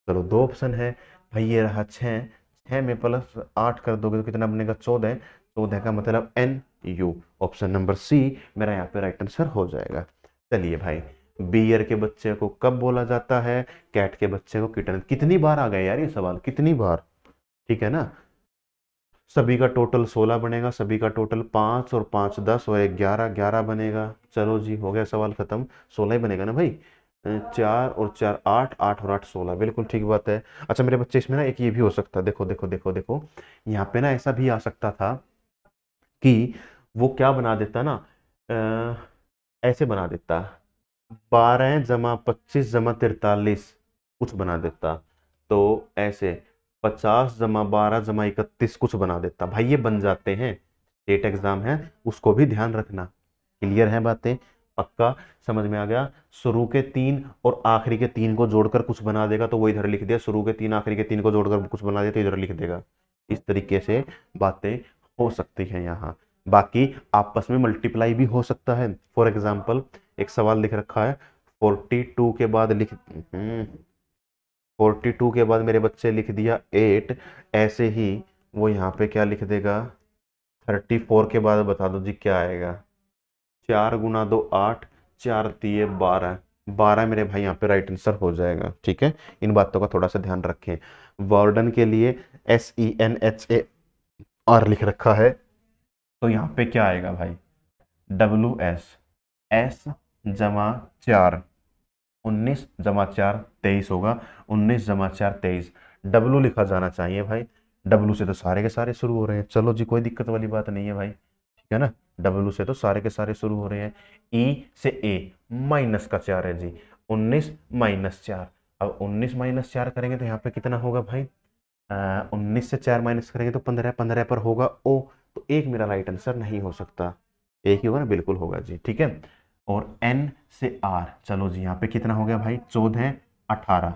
चलो दो ऑप्शन है। भाई ये रहा छः छः में प्लस आठ कर दोगे तो कितना बनेगा? चौदह चौदह का मतलब N U option number C मेरा यहाँ पे राइट आंसर हो जाएगा। चलिए भाई बियर के बच्चे को कब बोला जाता है? कैट के बच्चे को किटन कितनी बार आ गए यार ये सवाल? कितनी बार? ठीक है ना? सभी का टोटल सोलह बनेगा, सभी का टोटल पाँच और पाँच दस और ग्यारह ग्यारह बनेगा। चलो जी, हो गया सवाल खत्म। सोलह ही बनेगा ना भाई? चार और चार आठ आठ और आठ सोलह। बिल्कुल ठीक बात है। अच्छा मेरे बच्चे इसमें ना एक ये भी हो सकता है। देखो देखो देखो देखो। यहाँ पे ना ऐसा भी आ सकता था कि वो क्या बना देता ना आ, ऐसे बना देता। बारह जमा पच्चीस जमा तिरतालीस कुछ बना देता। तो ऐसे पचास जमा बारह जमा इकतीस कुछ बना देता। भाई ये बन जाते हैं। स्टेट एग्ज़ाम है उसको भी ध्यान रखना। क्लियर है बातें? पक्का समझ में आ गया? शुरू के तीन और आखिरी के तीन को जोड़कर कुछ बना देगा तो वो इधर लिख दिया। शुरू के तीन, आखिरी के तीन को जोड़कर कुछ बना दिया तो इधर लिख देगा। इस तरीके से बातें हो सकती हैं यहाँ। बाकी आपस में मल्टीप्लाई भी हो सकता है। फॉर एग्ज़ाम्पल एक सवाल लिख रखा है। फोर्टी टू के बाद लिख फोर्टी टू के बाद मेरे बच्चे लिख दिया एट ऐसे ही वो यहाँ पे क्या लिख देगा? थर्टी फोर के बाद बता दो जी, क्या आएगा? चार गुना दो आठ, चार दिए बारह। बारह मेरे भाई, यहाँ पे राइट आंसर हो जाएगा, ठीक है? इन बातों का थोड़ा सा ध्यान रखें। वार्डन के लिए S E N H A R लिख रखा है। तो यहाँ पे क्या आएगा भाई? डब्ल्यू एस एस जमा चार, उन्नीस जमा चार तेईस होगा, उन्नीस जमा चार तेईस। डब्लू लिखा जाना चाहिए भाई। डब्लू से तो सारे के सारे शुरू हो रहे हैं। चलो जी, कोई दिक्कत वाली बात नहीं है भाई। है ना? डब्लू से तो सारे के सारे शुरू हो रहे हैं। ई e से ए माइनस का चार है जी। उन्नीस माइनस चार। अब उन्नीस माइनस चार करेंगे तो यहाँ पे कितना होगा भाई? उन्नीस से चार माइनस करेंगे तो पंद्रह पंद्रह पर होगा ओ तो एक मेरा राइट आंसर नहीं हो सकता। एक ही होगा ना? बिल्कुल होगा जी। ठीक है? और एन से आर चलो जी, यहाँ पे कितना हो गया भाई? चौदह, अठारह।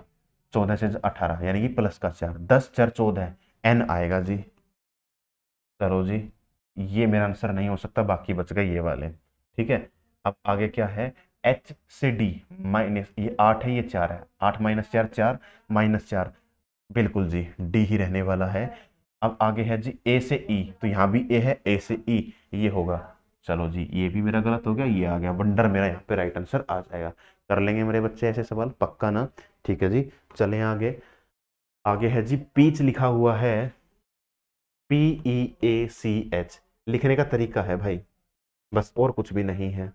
चौदह से अठारह, यानी कि प्लस का चार। दस चार चौदह। एन आएगा जी। चलो जी। ये मेरा आंसर नहीं हो सकता, बाकी बच गए ये वाले। ठीक है? अब आगे क्या है? एच से डी माइनस ये आठ है, ये चार है। आठ माइनस चार चार माइनस चार। बिल्कुल जी डी ही रहने वाला है। अब आगे है जी ए से ई तो यहाँ भी ए है ए से ई ये होगा। चलो जी, ये भी मेरा गलत हो गया, ये आ गया। वंडर मेरा यहाँ पे राइट आंसर आ जाएगा। कर लेंगे मेरे बच्चे ऐसे सवाल, पक्का ना? ठीक है जी, चले आगे। आगे है जी पीच लिखा हुआ है। P E A C H लिखने का तरीका है भाई। बस और कुछ भी नहीं है।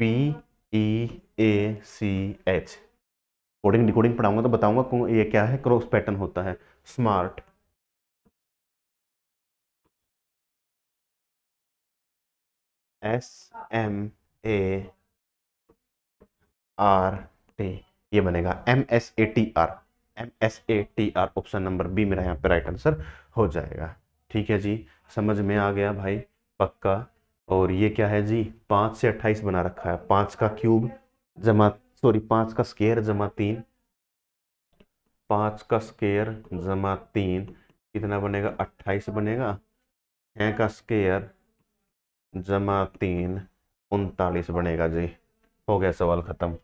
P E A C H coding decoding पढ़ाऊँगा तो बताऊँगा ये क्या है? क्रॉस पैटर्न होता है। Smart S M A R T ये बनेगा M S A T R M S A T R option number B मेरा यहाँ पे राइट आंसर हो जाएगा। ठीक है जी? समझ में आ गया भाई? पक्का? और ये क्या है जी? पाँच से अट्ठाईस बना रखा है। पाँच का क्यूब जमा सॉरी पाँच का स्केयर जमा तीन। पाँच का स्केयर जमा तीन। कितना बनेगा? अट्ठाईस बनेगा। है का स्केयर जमा तीन। उनतालीस बनेगा जी। हो गया सवाल ख़त्म।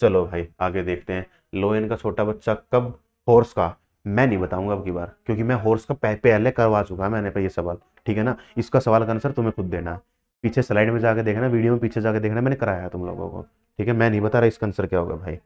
चलो भाई, आगे देखते हैं। लोयन का छोटा बच्चा कब हॉर्स का? मैं नहीं बताऊँगा अब की बार, क्योंकि मैं हॉर्स का पहले करवा चुका है मैंने पर ये सवाल, ठीक है ना? इसका सवाल का आंसर तुम्हें खुद देना है। पीछे स्लाइड में जाके देखना वीडियो में पीछे जाके देखना, मैंने कराया तुम लोगों को, ठीक है? मैं नहीं बता रहा इसका आंसर क्या होगा भाई।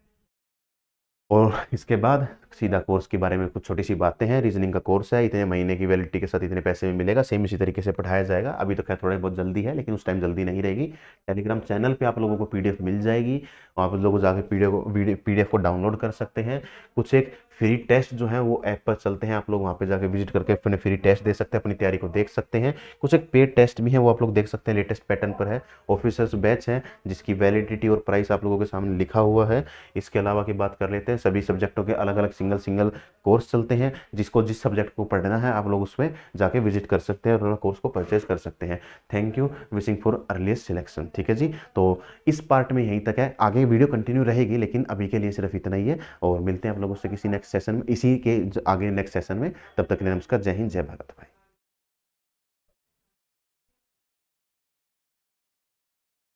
और इसके बाद सीधा कोर्स के बारे में कुछ छोटी सी बातें हैं रीजनिंग का कोर्स है, इतने महीने की वैलिडिटी के साथ इतने पैसे में मिलेगा सेम इसी तरीके से पढ़ाया जाएगा। अभी तो खैर थोड़ा बहुत जल्दी है, लेकिन उस टाइम जल्दी नहीं रहेगी। टेलीग्राम चैनल पे आप लोगों को पीडीएफ मिल जाएगी आप लोग जाकर पीडीएफ पीडीएफ को डाउनलोड कर सकते हैं। कुछ एक फ्री टेस्ट जो है, वो ऐप पर चलते हैं। आप लोग वहाँ पे जाके विज़िट करके अपने फ्री टेस्ट दे सकते हैं, अपनी तैयारी को देख सकते हैं। कुछ एक पेड टेस्ट भी है, वो आप लोग देख सकते हैं। लेटेस्ट पैटर्न पर है। ऑफिसर्स बैच है, जिसकी वैलिडिटी और प्राइस आप लोगों के सामने लिखा हुआ है। इसके अलावा की बात कर लेते हैं, सभी सब्जेक्टों के अलग अलग सिंगल सिंगल कोर्स चलते हैं, जिसको जिस सब्जेक्ट को पढ़ना है, आप लोग उसमें जाके विज़िट कर सकते हैं और कोर्स को परचेज कर सकते हैं। Thank you wishing for earliest selection ठीक है जी? तो इस पार्ट में यहीं तक है। आगे वीडियो कंटिन्यू रहेगी, लेकिन अभी के लिए सिर्फ़ इतना ही है और मिलते हैं आप लोगों से किसी नेक्स्ट सेशन में, इसी के आगे नेक्स्ट सेशन में, तब तक नमस्कार, जय हिंद, जय भारत भाई।